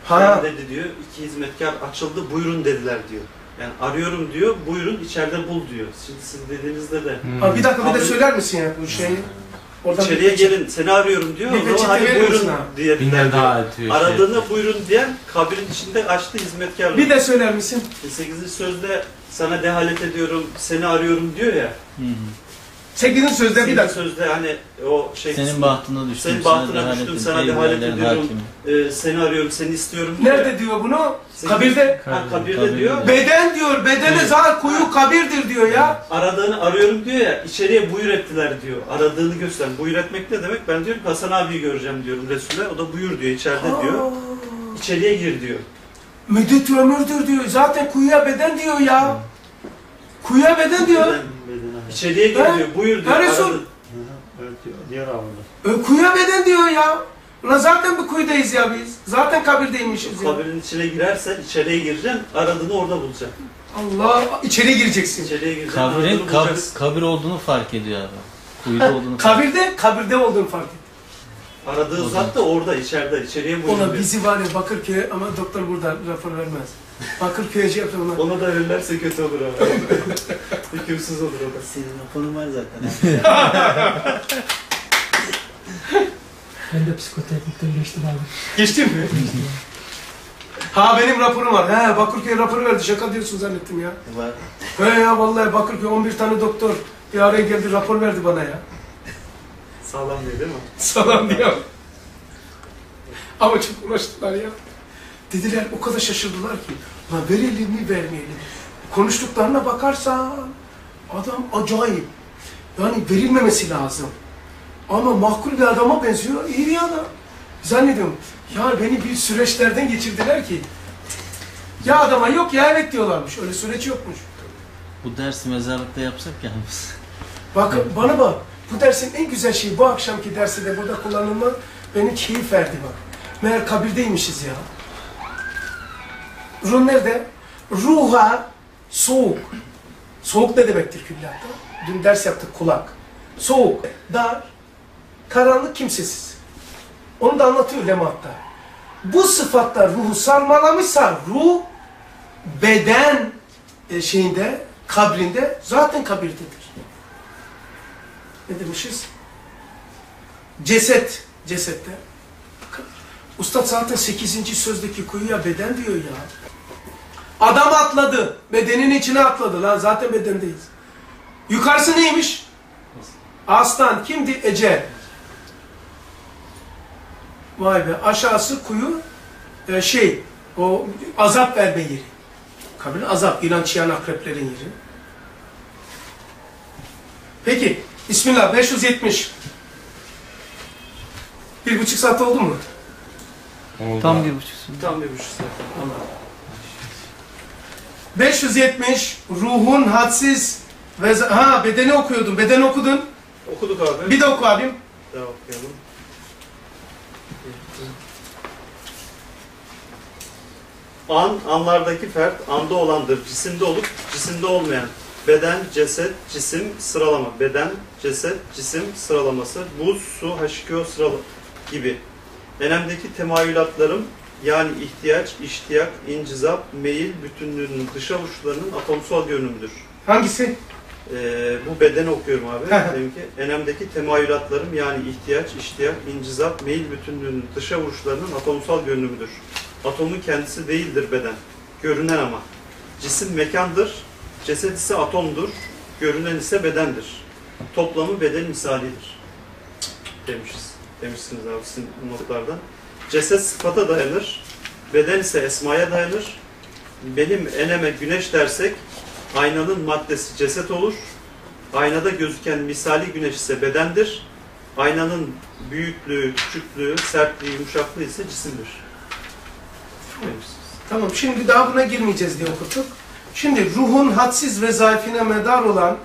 Ha, dedi diyor. iki hizmetkar açıldı buyurun dediler diyor. Yani arıyorum diyor, buyurun içeride bul diyor. Şimdi siz dediğinizde de abi bir dakika bir de söyler misin ya bu şeyi? Oradan içeriye bir- gelin seni arıyorum diyor. Bir peçete hadi verir misin buyurun abi? diye Binler daha atıyor. Aradığını buyurun diyen kabrin içinde açtı hizmetkarlar. Bir de söyler misin? 8. sözde sana dehalet ediyorum, seni arıyorum diyor ya. Hı hı. Sekizinci sözde bir 8. dakika. sözde hani o şey Senin bahtına düştüm. Senin bahtına düştüm, sana dehalet ediyorum. e, seni arıyorum, seni istiyorum diyor. Nerede diyor bunu? Sekiz- Kabirde. Ha, kabirde Kabirde. diyor. Beden diyor. Bedene Evet. zaten kuyu kabirdir diyor ya. Aradığını arıyorum diyor ya, içeriye buyur ettiler diyor. Aradığını göster. Buyur etmek ne demek? Ben diyorum ki Hasan abiyi göreceğim diyorum Resul'e. O da buyur diyor, içeride diyor. Aa, İçeriye gir diyor. Müddet ömürdür diyor. Zaten kuyuya beden diyor ya. Kuyuya beden diyor. İçeriye gir diyor, buyur diyor. Ha, Resul. Evet diyor. Diğer avında. E, kuyuya beden diyor ya. Ulan zaten bu kuyudayız ya biz. Zaten kabirdeymişiz ya. Kabirin içine girersen içeriye gireceksin, aradığını orada bulacaksın. Allah içeri gireceksin. İçeriye gireceksin, Kabirin kab- kabir olduğunu fark ediyor abi. Kuyuda olduğunu fark Kabirde, kabirde olduğunu fark et. Aradığı zat da orada, içeride. İçeriye buyur Ona bizi var ya Bakırköy ama doktor burada rapor vermez. Bakırköy'e şey yapıyor ona. Ona da verirlerse kötü olur ama. Hükümsüz olur o da. Senin raporun var zaten. Ben de psikoteknikten geçtim abi. Geçtin mi? ha benim raporum var. He Bakırköy raporu verdi. Şaka diyorsun zannettim ya. var. He ya vallahi Bakırköy 11 tane doktor bir araya geldi rapor verdi bana ya. Sağlam diyor değil mi? Salam diyor. Ama çok uğraştılar ya. Dediler o kadar şaşırdılar ki. Lan verelim mi vermeyelim. Konuştuklarına bakarsan adam acayip. Yani verilmemesi lazım. Ama makul bir adama benziyor. iyi bir adam. Zannediyorum. Ya beni bir süreçlerden geçirdiler ki. Ya adama yok ya evet diyorlarmış. Öyle süreç yokmuş. Bu dersi mezarlıkta yapsak ya biz. Bak bana bak. Bu dersin en güzel şeyi bu akşamki dersi de burada kullanılma beni keyif verdi bak. Meğer kabirdeymişiz ya. Ruh nerede? Ruha soğuk. Soğuk ne demektir küllatta? Dün ders yaptık kulak. Soğuk, dar, karanlık, kimsesiz. Onu da anlatıyor lematta. Bu sıfatlar ruhu sarmalamışsa ruh beden e, şeyinde, kabrinde zaten kabirdedir. Ne demişiz? Ceset, cesette. Ustad zaten 8. sözdeki kuyuya beden diyor ya. Adam atladı, bedenin içine atladı lan zaten bedendeyiz. Yukarısı neymiş? Aslan kimdi? Ecel. Vay be aşağısı kuyu e, şey o azap verme yeri. Kabir azap, ilan çıyan akreplerin yeri. Peki, Bismillah 570. Bir buçuk saat oldu mu? Oldu Tam bir buçuk sene. Tam bir buçuk saat. 570 ruhun hadsiz ve ha bedeni okuyordun. Bedeni okudun. Okuduk abi. Bir de oku abim. daha okuyalım. An, anlardaki fert, anda olandır. Cisimde olup, cisimde olmayan. Beden, ceset, cisim, sıralama. Beden, ceset, cisim, sıralaması. Buz, su, H2O sıralı gibi. Enemdeki temayülatlarım, yani ihtiyaç, iştiyak, incizap, meyil, bütünlüğünün dışa uçlarının atomsal görünümüdür. Hangisi? Ee, bu bedeni okuyorum abi. Benimki. Enemdeki temayülatlarım yani ihtiyaç, iştiyak, incizap, meyil bütünlüğünün dışa vuruşlarının atomsal görünümüdür. Atomun kendisi değildir beden. Görünen ama. Cisim mekandır, ceset ise atomdur, görünen ise bedendir. Toplamı beden misalidir. Demişiz. Demişsiniz abi sizin notlardan. Ceset sıfata dayanır, beden ise esmaya dayanır. Benim eneme güneş dersek Aynanın maddesi ceset olur. Aynada gözüken misali güneş ise bedendir. Aynanın büyüklüğü, küçüklüğü, sertliği, yumuşaklığı ise cisimdir. Tamam şimdi daha buna girmeyeceğiz diye okuduk. Şimdi ruhun hadsiz ve zayıfine medar olan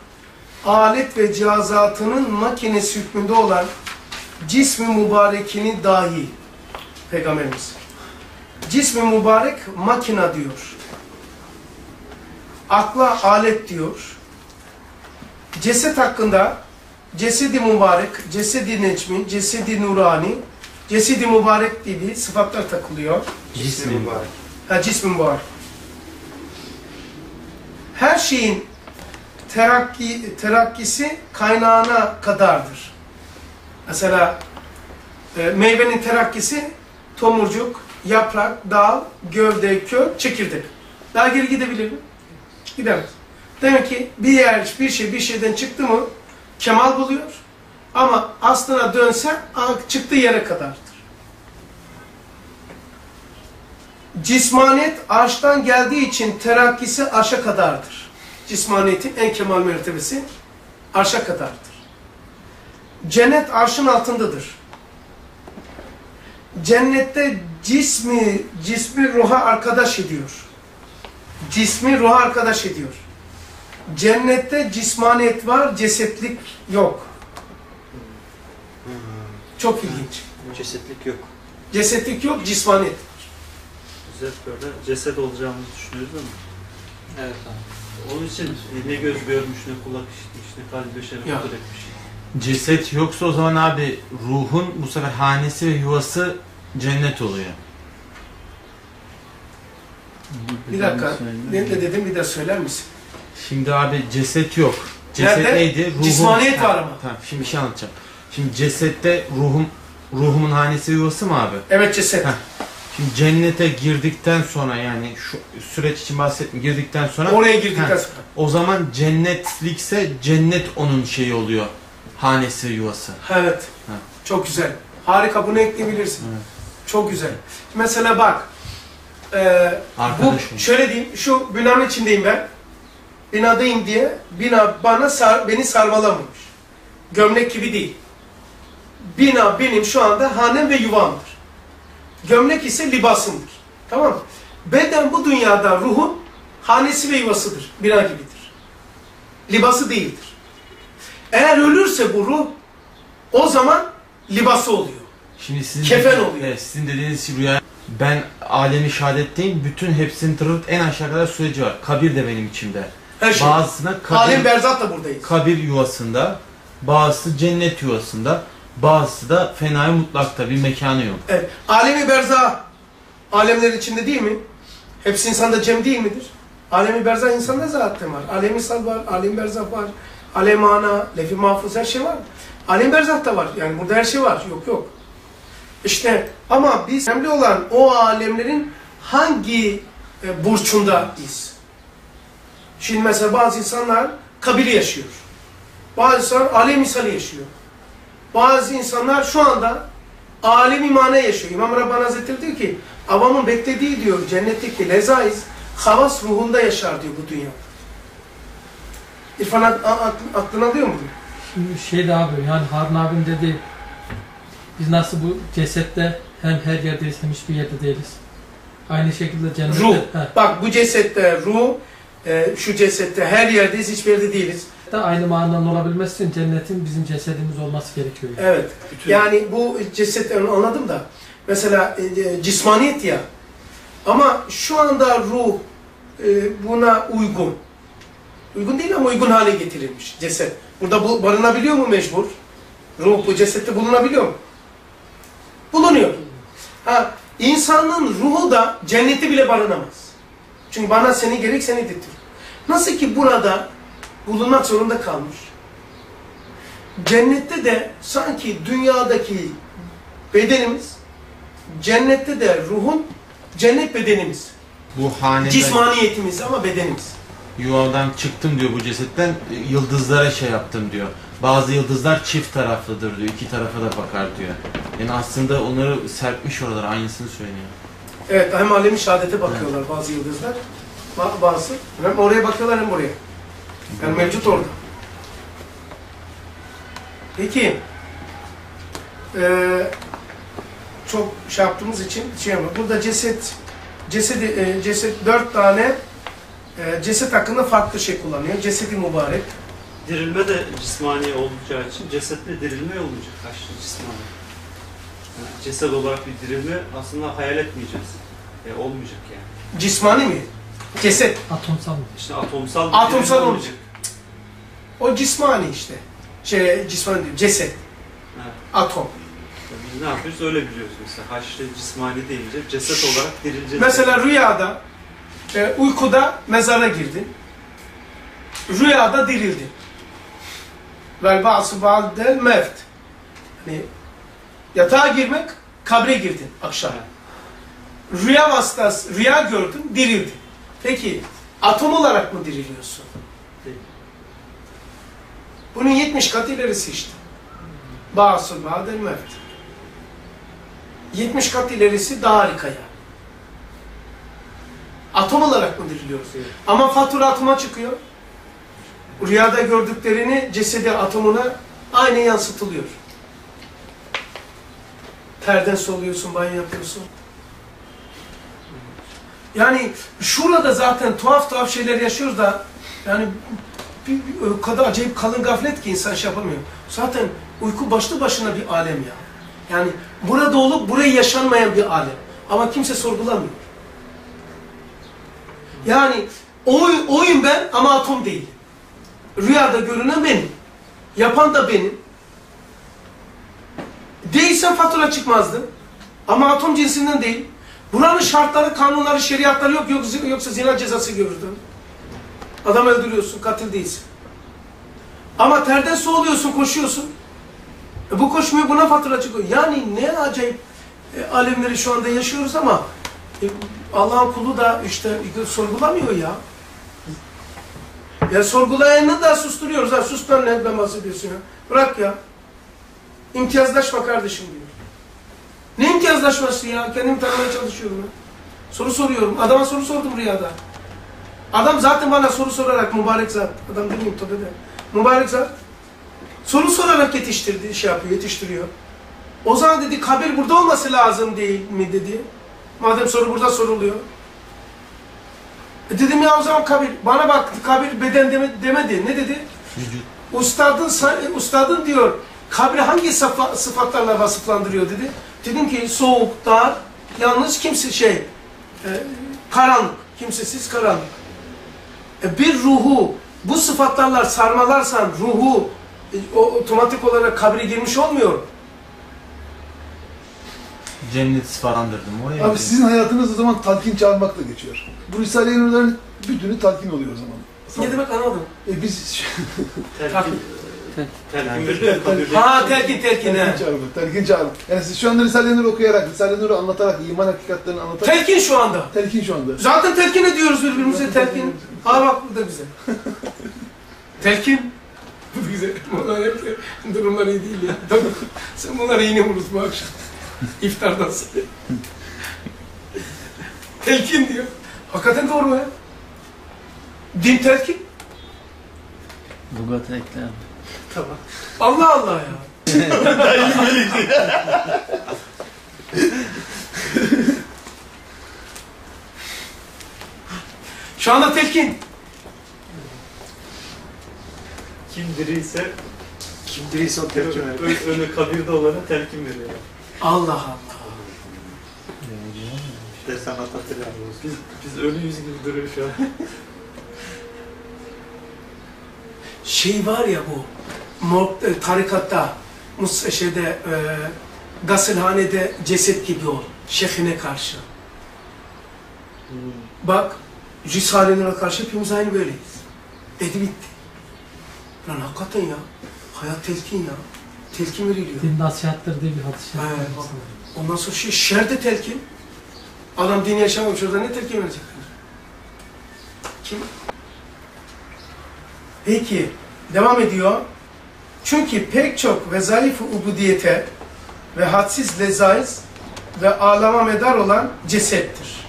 alet ve cihazatının makinesi hükmünde olan cismi mübarekini dahi Peygamberimiz. Cismi mübarek makina diyor. Akla alet diyor. Ceset hakkında cesedi mübarek, cesedi necmi, cesedi nurani, cesedi mübarek gibi sıfatlar takılıyor. Cismi mübarek. Ha, cismin var. Her şeyin terakki, terakkisi kaynağına kadardır. Mesela e, meyvenin terakkisi tomurcuk, yaprak, dal, gövde, kök, çekirdek. Daha geri gidebilir mi? Gidemez. Demek ki bir yer, bir şey bir şeyden çıktı mı kemal buluyor. Ama aslına dönse çıktığı yere kadardır. Cismaniyet arştan geldiği için terakkisi arşa kadardır. Cismaniyetin en kemal mertebesi arşa kadardır. Cennet arşın altındadır. Cennette cismi, cismi ruha arkadaş ediyor. Cismi ruha arkadaş ediyor. Cennette cismaniyet var, cesetlik yok. Çok ilginç. Cesetlik yok. Cesetlik yok, cismaniyet. Biz hep böyle ceset olacağımızı düşünüyoruz ama Evet abi. onun için ne göz görmüş, ne kulak işitmiş, ne kalp beşeri Ya. Ceset yoksa o zaman abi ruhun bu sefer hanesi ve yuvası cennet oluyor. Bir dakika, ne, ne dedim bir daha söyler misin? Şimdi abi ceset yok. Ceset Nerede? neydi? Ruhun... Cismaniyet var ama. Tamam şimdi bir şey anlatacağım. Şimdi cesette ruhum ruhumun hanesi ve yuvası mı abi? Evet ceset. Heh. Şimdi cennete girdikten sonra yani şu süreç için bahsettim girdikten sonra Oraya girdikten Ha. sonra. o zaman cennetlikse cennet onun şeyi oluyor. Hanesi yuvası. Evet. Ha. Çok güzel. Harika bunu ekleyebilirsin. Evet. Çok güzel. Mesela bak. e, bu şöyle diyeyim. Şu binanın içindeyim ben. Binadayım diye bina bana sar, beni sarmalamamış. Gömlek gibi değil. Bina benim şu anda hanem ve yuvamdır. Gömlek ise libasımdır. Tamam mı? beden bu dünyada ruhun hanesi ve yuvasıdır. Bina gibidir. Libası değildir. Eğer ölürse bu ruh o zaman libası oluyor. Şimdi sizin Kefen oluyor. Evet, sizin dediğiniz rüya ben alemi şehadetteyim. Bütün hepsinin tırırt en aşağı kadar süreci var. Kabir de benim içimde. Her şey. Bazısına kabir, Alem berzat da buradayız. kabir yuvasında, bazısı cennet yuvasında, bazısı da fenai mutlakta bir mekanı yok. Evet. Alemi berza alemler içinde değil mi? Hepsi insanda cem değil midir? Alemi berza insanda zaten var. Alemi sal var, alem berzah var, alem ana, lefi mahfuz her şey var. Alem berzah da var. Yani burada her şey var. Yok yok. İşte ama biz önemli olan o alemlerin hangi e, burçundayız? Şimdi mesela bazı insanlar kabiri yaşıyor. Bazı insanlar alem misali yaşıyor. Bazı insanlar şu anda alem imana yaşıyor. İmam Rabbani Hazretleri diyor ki avamın beklediği diyor cennetteki lezaiz havas ruhunda yaşar diyor bu dünya. İrfan ak- ak- aklına alıyor mu? Şimdi şey de abi yani Harun abim dedi biz nasıl bu cesette hem her yerdeyiz hem hiçbir yerde değiliz. Aynı şekilde cennette. Ruh. Heh. Bak bu cesette ruh, e, şu cesette her yerdeyiz, hiçbir yerde değiliz. Da aynı mananın olabilmesi için cennetin bizim cesedimiz olması gerekiyor. Yani. Evet. Yani bu ceset anladım da. Mesela e, e, cismaniyet ya. Ama şu anda ruh e, buna uygun. Uygun değil ama uygun hale getirilmiş ceset. Burada bu barınabiliyor mu mecbur? Ruh bu cesette bulunabiliyor mu? Bulunuyor. Ha, insanın ruhu da cennette bile barınamaz. Çünkü bana seni gerek seni dedir. Nasıl ki burada bulunmak zorunda kalmış. Cennette de sanki dünyadaki bedenimiz, cennette de ruhun cennet bedenimiz. Bu haneden Cismaniyetimiz ama bedenimiz. Yuvadan çıktım diyor bu cesetten yıldızlara şey yaptım diyor. Bazı yıldızlar çift taraflıdır diyor. iki tarafa da bakar diyor. Yani aslında onları serpmiş oralara aynısını söylüyor. Evet hem alemi şehadete bakıyorlar bazı yıldızlar. Ba- bazı. Hem oraya bakıyorlar hem buraya. Yani mevcut orada. Peki. Eee çok şey yaptığımız için şey ama burada ceset cesedi e, ceset dört tane e, ceset hakkında farklı şey kullanıyor. Cesedi mübarek. Dirilme de cismani olacağı için cesetle dirilme olmayacak haşlı cismani. Yani ceset olarak bir dirilme aslında hayal etmeyeceğiz. E, olmayacak yani. Cismani mi? Ceset. Atomsal mı? İşte atomsal bir Atomsal olacak. O cismani işte. Şey cismani değil, ceset. Evet. Atom. Biz ne yapıyoruz öyle biliyoruz mesela. Haşlı cismani deyince ceset olarak dirileceğiz. Mesela rüyada, e, uykuda mezara girdin. Rüyada dirildin. Vel ba'su ba'del mevt. Hani yatağa girmek, kabre girdin akşam. Rüya vasıtası, rüya gördün, dirildin. Peki atom olarak mı diriliyorsun? Bunun 70 kat ilerisi işte. Ba'su ba'del mevt. 70 kat ilerisi daha harika ya. Atom olarak mı diriliyoruz? Evet. Ama fatura atoma çıkıyor. Rüyada gördüklerini cesedi atomuna aynı yansıtılıyor. Terden soluyorsun, banyo yapıyorsun. Yani şurada zaten tuhaf tuhaf şeyler yaşıyoruz da yani bir, bir- o kadar acayip kalın gaflet ki insan şey yapamıyor. Zaten uyku başlı başına bir alem ya. Yani burada olup burayı yaşanmayan bir alem. Ama kimse sorgulamıyor. Yani oy, oyum ben ama atom değil. Rüyada görünen benim. Yapan da benim. Değilsem fatura çıkmazdı. Ama atom cinsinden değil. Buranın şartları, kanunları, şeriatları yok, yok yoksa zina cezası görürdün. Adam öldürüyorsun, katil değilsin. Ama terden soğuluyorsun, koşuyorsun. E bu koşmuyor, buna fatura çıkıyor. Yani ne acayip e, alemleri şu anda yaşıyoruz ama e, Allah'ın kulu da işte sorgulamıyor ya. Ya sorgulayanı da susturuyoruz. Ha sus lan nereden bahsediyorsun ya? Bırak ya. İmtiyazlaşma kardeşim diyor. Ne imtiyazlaşması ya? Kendimi tanımaya çalışıyorum ya. Soru soruyorum. Adama soru sordum rüyada. Adam zaten bana soru sorarak mübarek zat. Adam demeyeyim tabi de. Mübarek zat. Soru sorarak yetiştirdi, şey yapıyor, yetiştiriyor. O zaman dedi kabir burada olması lazım değil mi dedi. Madem soru burada soruluyor. E dedim ya o zaman kabir. Bana baktı kabir beden deme- demedi. Ne dedi? Vücut. Ustadın, sa- ustadın diyor kabri hangi sıfa- sıfatlarla vasıflandırıyor dedi. Dedim ki soğuk, dar, yalnız kimse şey, e, karanlık, kimsesiz karanlık. E, bir ruhu bu sıfatlarla sarmalarsan ruhu e, o, otomatik olarak kabre girmiş olmuyor. Cennet isfarandırdım. Oraya Abi gidiyor. sizin hayatınız o zaman talkin çağırmakla geçiyor. Bu Risale-i Nur'ların bütünü talkin oluyor o zaman. Ne demek anlamadım. E biz Telkin, telkin veriyor. kabirde. Ha telkin telkin he. telkin çağırmak, telkin çağırmak. Yani siz şu anda Risale-i Nur okuyarak, Risale-i Nur'u anlatarak, iman hakikatlerini anlatarak... Telkin şu anda. telkin şu anda. Zaten telkin ediyoruz birbirimize telkin. Aa bak bu da güzel. telkin. Bu da güzel. Bunlar hep durumlar iyi değil ya. Sen bunları yine bu akşam. İftardan sonra. telkin diyor. Hakikaten doğru ya. Din telkin. Lugat ekle abi. Tamam. Allah Allah ya. Şu anda telkin. Kim diriyse Kim değilse o telkin ö- önü kabirde olana telkin veriyor. Allah Allah. İşte sen hatırlıyor Biz, biz ölüyüz gibi duruyor şu an. Şey var ya bu e, tarikatta şeyde e, gasilhanede ceset gibi ol şeyhine karşı. Bak Risale-i karşı hepimiz aynı böyleyiz. Dedi bitti. Lan hakikaten ya. Hayat telkin ya. Telkin veriliyor. Din nasihattır diye bir hadis-i şerif Evet. Ondan sonra şey, şer de telkin. Adam din yaşamamış orada ne telkin verecekler? Kim? Peki, devam ediyor. Çünkü pek çok ve zayıf ubudiyete ve hadsiz lezaiz ve ağlama medar olan cesettir.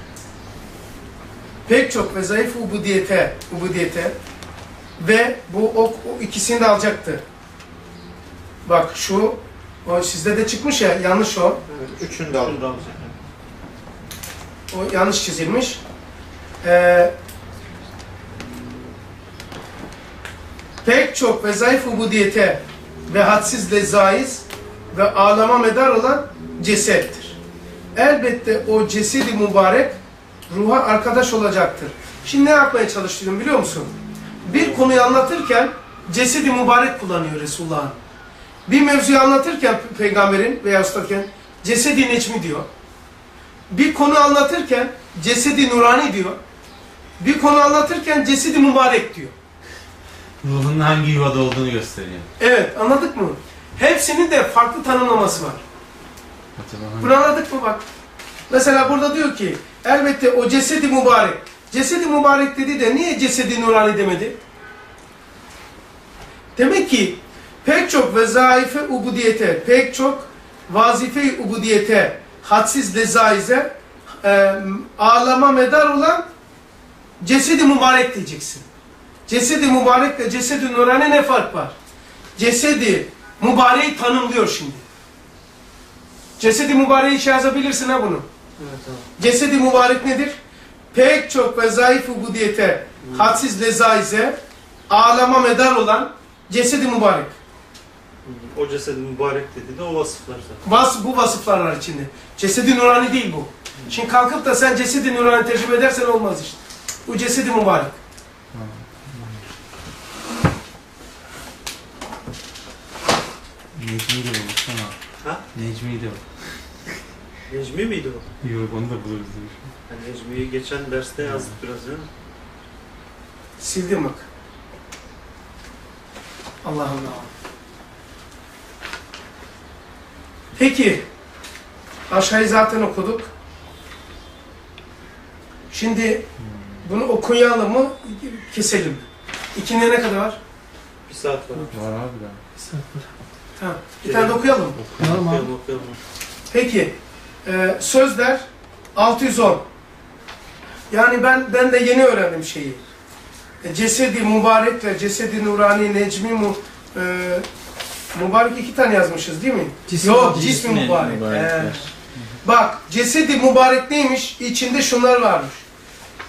Pek çok ve zayıf ubudiyete, ubudiyete ve bu o, o ikisini de alacaktı. Bak şu, o sizde de çıkmış ya, yanlış o. Evet, üçünü de aldım. O yanlış çizilmiş. Ee, pek çok ve zayıf ubudiyete ve hadsiz lezaiz ve ağlama medar olan cesettir. Elbette o cesedi mübarek ruha arkadaş olacaktır. Şimdi ne yapmaya çalışıyorum biliyor musun? Bir konuyu anlatırken cesedi mübarek kullanıyor Resulullah'ın. Bir mevzuyu anlatırken peygamberin veya ustaken cesedi necmi diyor bir konu anlatırken cesedi nurani diyor. Bir konu anlatırken cesedi mübarek diyor. Ruhun hangi yuvada olduğunu gösteriyor. Evet anladık mı? Hepsinin de farklı tanımlaması var. Acaba Bunu anladık mı bak? Mesela burada diyor ki elbette o cesedi mübarek. Cesedi mübarek dedi de niye cesedi nurani demedi? Demek ki pek çok vezaife ubudiyete, pek çok vazife ubudiyete, hadsiz lezaize, e, ağlama medar olan cesedi mübarek diyeceksin. Cesedi mübarekle cesedi nurani ne fark var? Cesedi mübareği tanımlıyor şimdi. Cesedi mübareği işe yazabilirsin ha bunu. Evet tamam. Cesedi mübarek nedir? Pek çok ve zayıf ubudiyete, hadsiz lezaize, ağlama medar olan cesedi mübarek. O cesedi mübarek dedi de o vasıflar zaten. Vas, bu vasıflar var içinde. Cesedi nurani değil bu. Şimdi kalkıp da sen cesedi nurani tercüme edersen olmaz işte. Bu cesedi mübarek. Necmi de olmuş ama. Ha? Necmi de o. Necmi miydi o? Yok onu da buluruz. Yani Necmi'yi geçen derste yazdık biraz değil mi? Sildim bak. Allah Allah. Peki. Aşağıyı zaten okuduk. Şimdi bunu okuyalım mı, keselim mi? İkinde ne kadar var? Bir saat var. Var abi da. Tamam. Bir tane de okuyalım mı? Tamam abi. Okuyalım okuyalım. Peki. E, sözler 610. Yani ben ben de yeni öğrendim şeyi. E, cesedi mübarekle cesedi nurani necmi mu e, mübarek iki tane yazmışız değil mi? Cismi- Yok cismi, cismi mübarek. mübarekler. He. Bak cesedi mübarek neymiş? İçinde şunlar varmış.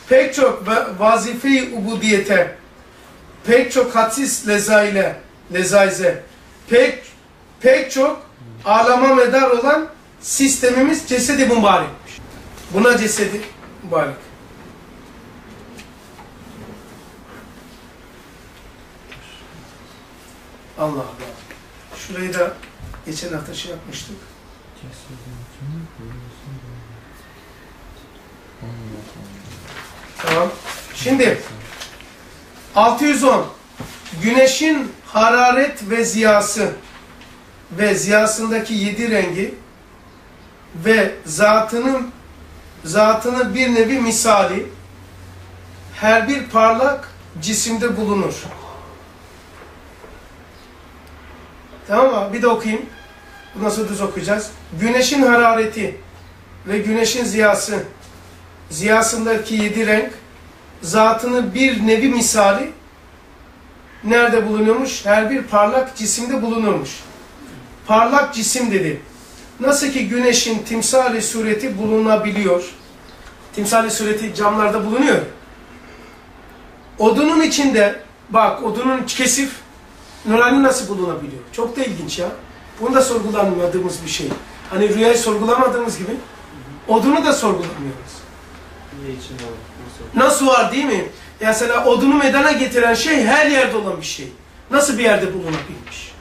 pek çok va- vazife-i ubudiyete, pek çok hadsiz lezaile, lezaize, pek pek çok alama medar olan sistemimiz cesedi mübarekmiş. Buna cesedi mübarek. Allah Allah. Şurayı da geçen hafta şey yapmıştık. Tamam. Şimdi 610 Güneşin hararet ve ziyası ve ziyasındaki yedi rengi ve zatının zatını bir nevi misali her bir parlak cisimde bulunur. Tamam mı? Bir de okuyayım. Bundan sonra düz okuyacağız. Güneşin harareti ve güneşin ziyası, ziyasındaki yedi renk, zatını bir nevi misali nerede bulunuyormuş? Her bir parlak cisimde bulunurmuş. Parlak cisim dedi. Nasıl ki güneşin timsali sureti bulunabiliyor. Timsali sureti camlarda bulunuyor. Odunun içinde, bak odunun kesif, nurani nasıl bulunabiliyor? Çok da ilginç ya. Bunu da sorgulamadığımız bir şey. Hani rüyayı sorgulamadığımız gibi odunu da sorgulamıyoruz. Ne için var? Nasıl? Nasıl var değil mi? Ya Mesela odunu meydana getiren şey her yerde olan bir şey. Nasıl bir yerde bulunabilmiş?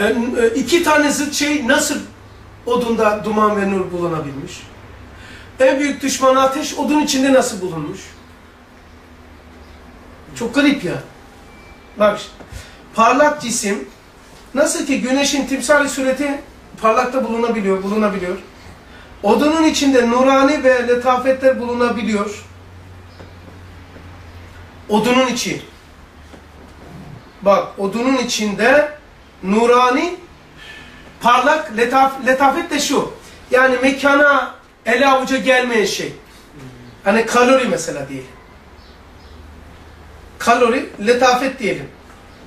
Yani, e, iki tane zıt şey nasıl odunda duman ve nur bulunabilmiş? En büyük düşman ateş odun içinde nasıl bulunmuş? Çok garip ya. Bak parlak cisim nasıl ki güneşin timsali sureti parlakta bulunabiliyor, bulunabiliyor. Odunun içinde nurani ve letafetler bulunabiliyor. Odunun içi. Bak odunun içinde nurani parlak letaf, letafet de şu. Yani mekana ele avuca gelmeyen şey. Hani kalori mesela diyelim. Kalori, letafet diyelim.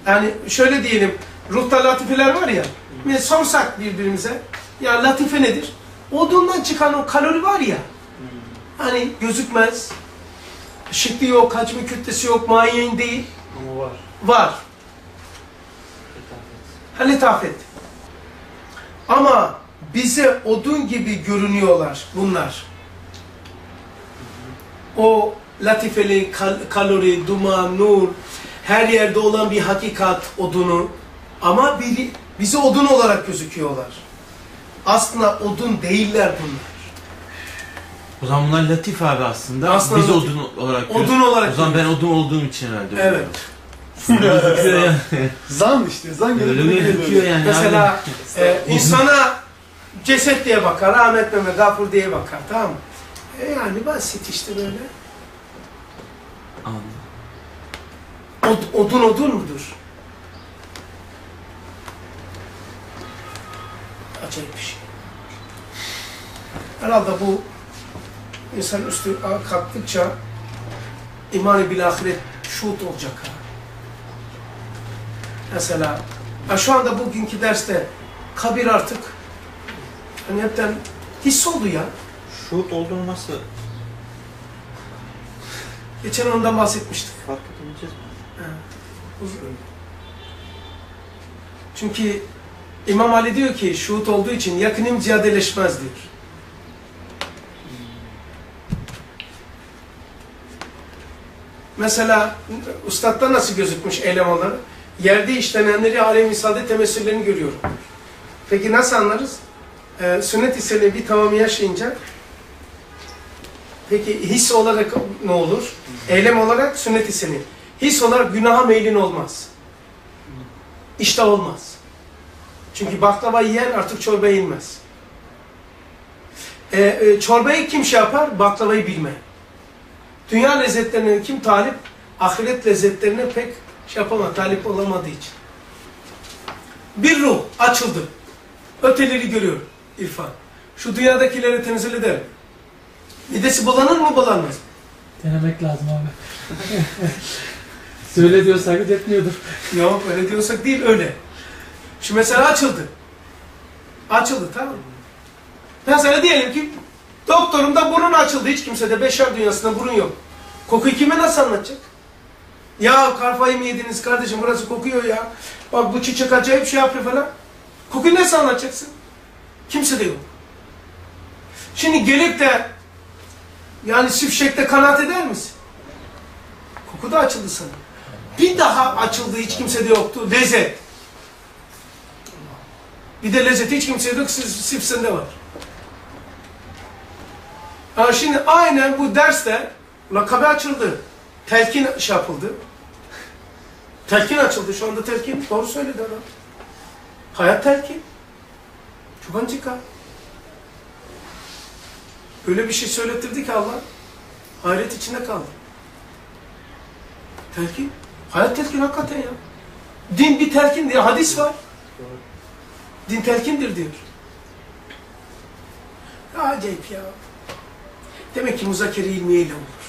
Yani şöyle diyelim, ruhta latifeler var ya, bir sorsak birbirimize, ya latife nedir? Odundan çıkan o kalori var ya, hani gözükmez, şıklı yok, hacmi kütlesi yok, mayen değil, Ama var. var. Letafet. Ha letafet. Ama bize odun gibi görünüyorlar bunlar. O latifeli kal- kalori, duman, nur, her yerde olan bir hakikat odunu. Ama biri, bize odun olarak gözüküyorlar. Aslında odun değiller bunlar. O zaman bunlar latif abi aslında. Aslında Biz odun olarak Odun olarak O zaman ben odun olduğum için herhalde. öyle Evet. Zan işte, zan Öyle gözüküyor yani. Mesela abi. e, insana ceset diye bakar, Ahmet Mehmet Gafur diye bakar tamam mı? E yani basit işte böyle. Od- odun odun mudur? Acayip bir şey. Herhalde bu insan üstü kalktıkça iman-ı bil ahiret şuut olacak ha. Mesela ha şu anda bugünkü derste kabir artık hani hepten his oldu ya. Şuhut olduğunu nasıl Geçen ondan bahsetmiştik. fark edebileceğiz mi? Çünkü İmam Ali diyor ki şuhut olduğu için yakınım ziyadeleşmez diyor. Mesela ustatta nasıl gözükmüş elemanları? Yerde işlenenleri alem misalde temessüllerini görüyorum. Peki nasıl anlarız? Ee, sünnet-i selebi tamamı yaşayınca peki his olarak ne olur? Eylem olarak sünnet-i selebi. His olarak günaha meylin olmaz. İştah olmaz. Çünkü baklava yiyen artık çorba inmez. Ee, e, çorbayı kim şey yapar? Baklavayı bilme. Dünya lezzetlerine kim talip? Ahiret lezzetlerine pek şey yapamaz, talip olamadığı için. Bir ruh açıldı. Öteleri görüyor irfan. Şu dünyadakileri tenzil eder. Midesi bulanır mı bulanmaz? Denemek lazım abi. Söyle diyorsak etmiyordur. Yok öyle diyorsak değil öyle. Şu mesela açıldı. Açıldı tamam mı? Mesela diyelim ki Doktorum da burun açıldı. Hiç kimsede beşer dünyasında burun yok. Kokuyu kime nasıl anlatacak? Ya kafayı mı yediniz kardeşim burası kokuyor ya. Bak bu çiçek acayip şey yapıyor falan. Kokuyu nasıl anlatacaksın? Kimse de yok. Şimdi gelip de yani sifşekte kanaat eder misin? Koku da açıldı sana. Bir daha açıldı hiç kimsede yoktu. Lezzet. Bir de lezzeti hiç kimsede yok. Sende var. Ha şimdi aynen bu derste lakabe açıldı. Telkin şey yapıldı. Telkin açıldı. Şu anda telkin. Doğru söyledi adam. Hayat telkin. Çok antika. Öyle bir şey söylettirdi ki Allah. Hayret içinde kaldı. Telkin. Hayat telkin hakikaten ya. Din bir telkin diye hadis var. Din telkindir diyor. Ya acayip ya. Demek ki muzakere ilmiyeyle olur.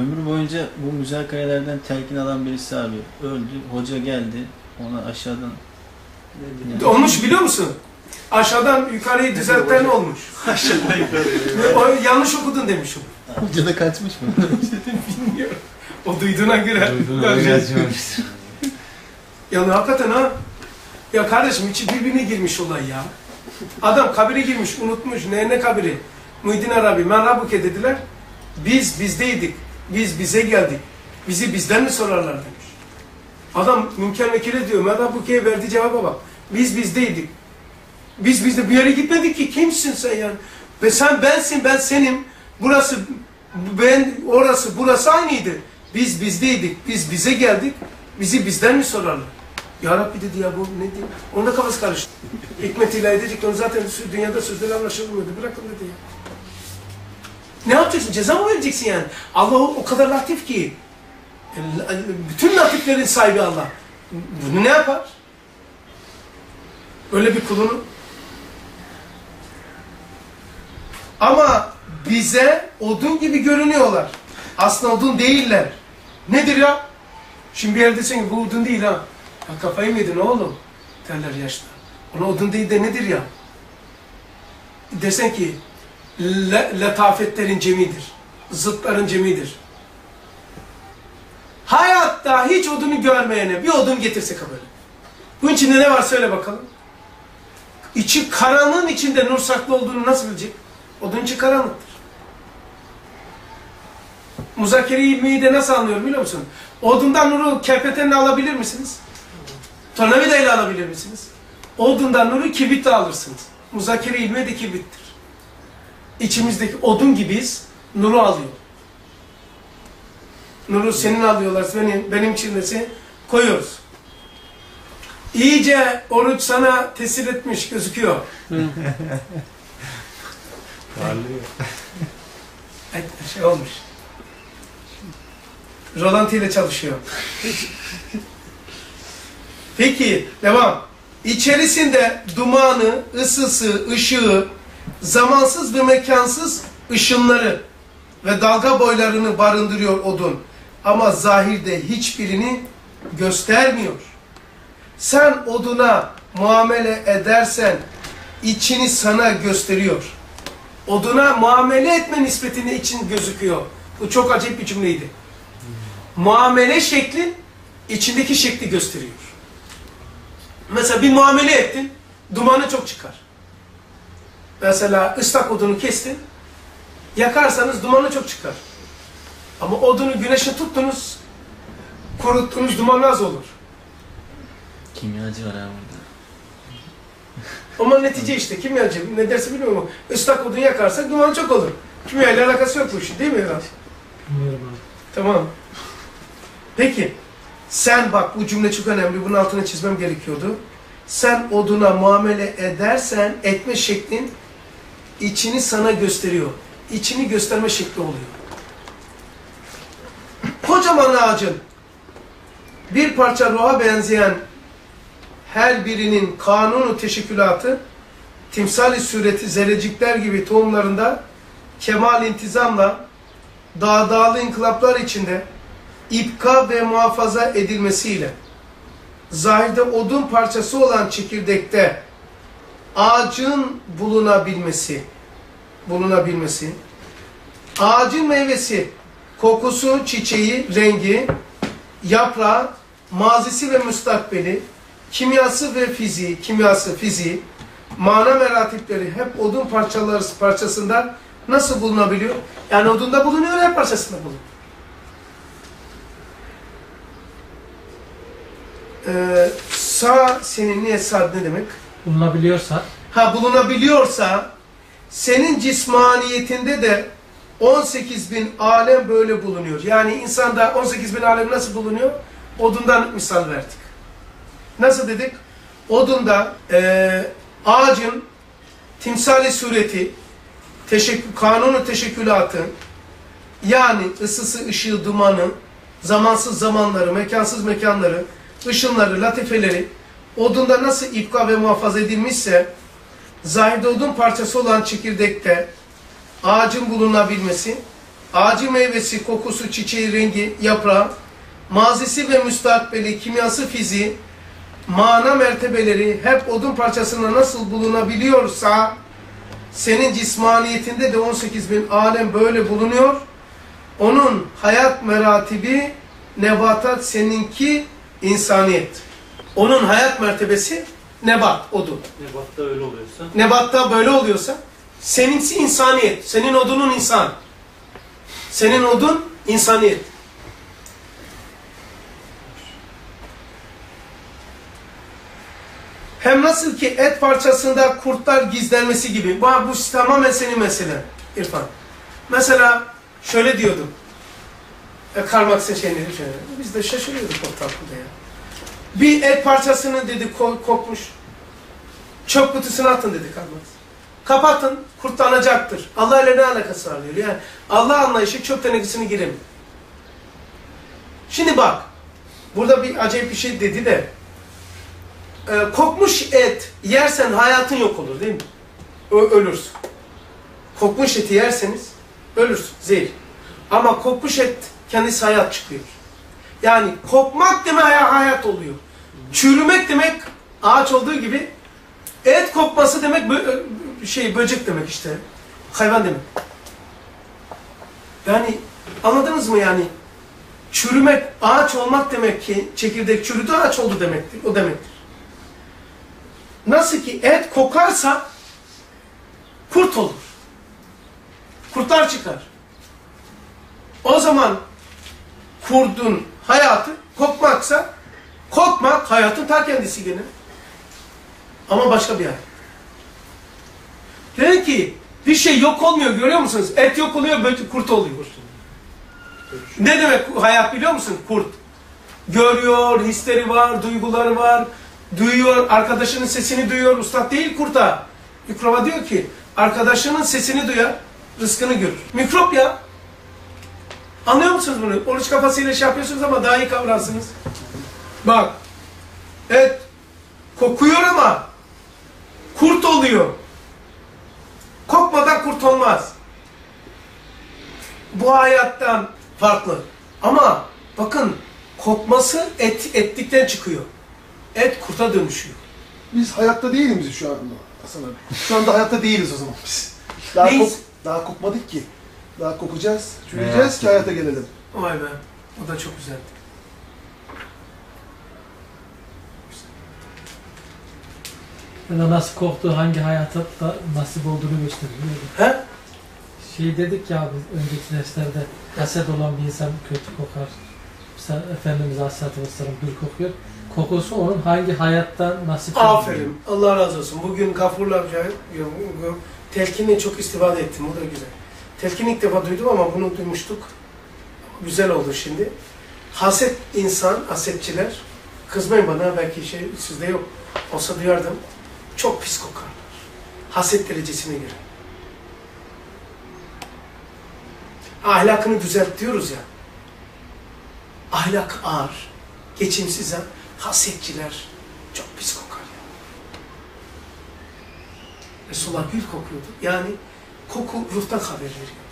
Ömrü boyunca bu müzakerelerden telkin alan birisi abi öldü. Hoca geldi. Ona aşağıdan Olmuş biliyor musun? Aşağıdan yukarıyı düzelten olmuş. Aşağıdan yukarı. o yanlış okudun demiş o. Hoca da kaçmış mı? Bilmiyorum. O duyduğuna göre. Duyduğuna göre. Yani hakikaten ha. Ya kardeşim içi birbirine girmiş olay ya. Adam kabire girmiş, unutmuş. Ne ne kabiri? Muhyiddin Arabi, men Rabbuke dediler. Biz bizdeydik. Biz bize geldik. Bizi bizden mi sorarlar demiş. Adam mümkün vekile diyor. Men Rabbuke'ye verdiği cevaba bak. Biz bizdeydik. Biz bizde bir yere gitmedik ki. Kimsin sen yani? Ve sen bensin, ben senim. Burası, ben, orası, burası aynıydı. Biz bizdeydik. Biz bize geldik. Bizi bizden mi sorarlar? Ya Rabbi dedi ya bu ne diyor? Onun da kafası karıştı. Hikmet ilahi dedik onu zaten dünyada sözleri anlaşılmıyordu. Bırakın dedi ya. Ne yapacaksın? Ceza mı vereceksin yani? Allah o, kadar latif ki. Yani Bütün latiflerin sahibi Allah. Bunu ne yapar? Öyle bir kulunu. Ama bize odun gibi görünüyorlar. Aslında odun değiller. Nedir ya? Şimdi bir yerde desin ki bu odun değil ha. Ya kafayı mı yedin oğlum? Derler yaşlı. Ona odun değil de nedir ya? Desen ki le, letafetlerin cemidir. Zıtların cemidir. Hayatta hiç odunu görmeyene bir odun getirse kabul. Bunun içinde ne var söyle bakalım. İçi karanlığın içinde nur saklı olduğunu nasıl bilecek? Odun içi karanlıktır. Muzakere ilmiyi de nasıl anlıyorum biliyor musun? Odundan nuru kerpetenle alabilir misiniz? Tornavida ile alabilir misiniz? Odundan nuru kibritle alırsınız. Muzakere ilmi de kibrittir. İçimizdeki odun gibiyiz, nuru alıyor. Nuru senin alıyorlar, benim, benim içindesi koyuyoruz. İyice oruç sana tesir etmiş gözüküyor. Parlıyor. Evet, şey olmuş. Rolanti ile çalışıyor. Peki, devam. İçerisinde dumanı, ısısı, ışığı, zamansız ve mekansız ışınları ve dalga boylarını barındırıyor odun. Ama zahirde hiçbirini göstermiyor. Sen oduna muamele edersen içini sana gösteriyor. Oduna muamele etme nispetinde için gözüküyor. Bu çok acayip bir cümleydi. Muamele şeklin içindeki şekli gösteriyor. Mesela bir muamele ettin, dumanı çok çıkar. Mesela ıslak odunu kestin, yakarsanız dumanı çok çıkar. Ama odunu güneşe tuttunuz, kuruttunuz dumanı az olur. Kimyacı var abi. Ama netice işte kimyacı ne derse bilmiyorum ama ıslak odun yakarsak dumanı çok olur. Kimya ile alakası yok bu işin değil mi Biraz? Bilmiyorum abi. Tamam. Peki. Sen bak bu cümle çok önemli. Bunun altını çizmem gerekiyordu. Sen oduna muamele edersen etme şeklin içini sana gösteriyor. İçini gösterme şekli oluyor. Kocaman ağacın bir parça ruha benzeyen her birinin kanunu teşekkülatı timsali sureti zerrecikler gibi tohumlarında kemal intizamla dağdağlı inkılaplar içinde ipka ve muhafaza edilmesiyle zahirde odun parçası olan çekirdekte ağacın bulunabilmesi bulunabilmesi, ağacın meyvesi, kokusu, çiçeği, rengi, yaprağı, mazisi ve müstakbeli, kimyası ve fiziği, kimyası, fiziği, mana meratipleri hep odun parçaları parçasından nasıl bulunabiliyor? Yani odunda bulunuyor, her parçasında bulunuyor. Ee, sağ senin niye sağ ne demek? Bulunabiliyorsa Ha bulunabiliyorsa senin cismaniyetinde de 18 bin alem böyle bulunuyor. Yani insanda 18 bin alem nasıl bulunuyor? Odundan misal verdik. Nasıl dedik? Odunda eee ağacın timsali sureti, teşekkür, kanunu teşekkülatı, yani ısısı, ışığı, dumanı, zamansız zamanları, mekansız mekanları, ışınları, latifeleri odunda nasıl ipka ve muhafaza edilmişse zahirde odun parçası olan çekirdekte ağacın bulunabilmesi, ağacın meyvesi, kokusu, çiçeği, rengi, yaprağı, mazisi ve müstakbeli, kimyası, fiziği, mana mertebeleri hep odun parçasında nasıl bulunabiliyorsa senin cismaniyetinde de 18 bin alem böyle bulunuyor. Onun hayat meratibi nebatat seninki insaniyet. Onun hayat mertebesi nebat, odun. Nebatta öyle oluyorsa. Nebatta böyle oluyorsa seninkisi insaniyet. Senin odunun insan. Senin odun insaniyet. Hem nasıl ki et parçasında kurtlar gizlenmesi gibi. Bu, bu tamamen senin meselen İrfan. Mesela şöyle diyordum. E, Karl Marx'ın şöyle. Biz de şaşırıyorduk o tatlıda ya. Bir et parçasını dedi ko- kokmuş. Çöp kutusuna atın dedi Karl. Kapatın, kurtlanacaktır. Allah ile ne alakası var diyor. Yani Allah anlayışı çöp tenekesine giremiyor. Şimdi bak, burada bir acayip bir şey dedi de, e, kokmuş et yersen hayatın yok olur değil mi? Ö- ölürsün. Kokmuş eti yerseniz ölürsün, zehir. Ama kokmuş et kendisi hayat çıkıyor. Yani kokmak demek hay- hayat oluyor. Çürümek demek ağaç olduğu gibi et kokması demek bö- şey böcek demek işte. Hayvan demek. Yani anladınız mı yani? Çürümek, ağaç olmak demek ki çekirdek çürüdü ağaç oldu demektir. O demektir. Nasıl ki et kokarsa kurt olur. Kurtlar çıkar. O zaman kurdun hayatı kokmaksa kokmak hayatın ta kendisi gene. Ama başka bir hayat. Dedi ki bir şey yok olmuyor görüyor musunuz? Et yok oluyor, böcek kurt oluyor. Ne demek hayat biliyor musun? Kurt. Görüyor, hisleri var, duyguları var. Duyuyor, arkadaşının sesini duyuyor. Ustad değil kurta. Mikrova diyor ki, arkadaşının sesini duyar, rızkını görür. Mikrop ya. Anlıyor musunuz bunu? Oruç kafasıyla şey yapıyorsunuz ama daha iyi kavrarsınız. Bak, et kokuyor ama kurt oluyor. Kokmadan kurt olmaz. Bu hayattan farklı. Ama bakın kokması et, etlikten çıkıyor. Et kurta dönüşüyor. Biz hayatta değiliz biz şu anda Hasan abi. Şu anda hayatta değiliz o zaman biz. Daha, Neyiz? kok, daha kokmadık ki. Daha kokacağız, çürüyeceğiz ki hayata gelelim. Vay be. O da çok güzeldi. ya da nasıl koktuğu hangi hayata da nasip olduğunu gösteriyor. He? Şey dedik ya biz önceki derslerde haset olan bir insan kötü kokar. Mesela Efendimiz Aleyhisselatü Vesselam bir kokuyor. Kokusu onun hangi hayattan nasip. Aferin. Allah razı olsun. Bugün Gafur'la telkinle çok istifade ettim. O da güzel. Telkin ilk defa duydum ama bunu duymuştuk. Güzel oldu şimdi. Haset insan, hasetçiler, kızmayın bana belki şey sizde yok. Olsa duyardım. Çok pis kokarlar. Haset derecesine göre. Ahlakını düzelt diyoruz ya. Ahlak ağır, geçimsiz ha. Hasetçiler çok pis kokar. Resulullah gül kokuyordu. Yani koku ruhtan haber veriyor.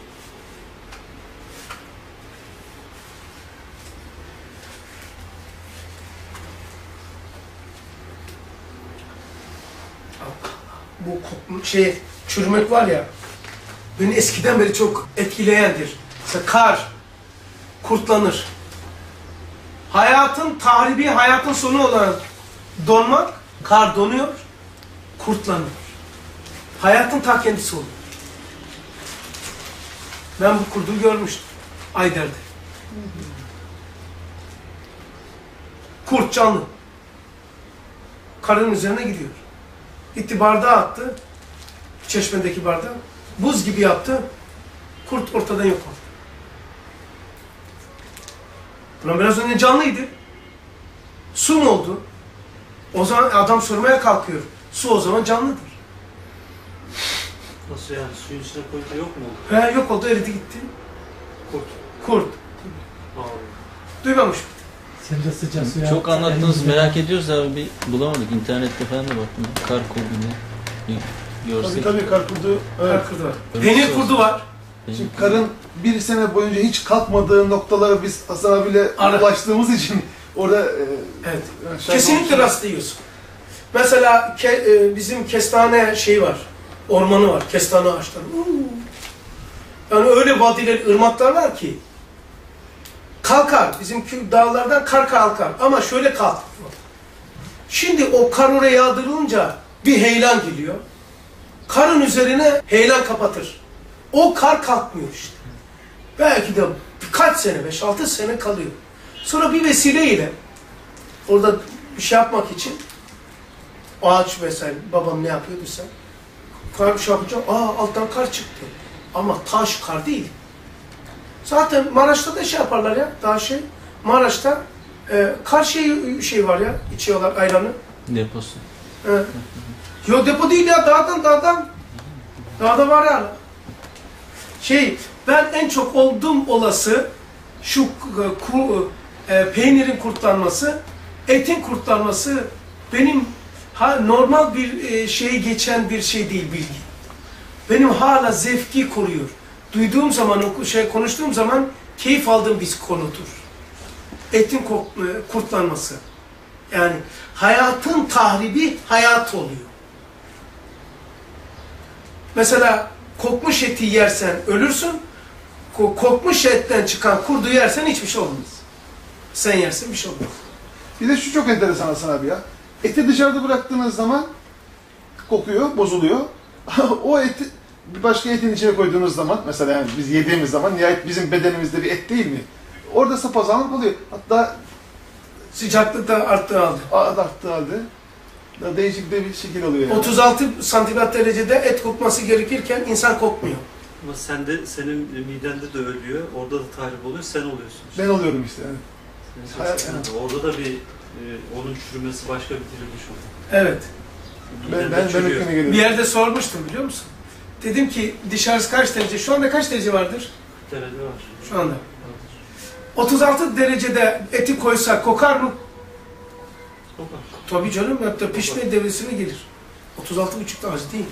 Bu şey, çürümek var ya, beni eskiden beri çok etkileyendir. Mesela kar, kurtlanır. Hayatın tahribi, hayatın sonu olan donmak, kar donuyor, kurtlanıyor. Hayatın ta kendisi oluyor. Ben bu kurdu görmüştüm. Ayder'de. Kurt canlı. Karın üzerine gidiyor. Gitti bardağı attı. Çeşmedeki bardağı. Buz gibi yaptı. Kurt ortadan yok oldu. Ulan biraz önce canlıydı. Su mu oldu? O zaman adam sormaya kalkıyor. Su o zaman canlıdır. Nasıl yani suyun içine koyunca yok mu oldu? He yok oldu eridi gitti. Kurt. Kurt. Duymamış. Sen de sıcak suya... Çok anlattınız merak ediyoruz abi bir bulamadık. İnternette falan da baktım. Kar kurdu diye. Bir Tabii görsek. tabii kar kurdu. Evet. Kar kurdu var. Peynir kurdu var. Şimdi karın bir sene boyunca hiç kalkmadığı noktalara biz Hasan abiyle Ara. ulaştığımız için orada e, Evet. Kesinlikle rastlıyorsun. Mesela ke- e, bizim kestane şeyi var. Ormanı var. Kestane ağaçları. Yani öyle vadiler, ırmaklar var ki kalkar. Bizim dağlardan kar kalkar. Ama şöyle kalkmıyor. Şimdi o kar oraya yağdırılınca bir heyelan geliyor. Karın üzerine heyelan kapatır. O kar kalkmıyor işte. Belki de birkaç sene, 5-6 sene kalıyor. Sonra bir vesileyle orada bir şey yapmak için ağaç vesaire babam ne yapıyordu sen? Kar şey yapınca aa alttan kar çıktı. Ama taş kar değil. Zaten Maraş'ta da şey yaparlar ya daha şey. Maraş'ta e, kar şey, şey var ya içiyorlar ayranı. Deposu. He. Yo depo değil ya dağdan dağdan. Dağda var ya. Şey ben en çok oldum olası şu e, ku, e, peynirin kurtlanması, etin kurtlanması benim ha, normal bir e, şeyi geçen bir şey değil bilgi. Benim hala zevki koruyor. Duyduğum zaman, şey konuştuğum zaman keyif aldığım bir konudur. Etin e, kurtlanması. Yani hayatın tahribi hayat oluyor. Mesela kokmuş eti yersen ölürsün, ko- kokmuş etten çıkan kurdu yersen hiçbir şey olmaz. Sen yersin bir şey olmaz. Bir de şu çok enteresan Hasan abi ya. Eti dışarıda bıraktığınız zaman kokuyor, bozuluyor. o eti bir başka etin içine koyduğunuz zaman mesela yani biz yediğimiz zaman nihayet bizim bedenimizde bir et değil mi? Orada sapazanlık oluyor. Hatta Sıcaklık da arttığı halde. arttığı halde değişik de bir şekil oluyor yani. 36 santigrat derecede et kokması gerekirken insan kokmuyor. Ama sende, senin midende de ölüyor, orada da tahrip oluyor, sen oluyorsun. işte. Ben oluyorum işte yani. Senin Hayat- sesin Orada da bir, e, onun çürümesi başka bir diriliş oluyor. Evet. Ben, ben, ben çürüyor. hükmüne Bir geliyorum. yerde sormuştum biliyor musun? Dedim ki dışarısı kaç derece? Şu anda kaç derece vardır? Derece var. Şu anda. 36 derecede eti koysak kokar mı? Tabii canım hatta pişme devresine gelir. 36,5 da az değil.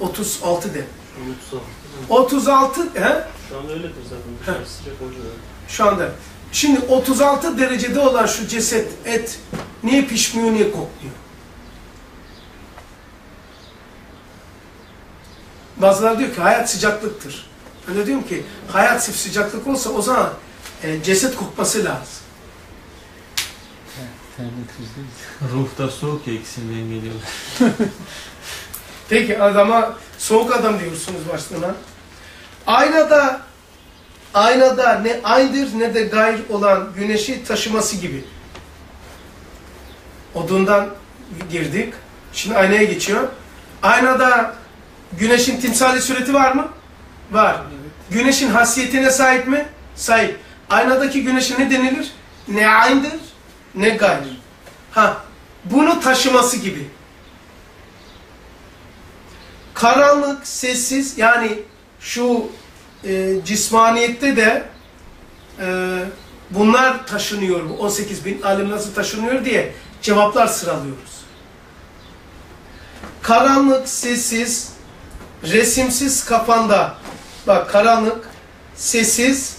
36 de. Şu an 36. 36 he? Şu an öyledir zaten. Sıcak. Şu anda. Şimdi 36 derecede olan şu ceset et niye pişmiyor, niye kokmuyor? Bazıları diyor ki hayat sıcaklıktır. Ben de diyorum ki hayat sıcaklık olsa o zaman e, ceset kokması lazım. Terletiriz Ruh da soğuk ya ikisinden geliyor. Peki adama soğuk adam diyorsunuz başlığına. Aynada aynada ne ayndır ne de gayr olan güneşi taşıması gibi. Odundan girdik. Şimdi aynaya geçiyor. Aynada güneşin timsali sureti var mı? Var. Güneşin hasiyetine sahip mi? Sahip. Aynadaki güneşe ne denilir? Ne ayndır ne gayr. Ha, bunu taşıması gibi. Karanlık, sessiz yani şu e, cismaniyette de e, bunlar taşınıyor. Bu 18 bin alim nasıl taşınıyor diye cevaplar sıralıyoruz. Karanlık, sessiz, resimsiz kafanda. Bak karanlık, sessiz,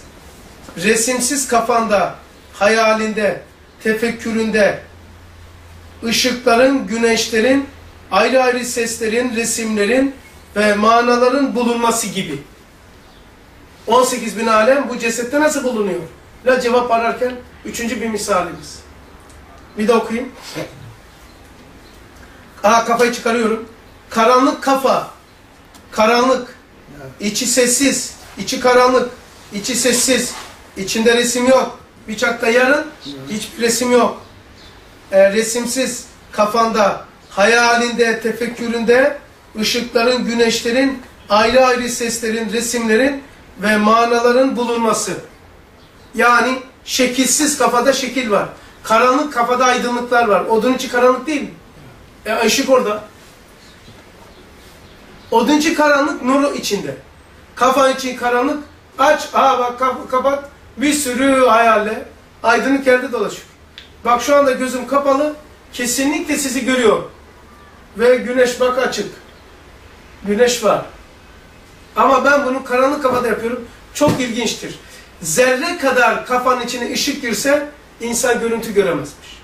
resimsiz kafanda, hayalinde, tefekküründe, ışıkların, güneşlerin, ayrı ayrı seslerin, resimlerin, ve manaların bulunması gibi. 18 bin alem bu cesette nasıl bulunuyor? La cevap ararken üçüncü bir misalimiz. Bir de okuyayım. Aha kafayı çıkarıyorum. Karanlık kafa. Karanlık. İçi sessiz. içi karanlık. içi sessiz. İçinde resim yok. Bıçakta yarın hiçbir resim yok. E, resimsiz kafanda, hayalinde, tefekküründe ışıkların, güneşlerin, ayrı ayrı seslerin, resimlerin ve manaların bulunması. Yani şekilsiz kafada şekil var. Karanlık kafada aydınlıklar var. Odun içi karanlık değil mi? E ışık orada. Odun içi karanlık nuru içinde. Kafa içi karanlık aç. Aa bak kap- kapat. Bir sürü hayalle aydınlık yerde dolaşıyor. Bak şu anda gözüm kapalı. Kesinlikle sizi görüyor. Ve güneş bak açık. Güneş var. Ama ben bunu karanlık kafada yapıyorum. Çok ilginçtir. Zerre kadar kafanın içine ışık girse insan görüntü göremezmiş.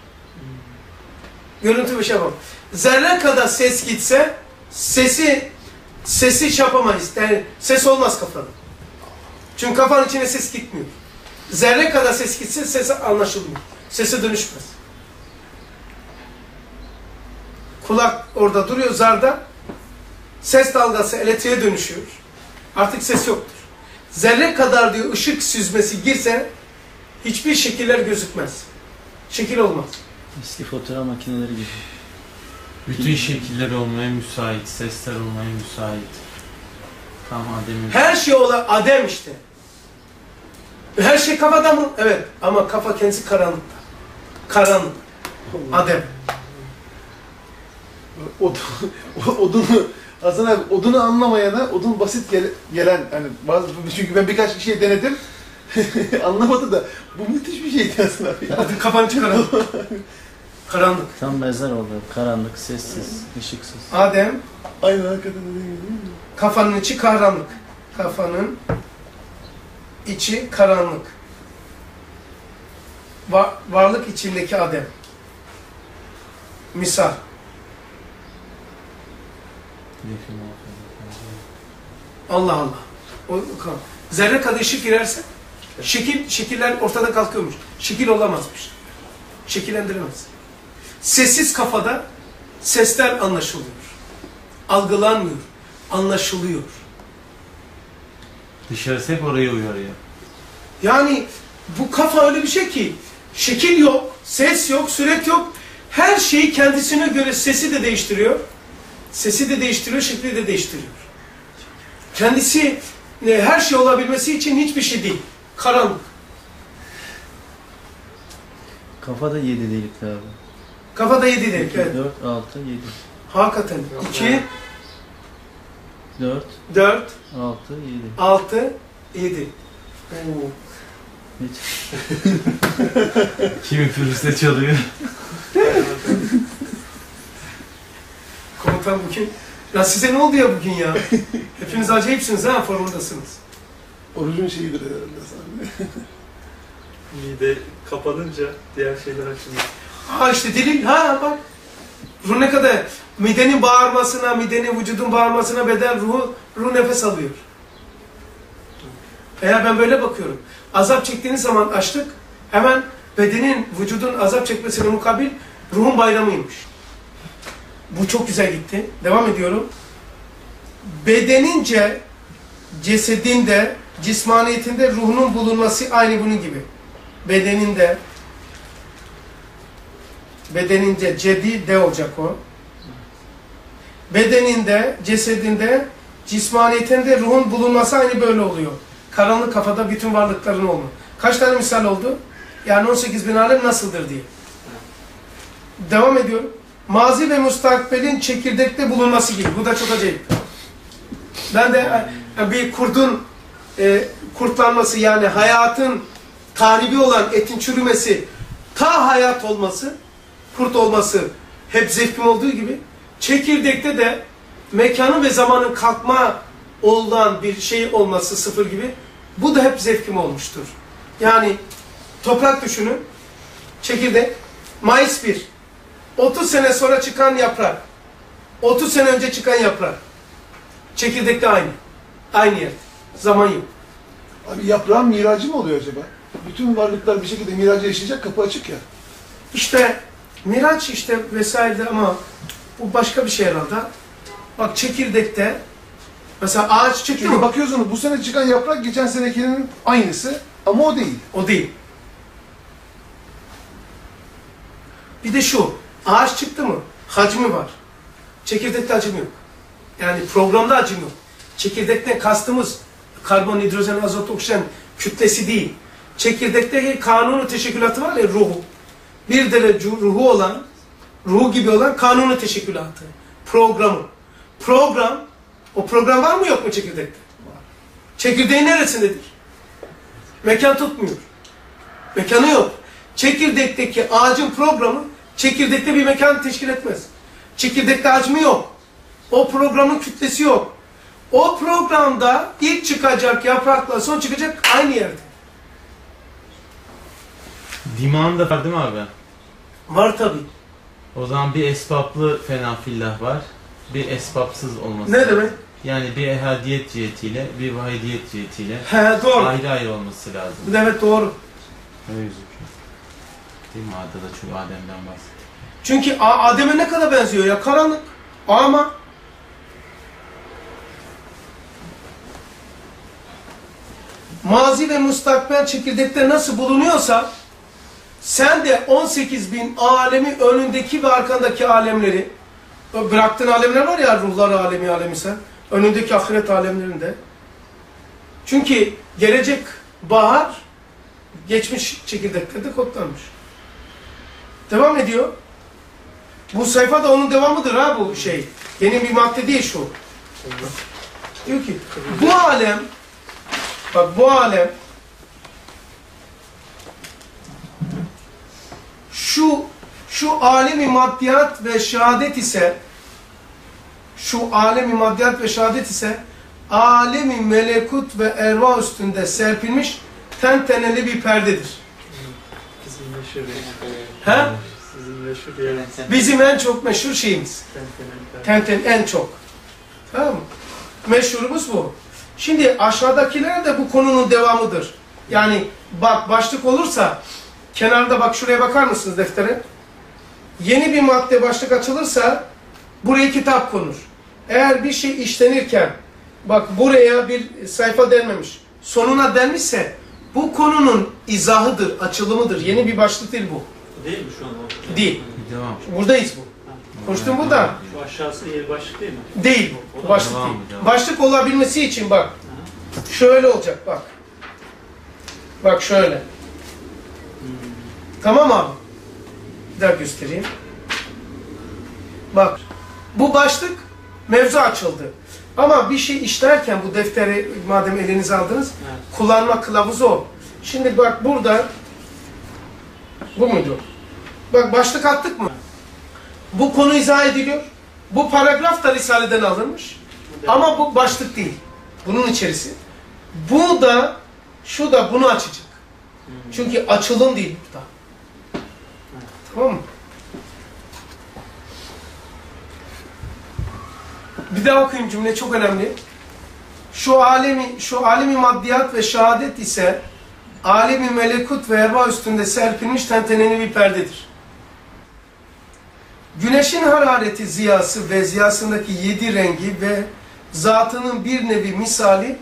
Görüntü bir şey yapamaz. Zerre kadar ses gitse sesi sesi şey yapamayız. Yani ses olmaz kafada. Çünkü kafanın içine ses gitmiyor. Zerre kadar ses gitse sesi anlaşılmıyor. Sese dönüşmez. Kulak orada duruyor zarda. Ses dalgası elektriğe dönüşüyor. Artık ses yoktur. Zerre kadar diyor ışık süzmesi girse hiçbir şekiller gözükmez. Şekil olmaz. Eski fotoğraf makineleri gibi. Bütün şekiller olmaya müsait, sesler olmaya müsait. Tam Adem'in... Her şey olan Adem işte. Her şey kafada mı? Evet. Ama kafa kendisi karanlıkta. Karanlık. Adem. Odun, odunu, Hasan abi odunu anlamayana, odun basit gel- gelen, hani bazı, çünkü ben birkaç kişiye denedim, anlamadı da bu müthiş bir şeydi Hasan abi. Adem kafanın içi karanlık. Tam mezar oldu. Karanlık, sessiz, ışıksız. Adem Aynen hakikaten gibi değil mi? kafanın içi karanlık. Kafanın içi karanlık. Va- varlık içindeki Adem. Misal. Allah Allah. O, zerre kadar ışık girerse şekil, şekiller ortada kalkıyormuş. Şekil olamazmış. Şekillendiremez. Sessiz kafada sesler anlaşılıyor. Algılanmıyor. Anlaşılıyor. Dışarısı hep oraya uyarıyor. Yani bu kafa öyle bir şey ki şekil yok, ses yok, süret yok. Her şeyi kendisine göre sesi de değiştiriyor. Sesi de değiştiriyor, şekli de değiştiriyor. Kendisi e, her şey olabilmesi için hiçbir şey değil. Karanlık. Kafada 7 delikli abi. Kafada yedi delik. 2, Evet. 4, 6, 7. Hakikaten. 2, 4, 4, 6, 7. 6, 7. Hiç. Kimi pürüzde çalıyor. Komutan bugün. Ya size ne oldu ya bugün ya? Hepiniz acayipsiniz ha formundasınız. Orucun şeyidir herhalde abi. Mide kapanınca diğer şeyler açılıyor. Ha işte delil ha bak. Ruh ne kadar midenin bağırmasına, midenin vücudun bağırmasına beden ruhu, ruh nefes alıyor. Eğer ben böyle bakıyorum. Azap çektiğiniz zaman açlık hemen bedenin, vücudun azap çekmesine mukabil ruhun bayramıymış. Bu çok güzel gitti. Devam ediyorum. Bedenince, cesedinde, cismaniyetinde ruhunun bulunması aynı bunun gibi. Bedeninde, bedenince cedi de olacak o. Bedeninde, cesedinde, cismaniyetinde ruhun bulunması aynı böyle oluyor. Karanlık kafada bütün varlıkların olma. Kaç tane misal oldu? Yani 18 bin alem nasıldır diye. Devam ediyorum. Mazi ve mustakbelin çekirdekte bulunması gibi. Bu da çok acayip. Ben de e, bir kurdun e, kurtlanması yani hayatın tahribi olan etin çürümesi ta hayat olması kurt olması hep zevkim olduğu gibi çekirdekte de mekanın ve zamanın kalkma olan bir şey olması sıfır gibi bu da hep zevkim olmuştur. Yani toprak düşünün çekirdek Mayıs 1 30 sene sonra çıkan yaprak 30 sene önce çıkan yaprak Çekirdekte aynı. Aynı yerde. Zaman yok. Abi yaprağın miracı mı oluyor acaba? Bütün varlıklar bir şekilde miracı yaşayacak, kapı açık ya. İşte Miraç işte vesaire ama bu başka bir şey herhalde. Bak çekirdekte mesela ağaç çıktı Çünkü mı? bakıyorsunuz bu sene çıkan yaprak geçen senekinin aynısı ama o değil. O değil. Bir de şu, ağaç çıktı mı? Hacmi var. Çekirdekte hacim yok. Yani programda hacim yok. Çekirdekten kastımız karbon, hidrojen, azot, oksijen kütlesi değil. Çekirdekteki kanunu teşekkülatı var ya ruhu. Bir derece ruhu olan, ruhu gibi olan kanunu teşekkülatı. Programı. Program, o program var mı yok mu çekirdekte? Çekirdeğin neresindedir? Mekan tutmuyor. Mekanı yok. Çekirdekteki ağacın programı çekirdekte bir mekan teşkil etmez. Çekirdekte hacmi yok. O programın kütlesi yok. O programda ilk çıkacak yaprakla son çıkacak aynı yerde. Dimağın da var değil mi abi? Var tabi. O zaman bir esbaplı fenafillah var. Bir esbapsız olması. Ne demek? Yani bir ehadiyet cihetiyle, bir vahidiyet cihetiyle He doğru. ayrı ayrı olması lazım. Evet doğru. Öyle gözüküyor. Değil mi? Adda da şu Adem'den bahsediyor. Çünkü A- Adem'e ne kadar benziyor ya? Karanlık. Ama mazi ve mustakbel çekirdekte nasıl bulunuyorsa sen de 18 bin alemi önündeki ve arkandaki alemleri bıraktığın alemler var ya ruhlar alemi alemi sen önündeki ahiret alemlerinde çünkü gelecek bahar geçmiş çekirdeklerde kodlanmış. Devam ediyor. Bu sayfa da onun devamıdır ha bu şey. Yeni bir madde değil şu. Diyor ki bu alem bak bu alem şu şu alemi maddiyat ve şehadet ise şu alemi maddiyat ve şehadet ise alemi melekut ve erva üstünde serpilmiş tenteneli bir perdedir. Bizim meşhur meşhur yani. Bizim en çok meşhur şeyimiz. Tenten en çok. Tamam mı? Meşhurumuz bu. Şimdi aşağıdakiler de bu konunun devamıdır. Yani bak başlık olursa kenarda bak şuraya bakar mısınız deftere? Yeni bir madde başlık açılırsa buraya kitap konur. Eğer bir şey işlenirken bak buraya bir sayfa denmemiş. Sonuna denmişse bu konunun izahıdır, açılımıdır. Yeni bir başlık değil bu. Değil mi şu an o? Değil. Devam. Buradayız bu. Konuştuğum bu da. Şu aşağısı yeni başlık değil mi? Değil bu. Başlık Devam, değil. devam. Başlık olabilmesi için bak. Şöyle olacak bak. Bak şöyle. Tamam abi. Bir daha göstereyim. Bak. Bu başlık mevzu açıldı. Ama bir şey işlerken bu defteri madem elinize aldınız Evet. kullanma kılavuzu o. Şimdi bak burada bu muydu? Bak başlık attık mı? Bu konu izah ediliyor. Bu paragraf da Risale'den alınmış. Ama bu başlık değil. Bunun içerisi. Bu da, şu da bunu açacak. Çünkü açılım değil burada. Tamam mı? Bir daha okuyayım cümle çok önemli. Şu alemi, şu alemi maddiyat ve şehadet ise alemi melekut ve erva üstünde serpilmiş tenteneli bir perdedir. Güneşin harareti ziyası ve ziyasındaki yedi rengi ve zatının bir nevi misali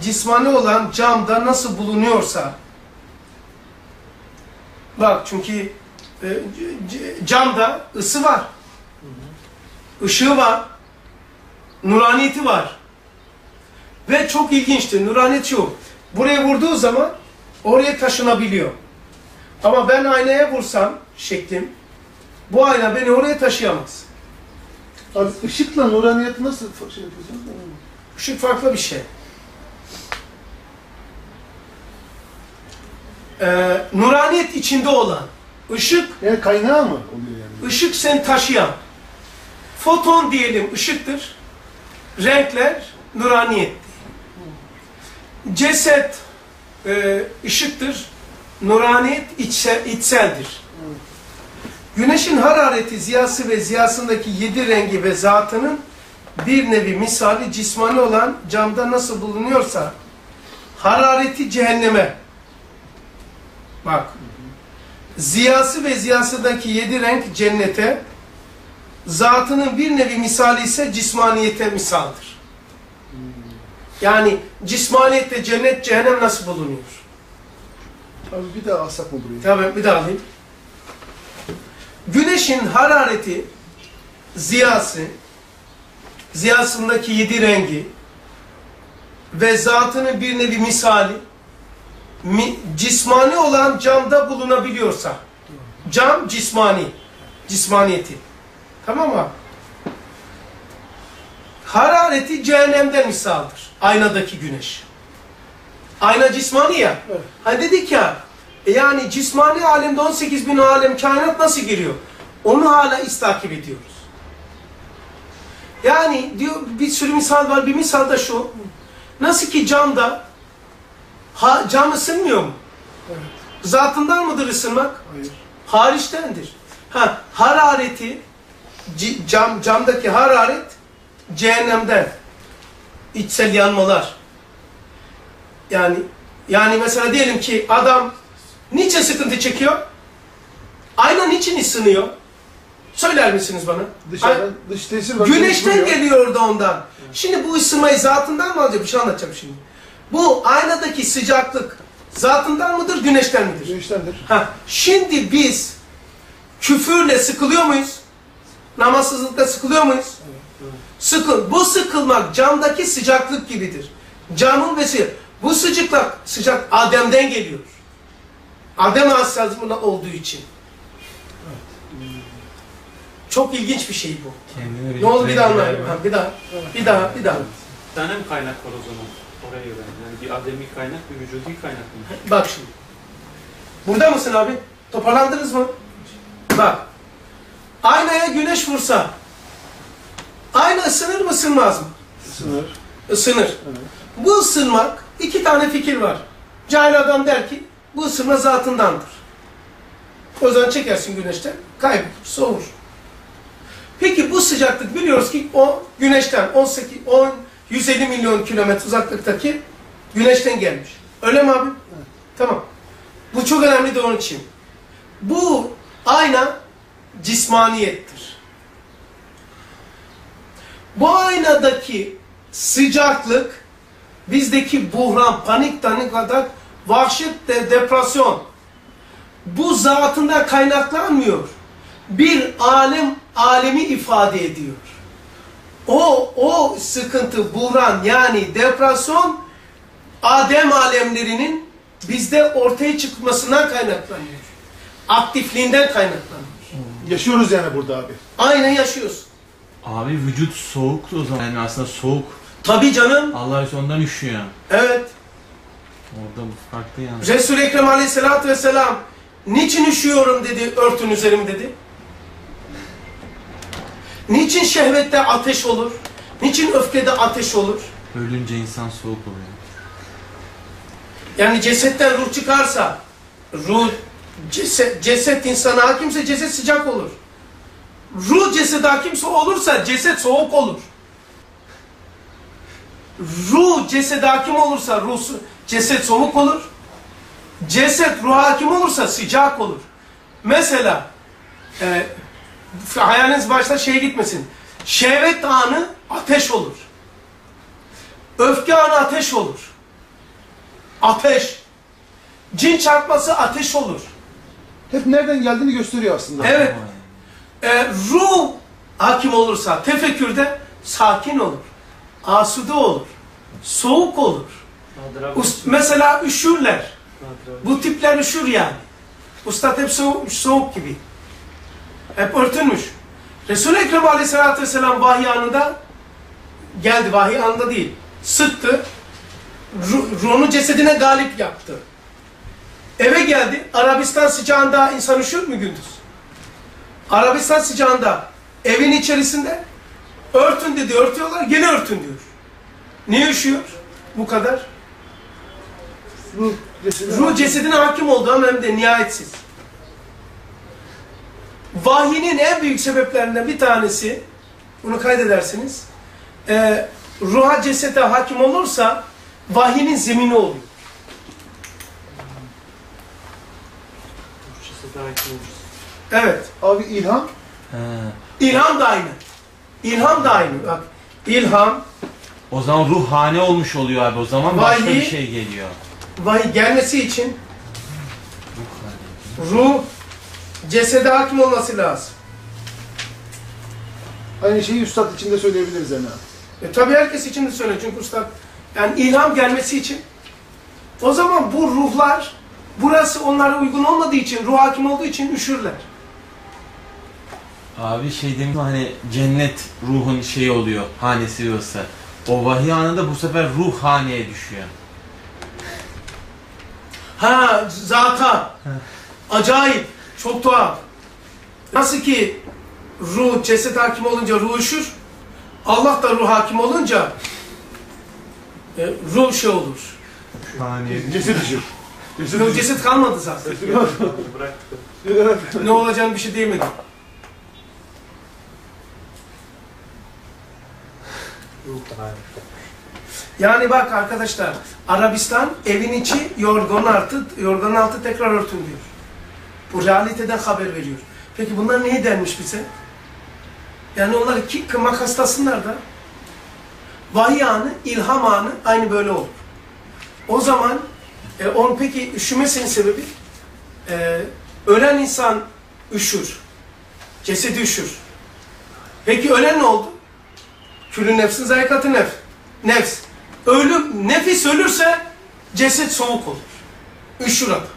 cismani olan camda nasıl bulunuyorsa bak çünkü e, camda ısı var ışığı var nuraniyeti var ve çok ilginçtir nuraniyet şu buraya vurduğu zaman oraya taşınabiliyor ama ben aynaya vursam şeklim bu ayna beni oraya taşıyamaz. Abi ışıkla nuraniyeti nasıl şey yapıyorsunuz? Işık farklı bir şey. Ee, nuraniyet içinde olan, ışık, Yani kaynağı mı oluyor yani? ışık seni taşıyan. Foton diyelim ışıktır. Renkler nuraniyet. Ceset e, ışıktır. Nuraniyet içse, içseldir. Güneşin harareti, ziyası ve ziyasındaki yedi rengi ve zatının bir nevi misali cismani olan camda nasıl bulunuyorsa harareti cehenneme bak ziyası ve ziyasındaki yedi renk cennete zatının bir nevi misali ise cismaniyete misaldır. Yani cismaniyette cennet cehennem nasıl bulunuyor? Abi bir daha alsak mı burayı? Tabii bir daha alayım. Güneşin harareti, ziyası, ziyasındaki yedi rengi ve zatının bir nevi misali mi- cismani olan camda bulunabiliyorsa cam cismani cismaniyeti tamam mı? Harareti cehennemden misaldır. Aynadaki güneş. Ayna cismani ya. Evet. Hani dedik ya e yani cismani alemde 18 bin alem kainat nasıl giriyor? Onu hala istakip ediyoruz. Yani diyor bir sürü misal var. Bir misal da şu. Nasıl ki camda ha, cam ısınmıyor mu? Evet. Zatından mıdır ısınmak? Hayır. Hariçtendir. Ha, harareti cam camdaki hararet cehennemden. İçsel yanmalar. Yani yani mesela diyelim ki adam niçin sıkıntı çekiyor? Ayna niçin ısınıyor? Söyler misiniz bana? Dışarıdan dış tesir. Güneşten geliyor da ondan. Şimdi bu ısınmayı zatından mı alacak? Bir şey anlatacağım şimdi. Bu aynadaki sıcaklık zatından mıdır, güneşten midir? Güneştendir. Ha, şimdi biz küfürle sıkılıyor muyuz? Namazsızlıkla sıkılıyor muyuz? Sıkıl. Bu sıkılmak camdaki sıcaklık gibidir. Camın ve bu sıcaklık sıcak Adem'den geliyor. Adem Aleyhisselam'ın olduğu için. Çok ilginç bir şey bu. Ne oldu bir daha anlayayım. bir daha. Bir daha, bir daha. Mi kaynak var o zaman? Oraya göre. Yani bir ademi kaynak, bir vücudi kaynak mı? Bak şimdi. Burada mısın abi? Toparlandınız mı? Bak. Aynaya güneş vursa ayna ısınır mı ısınmaz mı? Sınır. Isınır. Evet. Bu ısınmak iki tane fikir var. Cahil adam der ki bu ısınma zatındandır. O zaman çekersin güneşten kaybolur, soğur. Peki bu sıcaklık biliyoruz ki o güneşten 18 10 150 milyon kilometre uzaklıktaki güneşten gelmiş. Öyle mi abi? Tamam. Bu çok önemli de onun için. Bu ayna cismaniyettir. Bu aynadaki sıcaklık bizdeki buhran, panik, tanik atak, vahşet, de, depresyon bu zatından kaynaklanmıyor. Bir alem, alemi ifade ediyor. O, o sıkıntı, buhran yani depresyon Adem alemlerinin bizde ortaya çıkmasından kaynaklanıyor. Aktifliğinden kaynaklanıyor. Yaşıyoruz yani burada abi. Aynen yaşıyoruz. Abi vücut soğuktu o zaman. Yani aslında soğuk. Tabii canım. Allah ondan üşüyor. Evet. Orada farklı yani. Resul-i Ekrem aleyhissalatü vesselam niçin üşüyorum dedi, örtün üzerimi dedi. Niçin şehvette ateş olur? Niçin öfkede ateş olur? Ölünce insan soğuk oluyor. Yani cesetten ruh çıkarsa, ruh, ceset, ceset insana hakimse ceset sıcak olur. Ruh cesede hakimse olursa ceset soğuk olur. Ruh cesede hakim olursa ruh, ceset soğuk olur. Ceset ruha hakim olursa sıcak olur. Mesela e, hayaliniz başta şeye gitmesin. Şehvet anı ateş olur. Öfke anı ateş olur. Ateş. Cin çarpması ateş olur. Hep nereden geldiğini gösteriyor aslında. Evet. E, ruh hakim olursa tefekkürde sakin olur. Asude olur. Soğuk olur. Us- mesela üşürler. Bu tipler üşür yani. Ustad hep soğuk, soğuk gibi. Hep örtünmüş. Resul-i Ekrem Aleyhisselatü Vesselam vahiy anında geldi. Vahiy anında değil. Sıktı. Ru- ruhunu cesedine galip yaptı. Eve geldi. Arabistan sıcağında insan üşür mü gündüz? Arabistan sıcağında evin içerisinde örtün dedi. Örtüyorlar. Gene örtün diyor. Niye üşüyor? Bu kadar. Ruh cesedi. Ruh cesedine hakim oldu ama hem de nihayetsiz. Vahyinin en büyük sebeplerinden bir tanesi, bunu kaydedersiniz, e, ruha cesete hakim olursa vahyin zemini oluyor. Cesede hakim oluruz. Evet. Abi ilham He. İlham da aynı. İlham da aynı. Bak ilham, O zaman ruhane olmuş oluyor abi. O zaman başka Vahiy- bir şey geliyor. vahiy gelmesi için ruh cesede hakim olması lazım. aynı şeyi üstad için de söyleyebiliriz yani. E, tabii herkes için de söylüyor çünkü usta yani ilham gelmesi için o zaman bu ruhlar burası onlara uygun olmadığı için ruh hakim olduğu için üşürler. Abi şey demiş hani cennet ruhun şeyi oluyor. Hanesi yoksa. O vahiy anında bu sefer ruh haneye düşüyor. Ha zata acayip çok tuhaf. Nasıl ki ruh ceset hakim olunca ruh üşür. Allah da ruh hakim olunca e, ruh şey olur. Haneye. Ceset düşür. Ceset Ruh ceset kalmadı zaten. Ne olacağını bir şey diyemedim. Yani bak arkadaşlar, Arabistan evin içi yorganın altı, yorganın altı tekrar örtün diyor. Bu realiteden haber veriyor. Peki bunlar neyi denmiş bize? Yani onlar iki kımak hastasınlar da. Vahiy anı, ilham anı aynı böyle olur. O zaman e, onun peki üşümesinin sebebi e, ölen insan üşür. Cesedi üşür. Peki ölen ne oldu? Külün nefsin zayikatı nef. Nefs. Ölüm, nefis ölürse ceset soğuk olur. Üşür adam.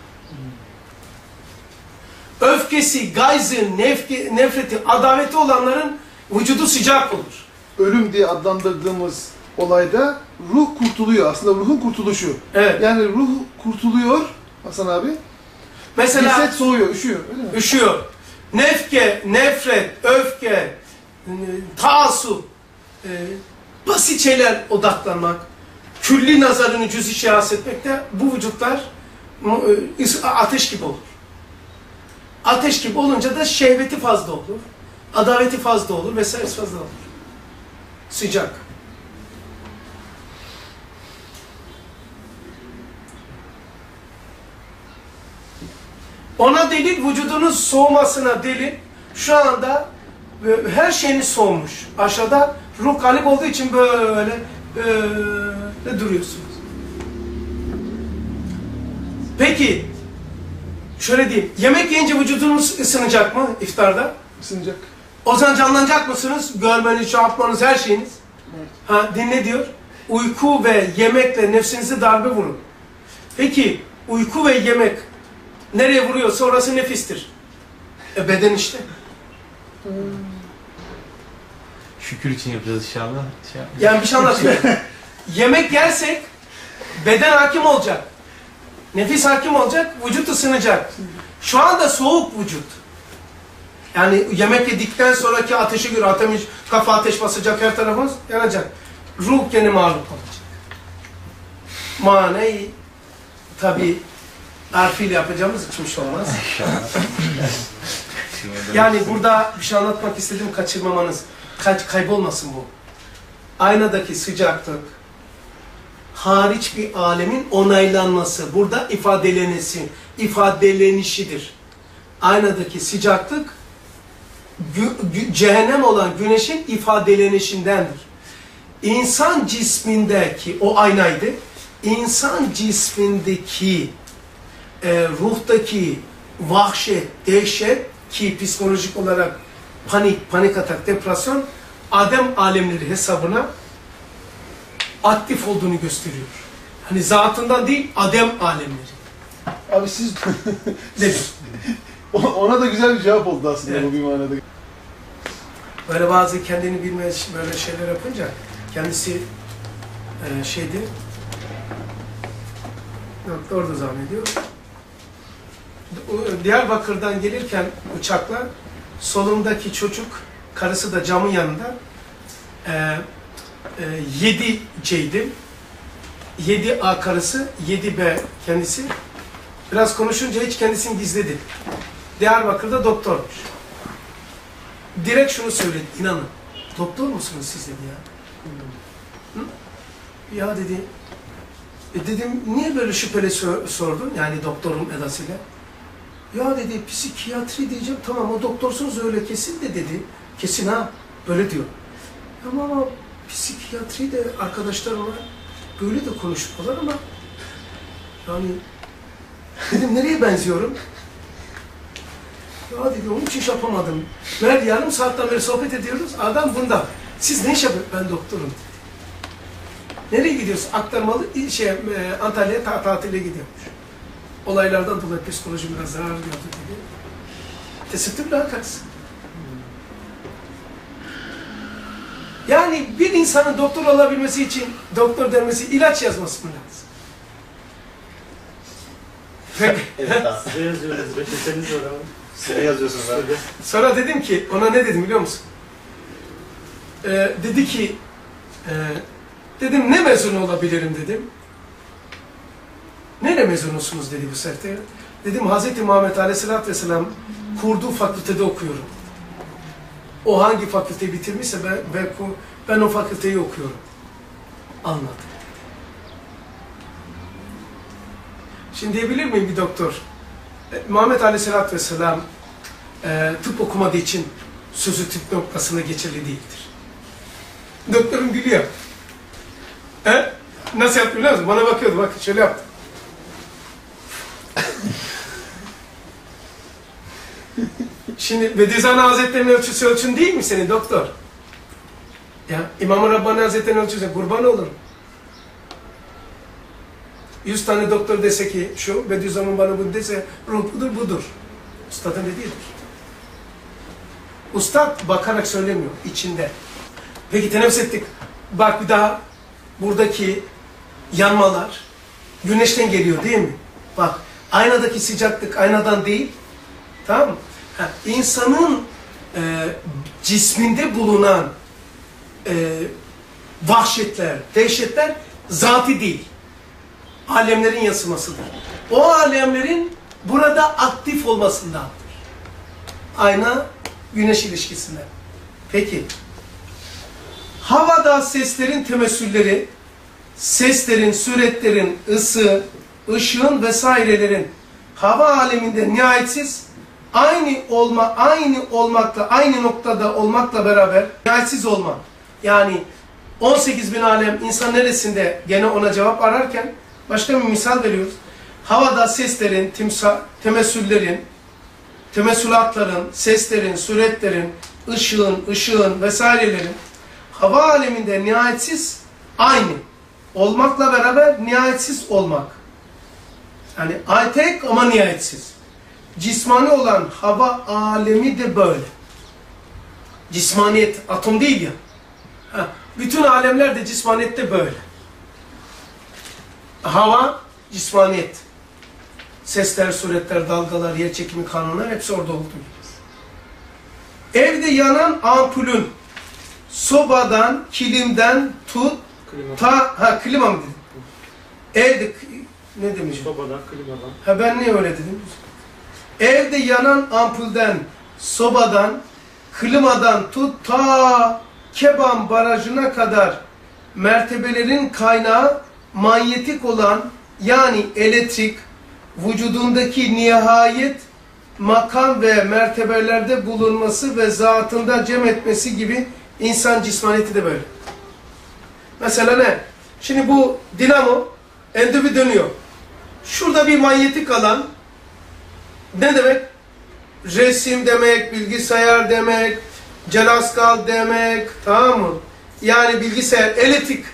Öfkesi, gayzı, nefki, nefreti, adaveti olanların vücudu sıcak olur. Ölüm diye adlandırdığımız olayda ruh kurtuluyor. Aslında ruhun kurtuluşu. Evet. Yani ruh kurtuluyor Hasan abi. Mesela Ceset soğuyor, üşüyor. Öyle mi? üşüyor. Nefke, nefret, öfke, e, taassup, e, basit şeyler odaklanmak, külli nazarını cüz-i şahs etmekte bu vücutlar e, ateş gibi olur. Ateş gibi olunca da şehveti fazla olur, adaveti fazla olur vesairesi fazla olur. Sıcak. Ona delil vücudunun soğumasına delil şu anda e, her şeyiniz soğumuş. Aşağıda ruh galip olduğu için böyle böyle duruyorsunuz. Peki şöyle diyeyim. Yemek yiyince vücudunuz ısınacak mı iftarda? Isınacak. O zaman canlanacak mısınız? Görmeniz, şey yapmanız, her şeyiniz. Ha, dinle diyor. Uyku ve yemekle nefsinizi darbe vurun. Peki uyku ve yemek nereye vuruyorsa orası nefistir. E beden işte. Şükür için yapacağız inşallah. Şey. Yani bir şey anlatıyorum. yemek yersek beden hakim olacak. Nefis hakim olacak, vücut ısınacak. Şu anda soğuk vücut. Yani yemek yedikten sonraki ateşe göre ateş, kafa ateş basacak, her tarafımız yanacak. Ruh gene mağlup olacak. Maneyi tabi harfiyle yapacağımız için şey olmaz. Yani burada bir şey anlatmak istedim kaçırmamanız, kay- kaybolmasın bu. Aynadaki sıcaklık, hariç bir alemin onaylanması, burada ifadelenesi, ifadelenişidir. Aynadaki sıcaklık, cehennem olan güneşin ifadelenişindendir. İnsan cismindeki, o aynaydı, insan cismindeki, e, ruhtaki vahşet, dehşet ki psikolojik olarak panik, panik atak, depresyon, Adem alemleri hesabına aktif olduğunu gösteriyor. Hani zatından değil, Adem alemleri. Abi siz Dedi. ona da güzel bir cevap oldu aslında Evet. bu bir manada. Böyle bazı kendini bilmez böyle şeyler yapınca kendisi e, şeydi yok, orada zannediyor. Diyarbakır'dan gelirken uçakla solundaki çocuk karısı da camın yanında e, e, 7C'ydi. 7A karısı, 7B kendisi. Biraz konuşunca hiç kendisini gizledi. Diyarbakır'da doktormuş direkt şunu söyledi, inanın. Doktor musunuz siz dedi ya. Hı? Ya dedi, e dedim niye böyle şüpheli sor- sordun? Yani doktorun edasıyla. Ya dedi psikiyatri diyeceğim tamam o doktorsunuz öyle kesin de dedi. Kesin ha böyle diyor. Ama psikiyatri de arkadaşlarım var. Böyle de konuşuyorlar ama yani dedim nereye benziyorum? Ya dedi onun için yapamadım. Meğer yarım saatten beri sohbet ediyoruz. Adam bunda. Siz ne iş yapıyorsunuz? Ben doktorum. Nereye gidiyorsun? Aktarmalı şey, e, Antalya'ya ta tatile gidiyormuş. Olaylardan dolayı psikoloji biraz zarar gördü dedi. Tesettür lakası. Yani bir insanın doktor olabilmesi için doktor denmesi ilaç yazması mı lazım? Peki. Evet. Size yazıyoruz, reçeteniz var abi. Size yazıyorsunuz abi. Sonra dedim ki, ona ne dedim biliyor musun? Ee, dedi ki, e, dedim ne mezunu olabilirim dedim. Nere mezunusunuz dedi bu sefer. Dedim Hz. Muhammed Aleyhisselatü Vesselam kurduğu fakültede okuyorum. O hangi fakülteyi bitirmişse ben, ben, ben o fakülteyi okuyorum. Anladım. Şimdi diyebilir miyim bir doktor? E, Muhammed Aleyhisselatü Vesselam e, tıp okumadığı için sözü tıp noktasına geçerli değildir. Doktorum gülüyor. He? Nasıl yaptı biliyor musun? Bana bakıyordu bak şöyle yaptı. Şimdi Bediüzzaman Hazretleri'nin ölçüsü ölçün değil mi senin doktor? Ya İmam-ı Rabbani Hazretleri'nin ölçüsü kurban olurum. Yüz tane doktor dese ki şu Bediüzzaman bana bunu dese ruh budur budur. Ustadın dediğidir. Ustad bakarak söylemiyor, içinde. Peki teneffüs ettik. Bak bir daha buradaki yanmalar güneşten geliyor değil mi? Bak aynadaki sıcaklık aynadan değil. Tamam mı? Ha, insanın e, cisminde bulunan e, vahşetler, dehşetler zati değil. Alemlerin yansımasıdır. O alemlerin burada aktif olmasındandır. Ayna güneş ilişkisinden. Peki. Havada seslerin temessülleri, seslerin, suretlerin, ısı, ışığın vesairelerin hava aleminde nihayetsiz aynı olma, aynı olmakla, aynı noktada olmakla beraber nihayetsiz olma. Yani 18 bin alem insan neresinde gene ona cevap ararken başka bir misal veriyoruz. Havada seslerin, timsa, temessüllerin, temessülatların, seslerin, suretlerin, ışığın, ışığın vesairelerin hava aleminde nihayetsiz aynı olmakla beraber nihayetsiz olmak. Yani ay tek ama nihayetsiz. Cismani olan hava alemi de böyle. Cismaniyet, atom değil ya. Ha, bütün alemler de cismaniyette böyle. Hava, cismaniyet. Sesler, suretler, dalgalar, yer çekimi kanunlar hepsi orada gibi. Evde yanan ampulün sobadan, kilimden tut, Klima. ta, ha klima mı dedim? Evde, ne demişim? Sobadan, klimadan. Ha ben niye öyle dedim? Evde yanan ampulden, sobadan, klimadan tut ta Keban Barajı'na kadar mertebelerin kaynağı manyetik olan yani elektrik vücudundaki nihayet makam ve mertebelerde bulunması ve zatında cem etmesi gibi insan cismaniyeti de böyle. Mesela ne? Şimdi bu dinamo endüvi dönüyor. Şurada bir manyetik alan ne demek? Resim demek, bilgisayar demek, celaskal demek, tamam mı? Yani bilgisayar, elektrik.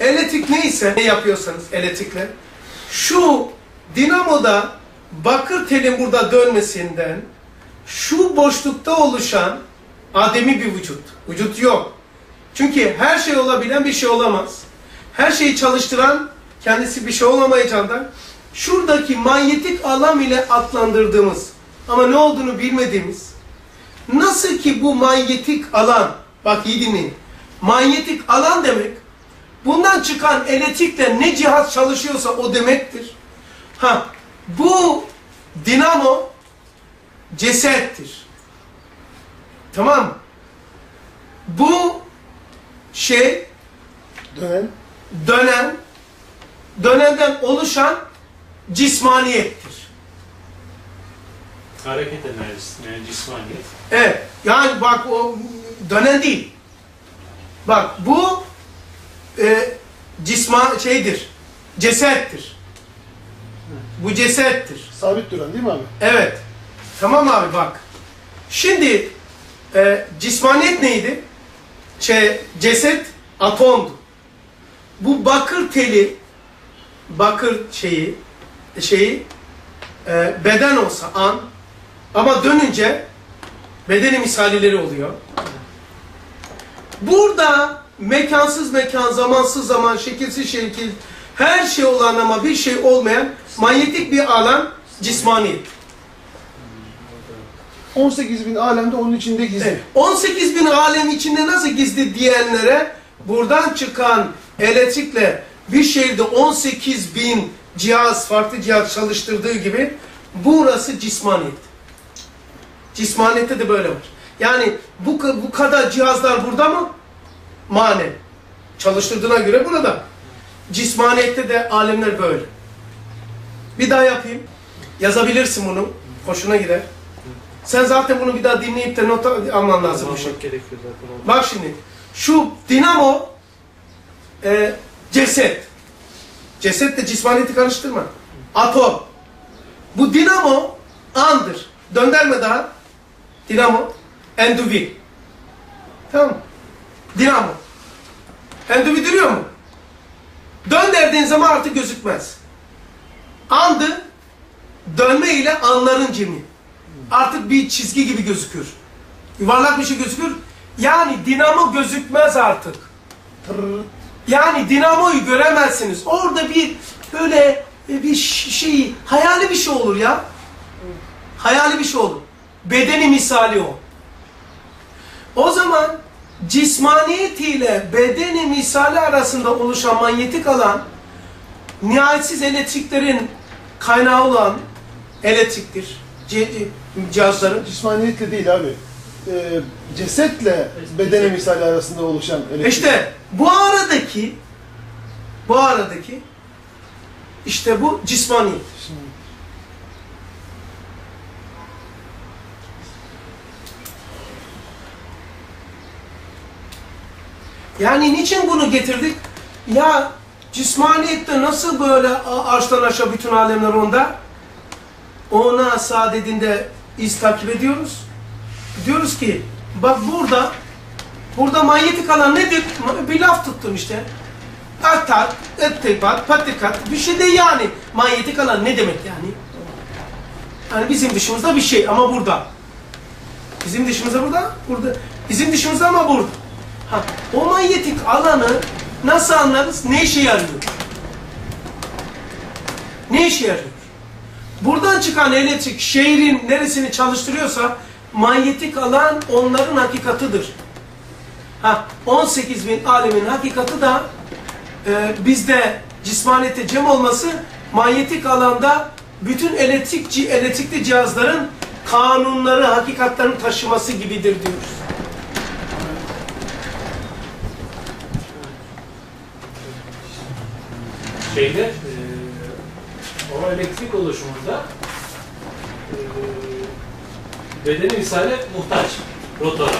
Elektrik neyse, ne yapıyorsanız elektrikle. Şu dinamoda bakır telin burada dönmesinden şu boşlukta oluşan ademi bir vücut. Vücut yok. Çünkü her şey olabilen bir şey olamaz. Her şeyi çalıştıran kendisi bir şey olamayacağından şuradaki manyetik alan ile adlandırdığımız ama ne olduğunu bilmediğimiz nasıl ki bu manyetik alan bak iyi dinleyin manyetik alan demek bundan çıkan elektrikle ne cihaz çalışıyorsa o demektir. Ha bu dinamo cesettir. Tamam mı? Bu şey Dönen. dönen, dönenden oluşan cismaniyettir. Hareket enerjisi, yani cismaniyet. Evet. Yani bak o dönen değil. Bak bu e, cisma şeydir. Cesettir. Bu cesettir. Sabit duran değil mi abi? Evet. Tamam abi bak. Şimdi e, cismaniyet neydi? Şey, ceset atomdu. Bu bakır teli bakır şeyi şeyi e, beden olsa an ama dönünce bedeni misalileri oluyor. Burada mekansız mekan, zamansız zaman, şekilsiz şekil her şey olan ama bir şey olmayan manyetik bir alan cismaniyet. 18 bin alemde onun içinde gizli. Evet. 18 bin alem içinde nasıl gizli diyenlere buradan çıkan elektrikle bir şehirde 18 bin cihaz, farklı cihaz çalıştırdığı gibi burası cismaniyet. Cismaniyette de böyle var. Yani bu, bu kadar cihazlar burada mı? Manen. Çalıştırdığına göre burada. Cismaniyette de alemler böyle. Bir daha yapayım. Yazabilirsin bunu. Hoşuna gider. Sen zaten bunu bir daha dinleyip de not al- alman lazım bu şey. Almak gerekiyor zaten. Bak şimdi. Şu dinamo e, ceset. Cesetle cismaniyeti karıştırma. Atom. Bu dinamo andır. Dönderme daha. Dinamo. Endüvi. Tamam? Dinamo. Endüvi duruyor mu? Dönderdiğin zaman artık gözükmez. Andı dönme ile anların cimi. Artık bir çizgi gibi gözükür. Yuvarlak bir şey gözükür. Yani dinamo gözükmez artık. Tırr. Yani dinamoyu göremezsiniz. Orada bir böyle e, bir şey, hayali bir şey olur ya. Hayali bir şey olur. Bedeni misali o. O zaman cismaniyet ile bedeni misali arasında oluşan manyetik alan nihayetsiz elektriklerin kaynağı olan elektriktir. Ce- cihazların. Cismaniyetle değil abi. Ee, cesetle bedene misali arasında oluşan elektrik. İşte bu aradaki bu aradaki işte bu cismaniyet. Yani niçin bunu getirdik? Ya cismaniyette nasıl böyle arştan aşağı bütün alemler onda? Ona saadetinde iz takip ediyoruz. Diyoruz ki bak burada burada manyetik alan nedir? Bir laf tuttum işte. Atak, ettebat, patikat bir şey de yani. Manyetik alan ne demek yani? Yani bizim dışımızda bir şey ama burada. Bizim dışımızda burada, burada. Bizim dışımızda ama burada. Ha, o manyetik alanı nasıl anlarız? Ne işe yarıyor? Ne işe yarıyor? Buradan çıkan elektrik şehrin neresini çalıştırıyorsa manyetik alan onların hakikatıdır. Ha, 18 bin alemin hakikati da e, bizde cismaniyete cem olması manyetik alanda bütün elektrikçi, elektrikli cihazların kanunları, hakikatlerini taşıması gibidir diyoruz. Şeyde, e, o elektrik oluşumunda e, bedeni misali muhtaç rotora.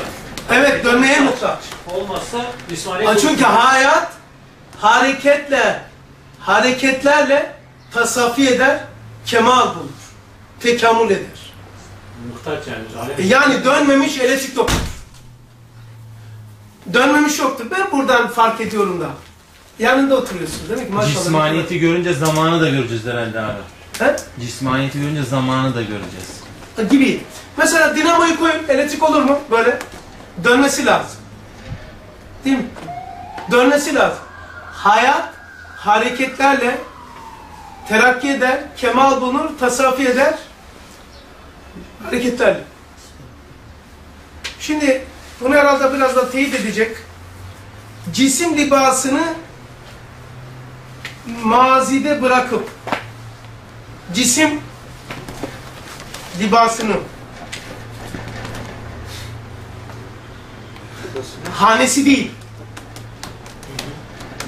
Evet, dönmeye muhtaç. Olmazsa cismaniyet Ha, Çünkü hayat hareketle, hareketlerle tasafi eder, kemal bulur. Tekamül eder. muhtaç yani. E Yani dönmemiş elektrik yoktur. Dönmemiş yoktur. Ben buradan fark ediyorum da. Yanında oturuyorsun demek ki maşallah. Cismaniyeti görünce zamanı da göreceğiz herhalde abi. He? Cismaniyeti görünce zamanı da göreceğiz. Gibi. Mesela dinamoyu koyun elektrik olur mu? Böyle. Dönmesi lazım. Değil mi? Dönmesi lazım. Hayat hareketlerle terakki eder, kemal bulunur, tasarruf eder. Hareketlerle. Şimdi bunu herhalde biraz da teyit edecek. Cisim libasını mazide bırakıp cisim libasını hanesi değil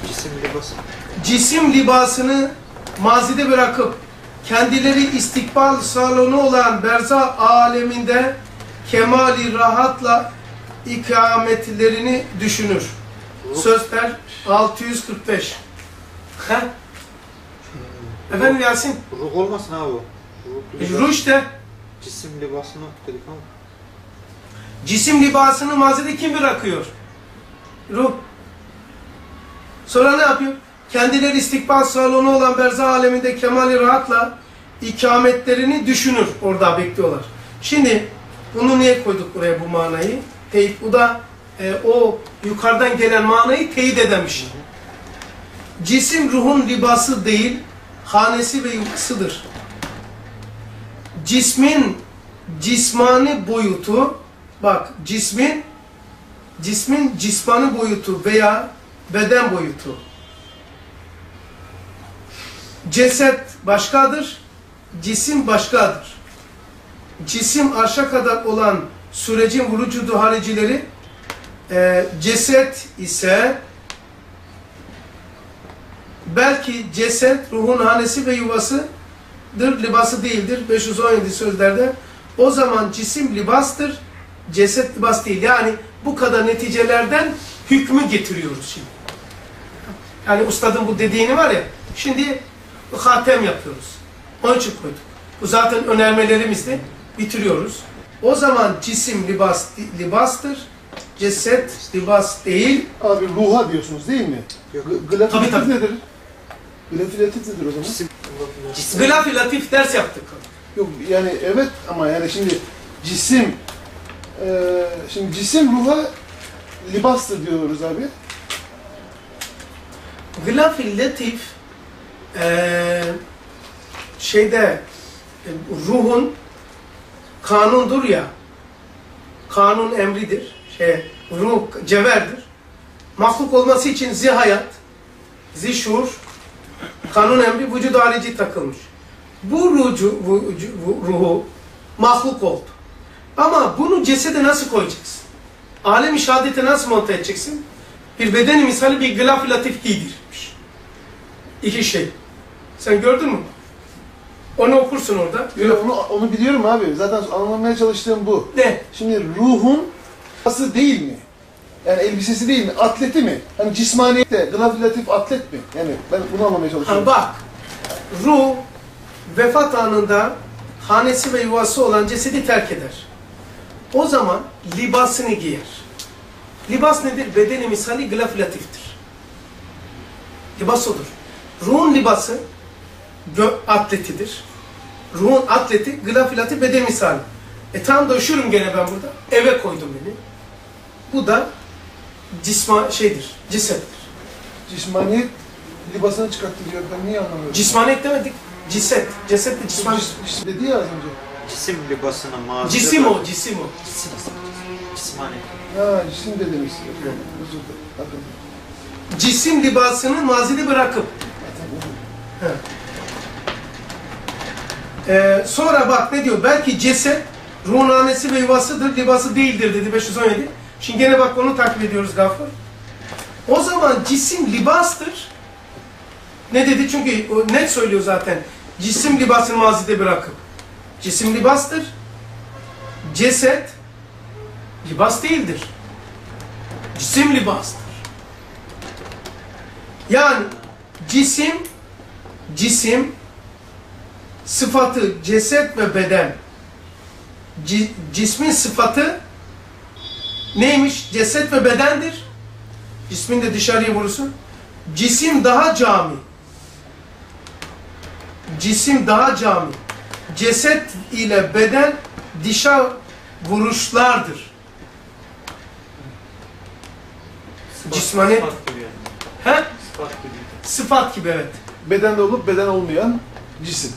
Cisim libası. cisim libasını mazide bırakıp kendileri istikbal salonu olan berza aleminde kemali rahatla ikametlerini düşünür. Sözler 645. He? Efendim Yasin? Ruh olmasın abi o. Ruh, Ruh işte Cisim libasını dedik ama. cisim libasını mazide kim bırakıyor? Ruh. Sonra ne yapıyor? Kendileri istikbal salonu olan berza aleminde kemali rahatla ikametlerini düşünür. Orada bekliyorlar. Şimdi bunu niye koyduk buraya bu manayı? Teyit. Bu da e, o yukarıdan gelen manayı teyit edemiş. Cisim ruhun libası değil, hanesi ve yuvasıdır. Cismin cismani boyutu, bak cismin cismin cismani boyutu veya beden boyutu. Ceset başkadır, cisim başkadır. Cisim arşa kadar olan sürecin vurucudu haricileri, e, ceset ise belki ceset ruhun hanesi ve yuvasıdır, libası değildir. 517 sözlerde. O zaman cisim libastır, ceset libas değil. Yani bu kadar neticelerden hükmü getiriyoruz şimdi. Yani ustadın bu dediğini var ya, şimdi hatem yapıyoruz. Onun için koyduk. Bu zaten önermelerimizdi. Bitiriyoruz. O zaman cisim libas libastır, ceset libas değil. Abi ruha diyorsunuz değil mi? Yok. G- Tabii, tabii. nedir? Glafilatif nedir o zaman? Cisim. Gılaf-ı latif ders yaptık. Yok yani evet ama yani şimdi cisim eee şimdi cisim ruha libastır diyoruz abi. Gılaf-ı latif eee, şeyde e, ruhun kanundur ya kanun emridir. Şey, ruh cevherdir. Mahluk olması için zihayat, zişur, kanun emri vücudu harici takılmış. Bu rucu, bu, bu ruhu mahluk oldu. Ama bunu cesede nasıl koyacaksın? Alem-i şehadete nasıl monte edeceksin? Bir bedeni misali bir gılaf-ı latif giydirilmiş. İki şey. Sen gördün mü? Onu okursun orada. Yok, onu, onu biliyorum abi. Zaten anlamaya çalıştığım bu. Ne? Şimdi ruhunası değil mi? Yani elbisesi değil mi? Atleti mi? Hani cismaniyette glafilatif atlet mi? Yani ben bunu anlamaya çalışıyorum. Ha, bak, ruh vefat anında hanesi ve yuvası olan cesedi terk eder. O zaman libasını giyer. Libas nedir? Bedeni misali glaflatiftir. Libas odur. Ruhun libası atletidir. Ruhun atleti glafilati beden misali. E tam da üşürüm gene ben burada. Eve koydum beni. Bu da cisma şeydir, cisettir. Cismaniyet libasını çıkarttı diyor. Ben niye anlamıyorum? Cismaniyet demedik. Ciset. Ceset de cisman. Cis, cis dedi ya az önce. Cisim libasına mazide Cisim o, cisim o. Cisim. Cismani. Ha cisim dediniz. Özür dilerim. Cisim libasını mazide bırakıp. Ee, sonra bak ne diyor? Belki ceset ruhunanesi ve yuvasıdır, libası değildir dedi 517. Şimdi gene bak onu takip ediyoruz Gafur. O zaman cisim libastır. Ne dedi? Çünkü o net söylüyor zaten. Cisim libasını mazide bırakıp. Cisim libastır. Ceset libas değildir. Cisim libastır. Yani cisim, cisim, sıfatı, ceset ve beden. Ci- cismin sıfatı neymiş? Ceset ve bedendir. Cismin de dışarıya vurursun. Cisim daha cami. Cisim daha cami. Ceset ile beden dışa vuruşlardır. Cismanet. Sıfat gibi yani. He? Sıfat gibi. Sıfat gibi evet. Bedende olup beden olmayan cisim.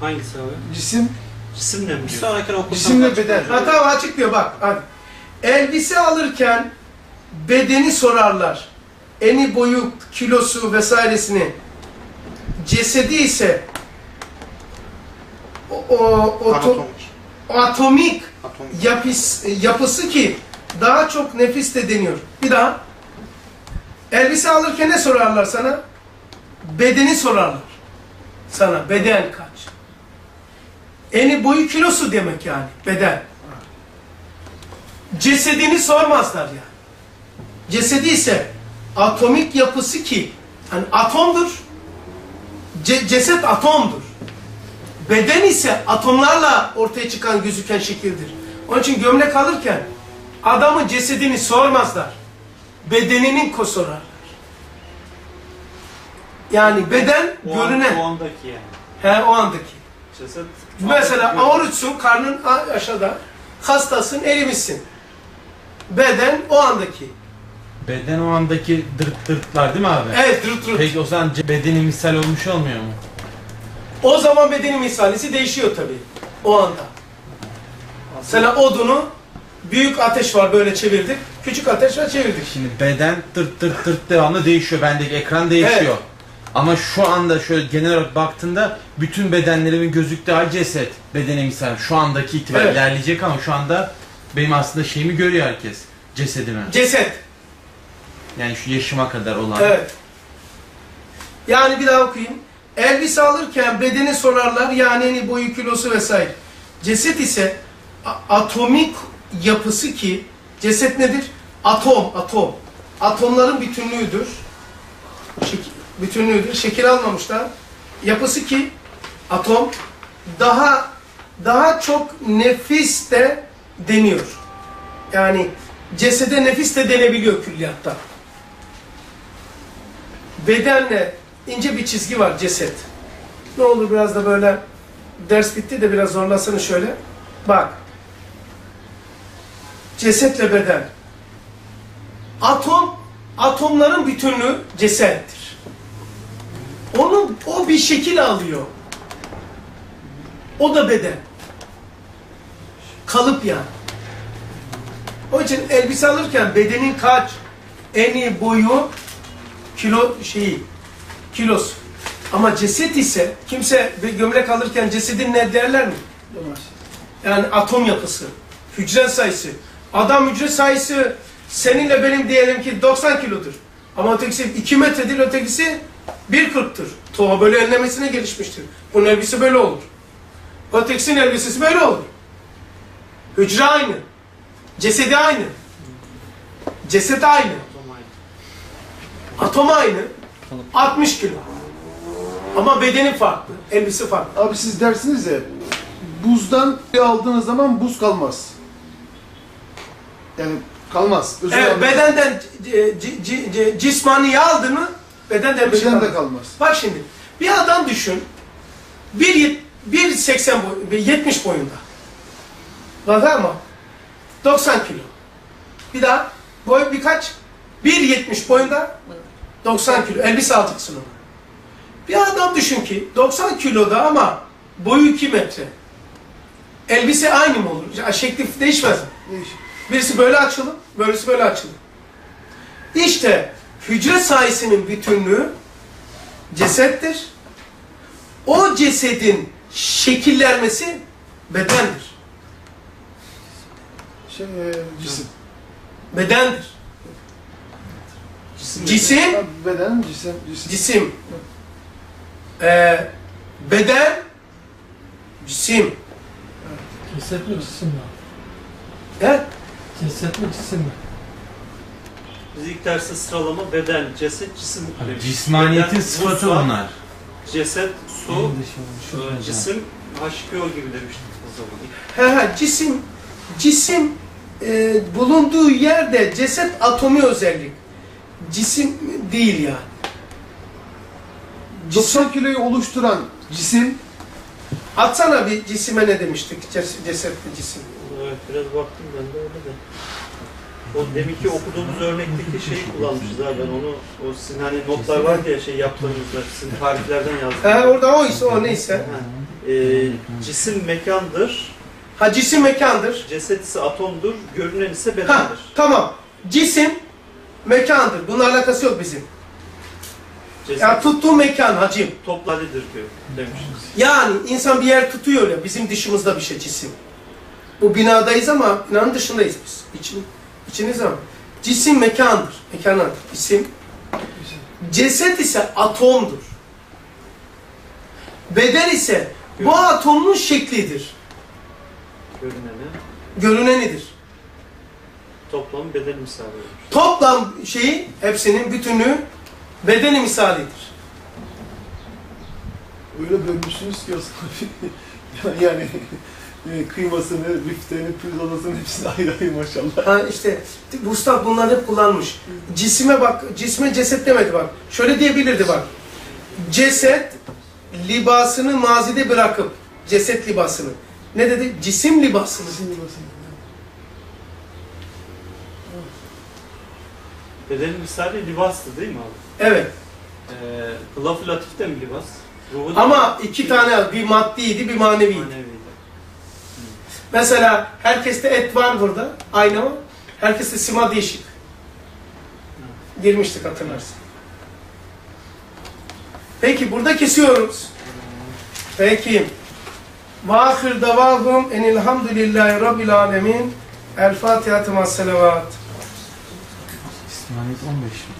Hangisi abi? Cisim, Cisimle mi Bir diyor? sonrakini okursan cisimle olacak. Ha tamam açıklıyor bak hadi. Elbise alırken bedeni sorarlar. Eni boyu, kilosu vesairesini. Cesedi ise o, o, o- atomik Atomik. yapıs, yapısı ki daha çok nefis de deniyor. Bir daha. Elbise alırken ne sorarlar sana? Bedeni sorarlar. Sana beden? Eni boyu kilosu demek yani beden. Cesedini sormazlar yani. Cesedi ise atomik yapısı ki hani atomdur. Ce- ceset atomdur. Beden ise atomlarla ortaya çıkan gözüken şekildir. Onun için gömlek alırken adamın cesedini sormazlar. Bedeninin ko sorarlar. Yani beden O, an, görünen. o andaki yani. He o andaki. Ceset. Mesela aorutsun, karnın aşağıda. Hastasın, erimişsin. Beden o andaki. Beden o andaki dırt dırtlar değil mi abi? Evet, rıt rıt. Peki o zaman bedeni misal olmuş olmuyor mu? O zaman bedenin misalisi değişiyor tabii. O anda. Mesela odunu büyük ateş var böyle çevirdik. Küçük ateş var çevirdik. Şimdi beden dırt dırt dırt devamlı değişiyor. Bendeki ekran değişiyor. Evet. Ama şu anda şöyle genel olarak baktığında bütün bedenlerimin gözüktüğü hal ceset. Bedene misal şu andaki itibariyle Evet. ilerleyecek ama şu anda benim aslında şeyimi görüyor herkes. Cesedimi. Ceset. Yani şu yaşıma kadar olan. Evet. Yani bir daha okuyayım. Elbise alırken bedeni sorarlar yani eni boyu kilosu vesaire. Ceset ise atomik yapısı ki ceset nedir? Atom, atom. Atomların bütünlüğüdür. Şekil, bütünlüğüdür. Şekil almamışlar. Yapısı ki atom daha daha çok nefis de deniyor. Yani cesede nefis de denebiliyor külliyatta bedenle ince bir çizgi var ceset. Ne olur biraz da böyle ders bitti de biraz zorlasana şöyle. Bak. Cesetle beden. Atom, atomların bütünlüğü cesettir. Onun, o bir şekil alıyor. O da beden. Kalıp yani. O için elbise alırken bedenin kaç, eni, boyu, kilo şeyi, kilosu. Ama ceset ise kimse bir gömlek alırken cesedin ne derler mi? Yani atom yapısı, hücre sayısı. Adam hücre sayısı seninle benim diyelim ki 90 kilodur. Ama ötekisi 2 metredir, ötekisi 1.40'tır. Toğa böyle enlemesine gelişmiştir. Bunun elbise böyle olur. Ötekisinin elbisesi böyle olur. Hücre aynı. Cesedi aynı. Ceset aynı. Atom aynı. 60 kilo. Ama bedeni farklı. Elbise farklı. Abi siz dersiniz ya, buzdan aldığınız zaman buz kalmaz. Yani kalmaz. Özür Evet, dilerim. bedenden cismani yağ bir şey Beden de kalmaz. kalmaz. Bak şimdi bir adam düşün 1.80 boy, 70 boyunda. Var mı? 90 kilo. Bir daha boy birkaç 1.70 boyunda 90 kilo. Elbise alacaksın ona. Bir adam düşün ki 90 kiloda ama boyu 2 metre. Elbise aynı mı olur? Şekli değişmez mi? Değişik. Birisi böyle açılır, böylesi böyle açılır. İşte hücre sayısının bütünlüğü cesettir. O cesedin şekillenmesi bedendir. Şey, e, cisim. Bedendir. Cisim, Ha, Beden, cisim, cisim. cisim. Ee, beden, cisim. Ceset mi cisim mi? He? Ceset mi cisim mi? Biz ilk derste sıralama beden, ceset, cisim. demiş. Cismaniyetin Beden, sıfatı var, bunlar. Ceset, su, e, cisim, H2O gibi demiştik o zaman. He he, cisim, cisim e, bulunduğu yerde ceset atomi özellik. Cisim değil yani. 90 kiloyu oluşturan cisim, Atsana bir cisime ne demiştik? Ces- Cesetli cisim. Evet, biraz baktım ben de öyle de. O deminki okuduğumuz örnekteki şeyi kullanmışız abi ben onu, o sizin hani notlar vardı ya şey yaptığınızda, sizin tariflerden yazdım. He, orada oysa o neyse. Ha, e, cisim mekandır, Ha cisim mekandır. ceset ise atomdur, görünen ise Ha bedendir. tamam. Cisim mekandır. Bunun alakası yok bizim. Ceset Ya tuttuğu mekan hacim. toplalidir diyor demişiz. Yani insan bir yer tutuyor ya bizim dışımızda bir şey cisim. Bu binadayız ama binanın dışındayız biz. İçin, içiniz ama. Cisim mekandır. Mekandır. İsim Ceset ise atomdur. Beden ise bu atomun şeklidir. Görüneni Görünenidir. toplam beden misali. Toplam şeyi, hepsinin bütünü bedeni misalidir. Öyle bölmüşsünüz ki yani e, kıymasını, bifteğini, pirzolasını hepsini ayrı ayrı maşallah. Ha işte bu usta bunları hep kullanmış. Cisime bak, cisme ceset demedi bak. Şöyle diyebilirdi bak. Ceset libasını mazide bırakıp, ceset libasını. Ne dedi? Cisim libasını. Bedenin misali libastı değil mi abi? Evet. Ee, laf latif de mi libas? Ruhu Ama iki tane, bir maddiydi, bir maneviydi. maneviydi. Mesela herkeste et var burada, aynı ama herkeste sima değişik. Girmiştik hatırlarsın. Peki burada kesiyoruz. Peki. Vahir davahum enilhamdülillahi rabbil alemin. El Fatiha tema selavat. İsmail 15 mi?